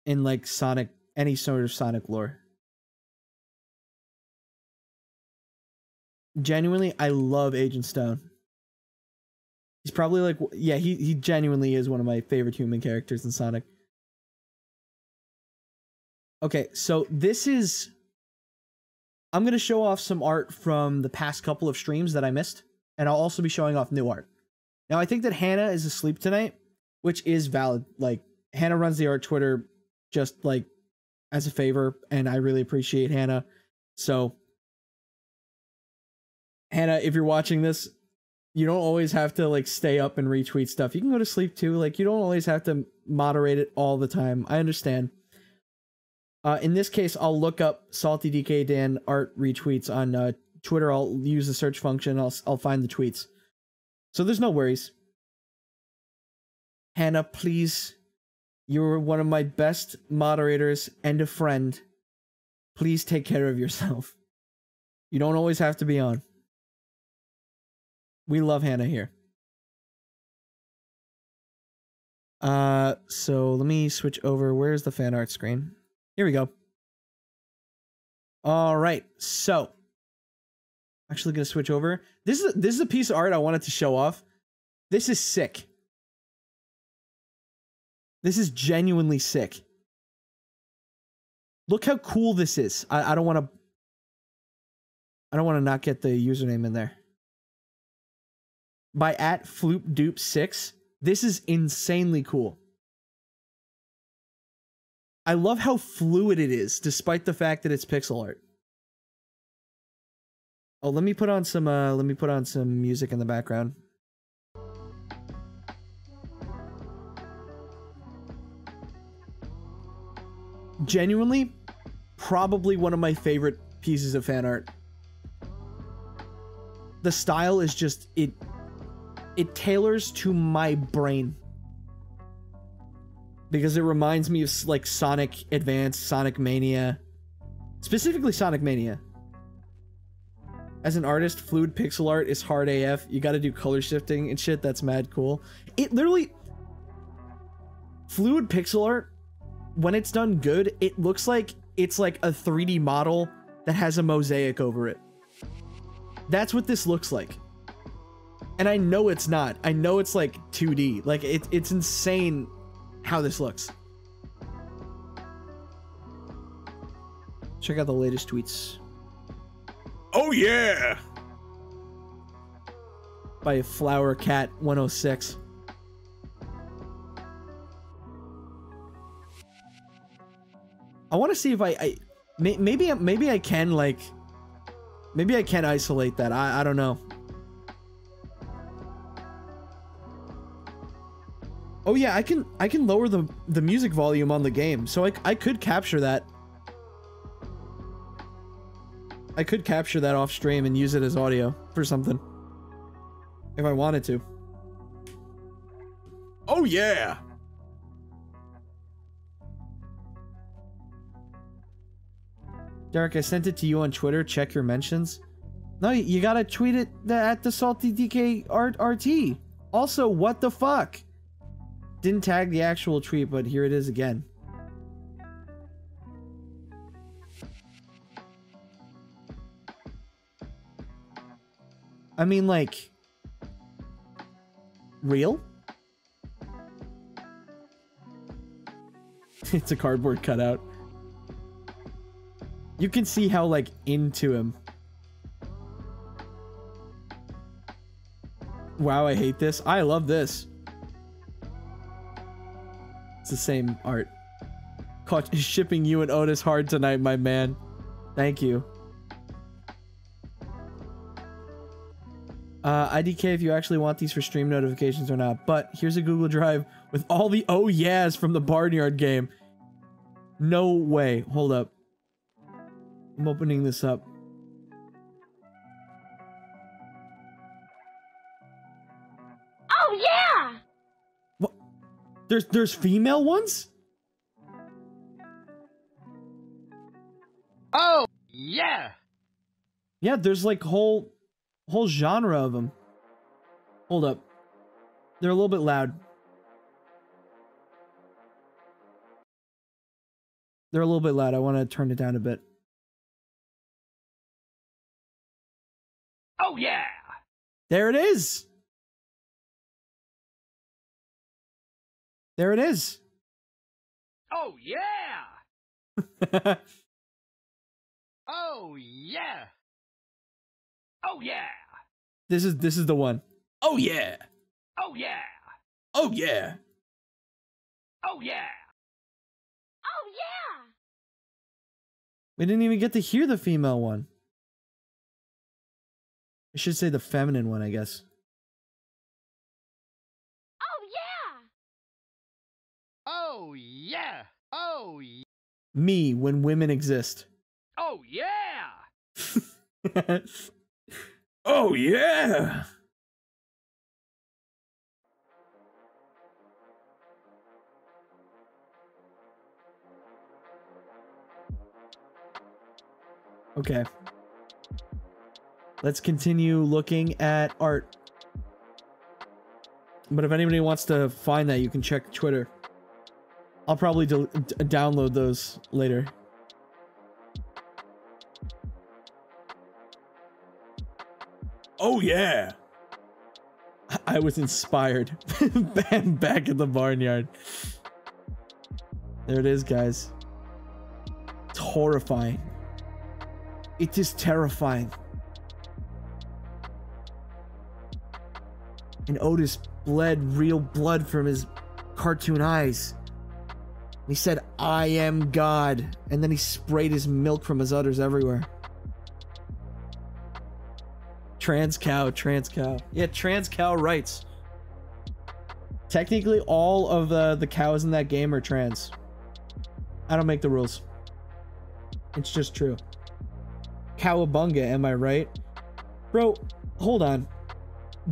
Speaker 1: in like Sonic, any sort of Sonic lore. Genuinely, I love Agent Stone. He's probably like, yeah, he, he genuinely is one of my favorite human characters in Sonic. Okay, so this is. I'm going to show off some art from the past couple of streams that I missed, and I'll also be showing off new art. Now, I think that Hannah is asleep tonight, which is valid. Like, Hannah runs the art Twitter just like as a favor, and I really appreciate Hannah. So, Hannah, if you're watching this, you don't always have to like stay up and retweet stuff. You can go to sleep too. Like, you don't always have to moderate it all the time. I understand. Uh, in this case, I'll look up Salty DK Dan art retweets on uh, Twitter. I'll use the search function. I'll I'll find the tweets. So there's no worries. Hannah, please you're one of my best moderators and a friend. Please take care of yourself. You don't always have to be on. We love Hannah here. Uh, so let me switch over. Where's the fan art screen? Here we go. All right, so actually gonna switch over. This is this is a piece of art I wanted to show off. This is sick. This is genuinely sick. Look how cool this is. I, I don't want to. I don't want to not get the username in there. By at Floop Dupe six. This is insanely cool. I love how fluid it is, despite the fact that it's pixel art. Oh, let me put on some. Uh, let me put on some music in the background. genuinely probably one of my favorite pieces of fan art. The style is just it it tailors to my brain. Because it reminds me of like Sonic Advance, Sonic Mania, specifically Sonic Mania. As an artist, fluid pixel art is hard AF. You got to do color shifting and shit. That's mad cool. It literally fluid pixel art when it's done good, it looks like it's like a 3D model that has a mosaic over it. That's what this looks like. And I know it's not. I know it's like 2D. Like it, it's insane how this looks. Check out the latest tweets
Speaker 2: Oh yeah!
Speaker 1: by Flower Cat 106. I want to see if I, I may, maybe maybe I can like maybe I can isolate that. I I don't know. Oh yeah, I can I can lower the the music volume on the game, so I I could capture that. I could capture that off stream and use it as audio for something. If I wanted to.
Speaker 2: Oh yeah.
Speaker 1: Derek, I sent it to you on Twitter. Check your mentions. No, you gotta tweet it at the Salty DK Art RT. Also, what the fuck? Didn't tag the actual tweet, but here it is again. I mean, like, real? it's a cardboard cutout. You can see how, like, into him. Wow, I hate this. I love this. It's the same art. Caught shipping you and Otis hard tonight, my man. Thank you. Uh, IDK if you actually want these for stream notifications or not. But here's a Google Drive with all the oh yeahs from the Barnyard game. No way. Hold up. I'm opening this up. There's there's female ones?
Speaker 5: Oh, yeah!
Speaker 1: Yeah, there's like whole whole genre of them. Hold up. They're a little bit loud. They're a little bit loud. I want to turn it down a bit.
Speaker 5: Oh, yeah!
Speaker 1: There it is. There it is.
Speaker 5: Oh, yeah! Oh, yeah! Oh, yeah!
Speaker 1: this is this is the one. Oh yeah.
Speaker 5: Oh, yeah!
Speaker 1: Oh yeah.
Speaker 5: Oh, yeah!
Speaker 8: Oh yeah!
Speaker 1: We didn't even get to hear the female one. I should say the feminine one, I guess.
Speaker 8: Oh yeah!
Speaker 5: Oh, yeah! Oh, yeah!
Speaker 1: Me when women exist.
Speaker 5: Oh, yeah!
Speaker 1: oh yeah. Okay. Let's continue looking at art. But if anybody wants to find that, you can check Twitter. I'll probably download those later. Oh yeah. I was inspired. Back in the barnyard. There it is, guys. It's horrifying. It is terrifying. And Otis bled real blood from his cartoon eyes. He said, I am God. And then he sprayed his milk from his udders everywhere. Trans cow, trans cow. Yeah, trans cow rights. Technically, all of the, the cows in that game are trans. I don't make the rules. It's just true. Cowabunga, am I right? Bro, hold on.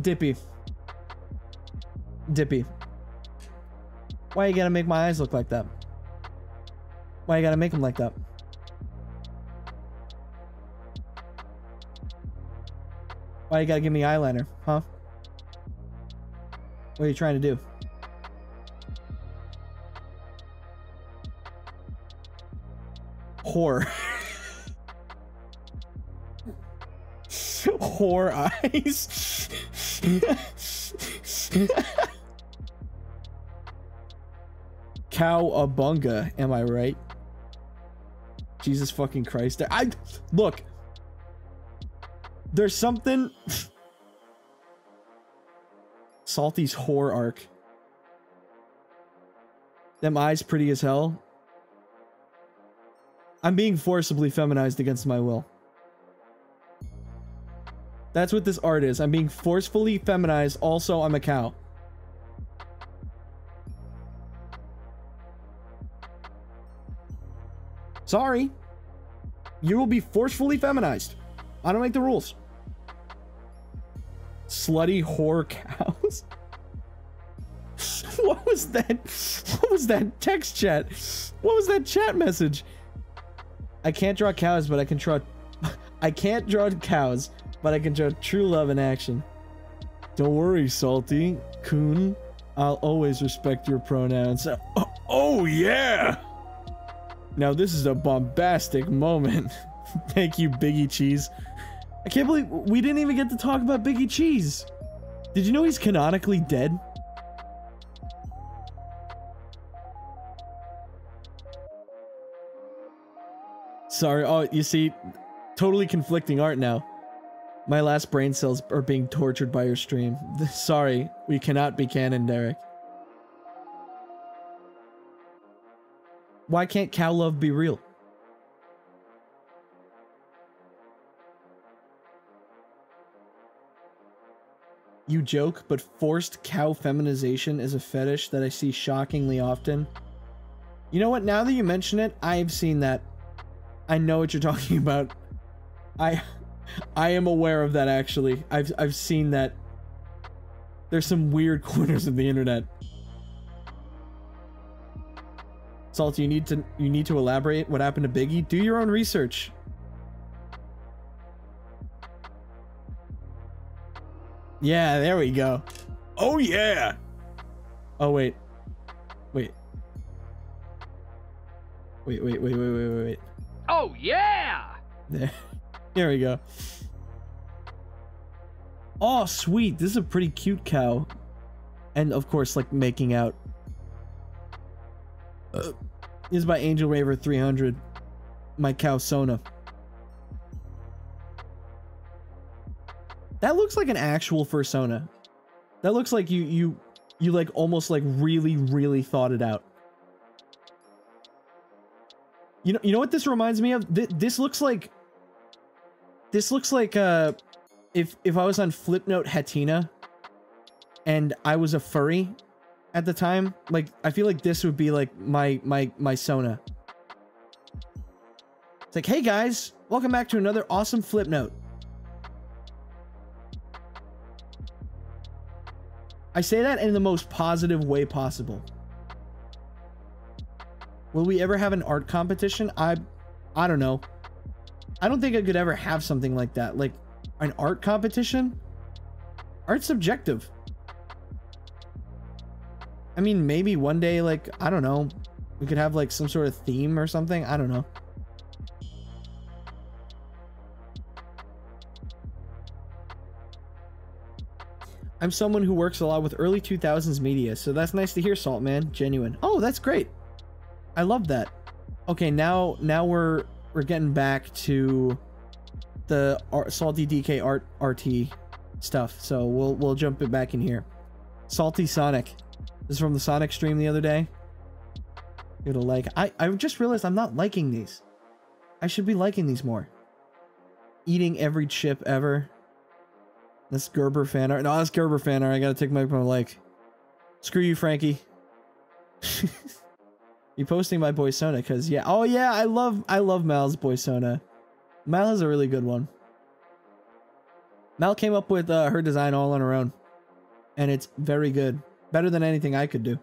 Speaker 1: Dippy. Dippy. Why you gotta make my eyes look like that? Why you gotta make them like that? Why you gotta give me eyeliner, huh? What are you trying to do? Whore. Whore eyes. Cowabunga, am I right? Jesus fucking Christ. I look. There's something Salty's whore arc. Them eyes pretty as hell. I'm being forcibly feminized against my will. That's what this art is. I'm being forcefully feminized. Also, I'm a cow. Sorry. You will be forcefully feminized. I don't make the rules. Slutty whore cows. what was that? What was that text chat? What was that chat message? I can't draw cows, but I can draw. I can't draw cows, but I can draw true love in action. Don't worry, Salty. Coon. I'll always respect your pronouns. Oh, oh yeah! Now this is a bombastic moment. Thank you, Biggie Cheese. I can't believe we didn't even get to talk about Biggie Cheese. Did you know he's canonically dead? Sorry. Oh, you see, totally conflicting art now. My last brain cells are being tortured by your stream. Sorry, we cannot be canon, Derek. Why can't cow love be real? You joke, but forced cow feminization is a fetish that I see shockingly often. You know what? Now that you mention it, I've seen that. I know what you're talking about. I I am aware of that actually. I've I've seen that. There's some weird corners of the internet. Salt, you need to you need to elaborate what happened to Biggie. Do your own research. Yeah, there we go.
Speaker 2: Oh yeah.
Speaker 1: Oh wait. Wait. Wait, wait, wait, wait, wait, wait, wait.
Speaker 4: Oh yeah!
Speaker 1: There. There we go. Oh, sweet. This is a pretty cute cow. And of course, like making out. Uh, this is by Angel Raver 300. My cow Sona. That looks like an actual fursona. That looks like you you you like almost like really really thought it out. You know you know what this reminds me of? Th this looks like this looks like uh if if I was on Flipnote Hatena and I was a furry at the time, like I feel like this would be like my my my Sona. It's like, hey guys, welcome back to another awesome Flipnote. I say that in the most positive way possible. Will we ever have an art competition? I I don't know. I don't think I could ever have something like that. Like an art competition? Art's subjective. I mean, maybe one day, like, I don't know, we could have like some sort of theme or something. I don't know. I'm someone who works a lot with early 2000s media, so that's nice to hear, Salt Man. Genuine. Oh, that's great. I love that. Okay, now now we're we're getting back to the art, Salty DK art RT stuff. So we'll we'll jump it back in here. Salty Sonic. This is from the Sonic stream the other day. Give it a like. I I just realized I'm not liking these. I should be liking these more. Eating every chip ever. That's Gerber fan art. No, that's Gerber fan art. I gotta take my, my like. Screw you, Frankie. you posting my boy Sona because yeah. Oh yeah, I love I love Mal's boy Sona. Mal is a really good one. Mal came up with uh, her design all on her own, and it's very good. Better than anything I could do.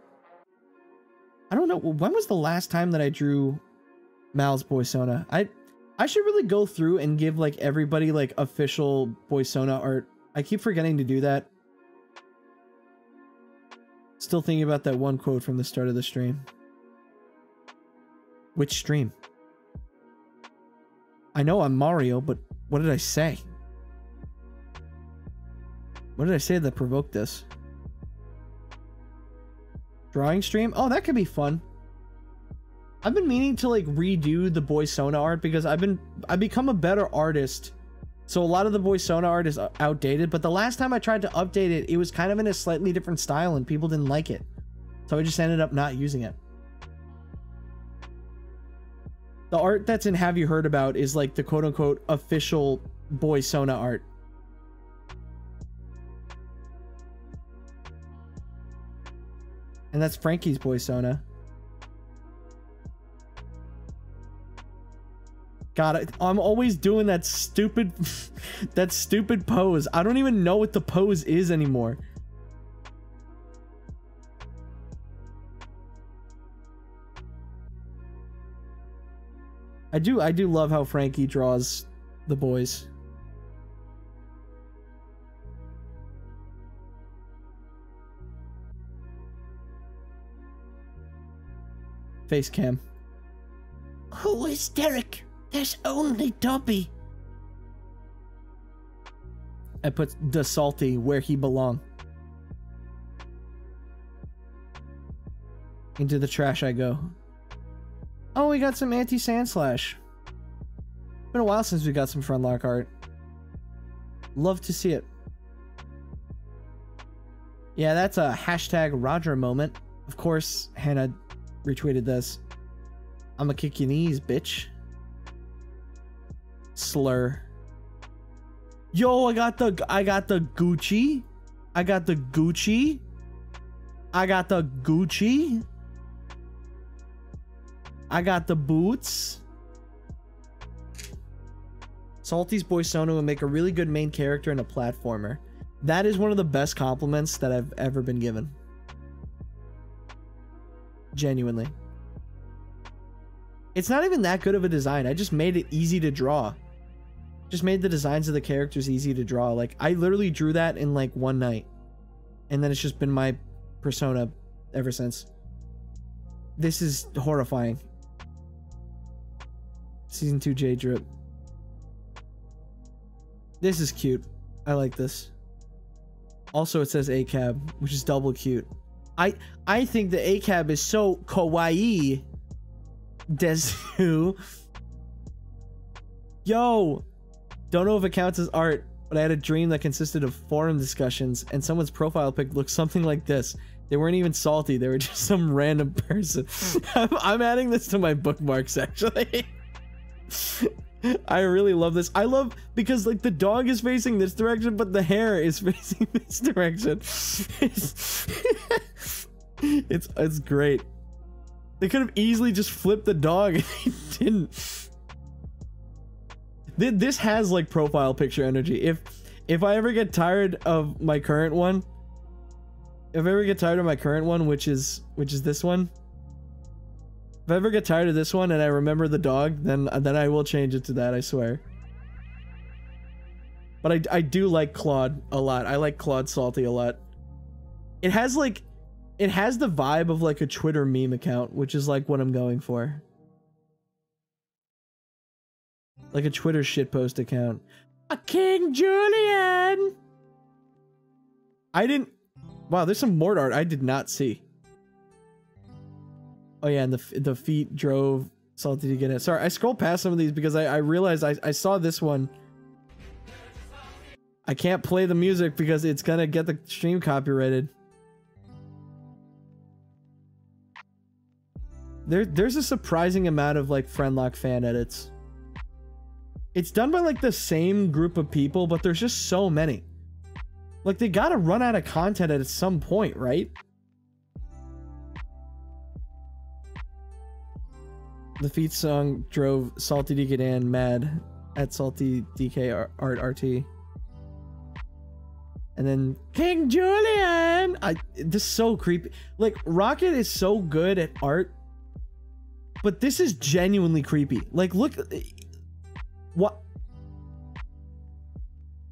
Speaker 1: I don't know when was the last time that I drew Mal's boy Sona. I I should really go through and give like everybody like official boy Sona art I keep forgetting to do that. Still thinking about that one quote from the start of the stream. Which stream? I know I'm Mario, but what did I say? What did I say that provoked this? Drawing stream? Oh, that could be fun. I've been meaning to like redo the boy Sona art because I've been I've become a better artist so a lot of the boy Sona art is uh, outdated, but the last time I tried to update it, it was kind of in a slightly different style and people didn't like it. So I just ended up not using it. The art that's in Have You Heard About is like the quote unquote official boy Sona art. And that's Frankie's boy Sona. God, I'm always doing that stupid, that stupid pose. I don't even know what the pose is anymore. I do, I do love how Frankie draws the boys. Face cam.
Speaker 6: Who is Derek? There's only Dobby.
Speaker 1: I put the salty where he belong. Into the trash I go. Oh, we got some anti-sand slash. Been a while since we got some Friendlock art. Love to see it. Yeah, that's a hashtag Roger moment. Of course, Hannah retweeted this. I'ma kick your knees, bitch. Slur. Yo, I got the I got the Gucci. I got the Gucci. I got the Gucci. I got the boots. Salty's boy Sona would make a really good main character in a platformer. That is one of the best compliments that I've ever been given. Genuinely. It's not even that good of a design. I just made it easy to draw. Just made the designs of the characters easy to draw. Like, I literally drew that in like one night. And then it's just been my persona ever since. This is horrifying. Season 2 J Drip. This is cute. I like this. Also, it says ACAB, which is double cute. I I think the ACAB is so kawaii. Desu. Yo! Don't know if it counts as art, but I had a dream that consisted of forum discussions, and someone's profile pic looked something like this. They weren't even salty, they were just some random person. I'm, I'm adding this to my bookmarks, actually. I really love this. I love because like the dog is facing this direction, but the hair is facing this direction. It's it's, it's great. They could have easily just flipped the dog and they didn't. This has like profile picture energy. If if I ever get tired of my current one, if I ever get tired of my current one, which is which is this one, if I ever get tired of this one and I remember the dog, then then I will change it to that. I swear. But I I do like Claude a lot. I like Claude Salty a lot. It has like, it has the vibe of like a Twitter meme account, which is like what I'm going for. Like a Twitter shitpost account. A King Julien. I didn't. Wow, there's some Mort art I did not see. Oh yeah, and the the feet drove Salty to get it. Sorry, I scrolled past some of these because I, I realized I, I saw this one. I can't play the music because it's gonna get the stream copyrighted. There, there's a surprising amount of like Friendlock fan edits. It's done by like the same group of people, but there's just so many. Like they gotta run out of content at some point, right? The feat song drove Salty DK Dan mad at Salty DK Art RT. And then King Julien! I this is so creepy. Like Rocket is so good at art, but this is genuinely creepy. Like look what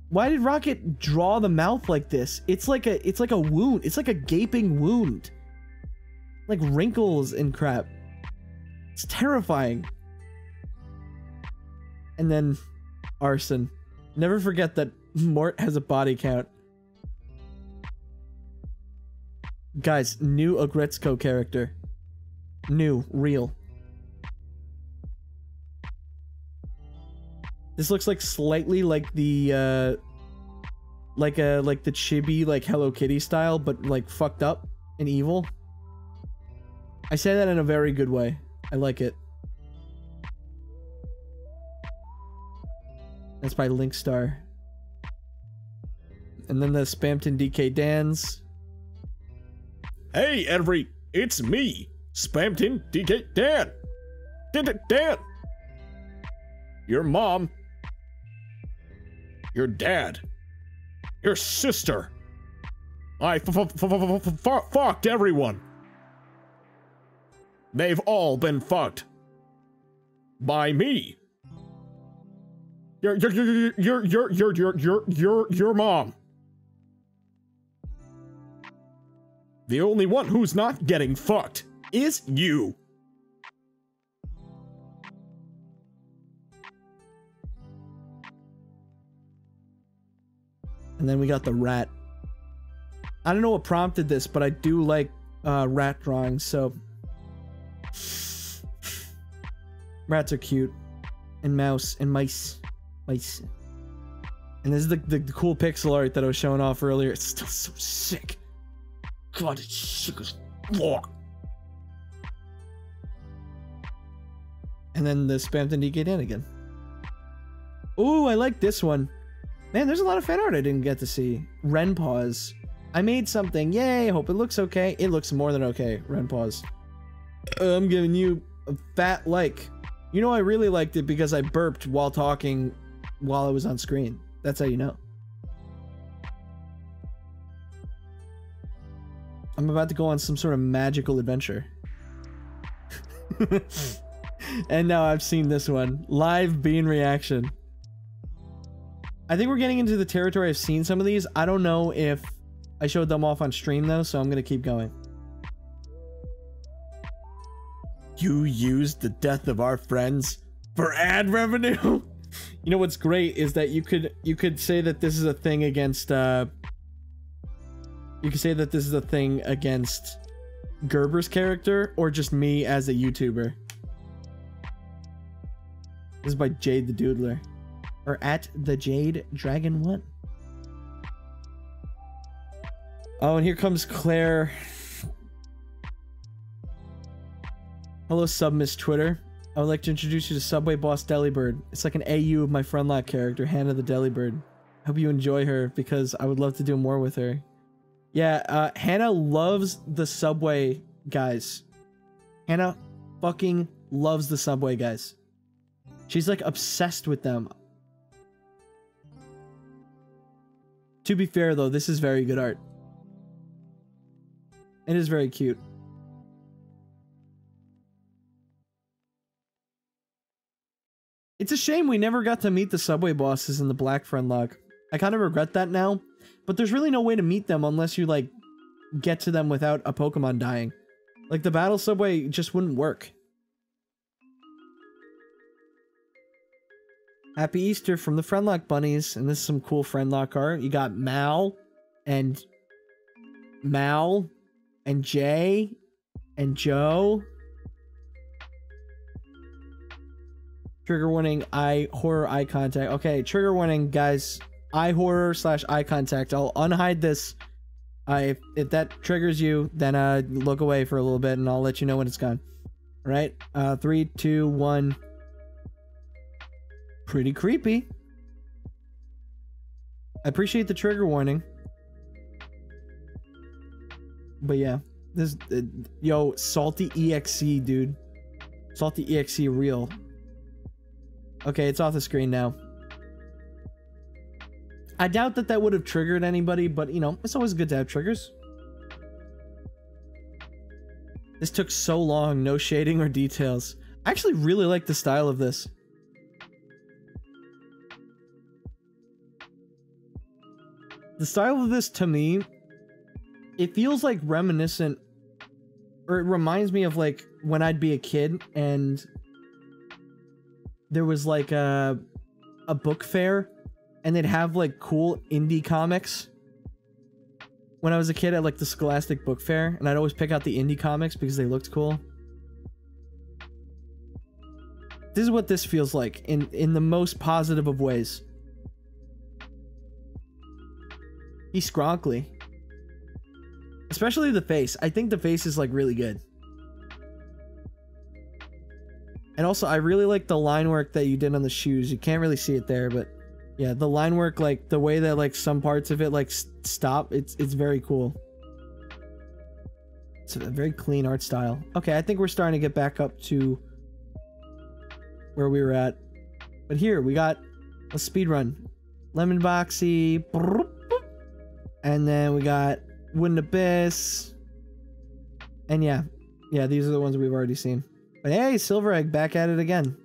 Speaker 1: why did Rocket draw the mouth like this? It's like a it's like a wound. It's like a gaping wound. Like wrinkles and crap. It's terrifying. And then arson. Never forget that Mort has a body count. Guys, new Ogretzko character. New, real. This looks like slightly like the uh like a like the chibi like Hello Kitty style, but like fucked up and evil. I say that in a very good way. I like it. That's by Linkstar. And then the Spamton DK Dans.
Speaker 2: Hey, every, it's me, Spamton DK Dan. Dan, Dan, Dan. your mom, your dad, your sister. I f- f- f- fucked everyone. They've all been fucked by me. Your your your your your your your your your your mom. The only one who's not getting fucked is you.
Speaker 1: And then we got the rat. I don't know what prompted this, but I do like uh, rat drawings, so. Rats are cute. And mouse and mice. Mice. And this is the, the, the cool pixel art that I was showing off earlier. It's still so sick. God, it's sick as fuck. And then the spam didn't get in again. Ooh, I like this one. Man, there's a lot of fan art I didn't get to see. Ren Paws. I made something. Yay, hope it looks okay. It looks more than okay, Ren Paws. Uh, I'm giving you a fat like. You know I really liked it because I burped while talking while I was on screen. That's how you know. I'm about to go on some sort of magical adventure. and now I've seen this one. Live bean reaction. I think we're getting into the territory I've seen some of these. I don't know if I showed them off on stream though, so I'm gonna keep going. You used the death of our friends for ad revenue? you know what's great is that you could you could say that this is a thing against uh you could say that this is a thing against Gerber's character or just me as a YouTuber. This is by Jade the Doodler. Or at the Jade Dragon 1. Oh, and here comes Claire. Hello, Submiss Twitter. I would like to introduce you to Subway Boss Delibird. It's like an AU of my Friendlock character, Hannah the Delibird. Hope you enjoy her because I would love to do more with her. Yeah, uh, Hannah loves the Subway guys. Hannah fucking loves the Subway guys. She's like obsessed with them. To be fair though, this is very good art. It is very cute. It's a shame we never got to meet the subway bosses in the Black Friendlock. I kind of regret that now, but there's really no way to meet them unless you like get to them without a Pokemon dying. Like the battle subway just wouldn't work. Happy Easter from the Friendlock bunnies, and this is some cool Friendlock art. You got Mal and Mal and Jay and Joe. Trigger warning, eye horror eye contact. Okay, trigger warning, guys. Eye horror slash eye contact. I'll unhide this. Uh, if, if that triggers you, then uh, look away for a little bit and I'll let you know when it's gone. All right, uh, three, two, one. Pretty creepy. I appreciate the trigger warning. But yeah, this uh, yo salty exe, dude. Salty exe real. Okay, it's off the screen now. I doubt that that would have triggered anybody, but you know, it's always good to have triggers. This took so long, no shading or details. I actually really like the style of this. The style of this to me, it feels like reminiscent, or it reminds me of like when I'd be a kid and there was like a a book fair and they'd have like cool indie comics. When I was a kid at like the Scholastic Book Fair, and I'd always pick out the indie comics because they looked cool. This is what this feels like in in the most positive of ways. He's scronkly. Especially the face. I think the face is like really good. And also, I really like the line work that you did on the shoes. You can't really see it there, but yeah, the line work, like the way that like some parts of it like stop, it's it's very cool. It's a very clean art style. Okay, I think we're starting to get back up to where we were at. But here we got a speed run. Lemon Boxy. And then we got Wooden Abyss. And yeah. Yeah, these are the ones we've already seen. But hey, Silver Egg back at it again.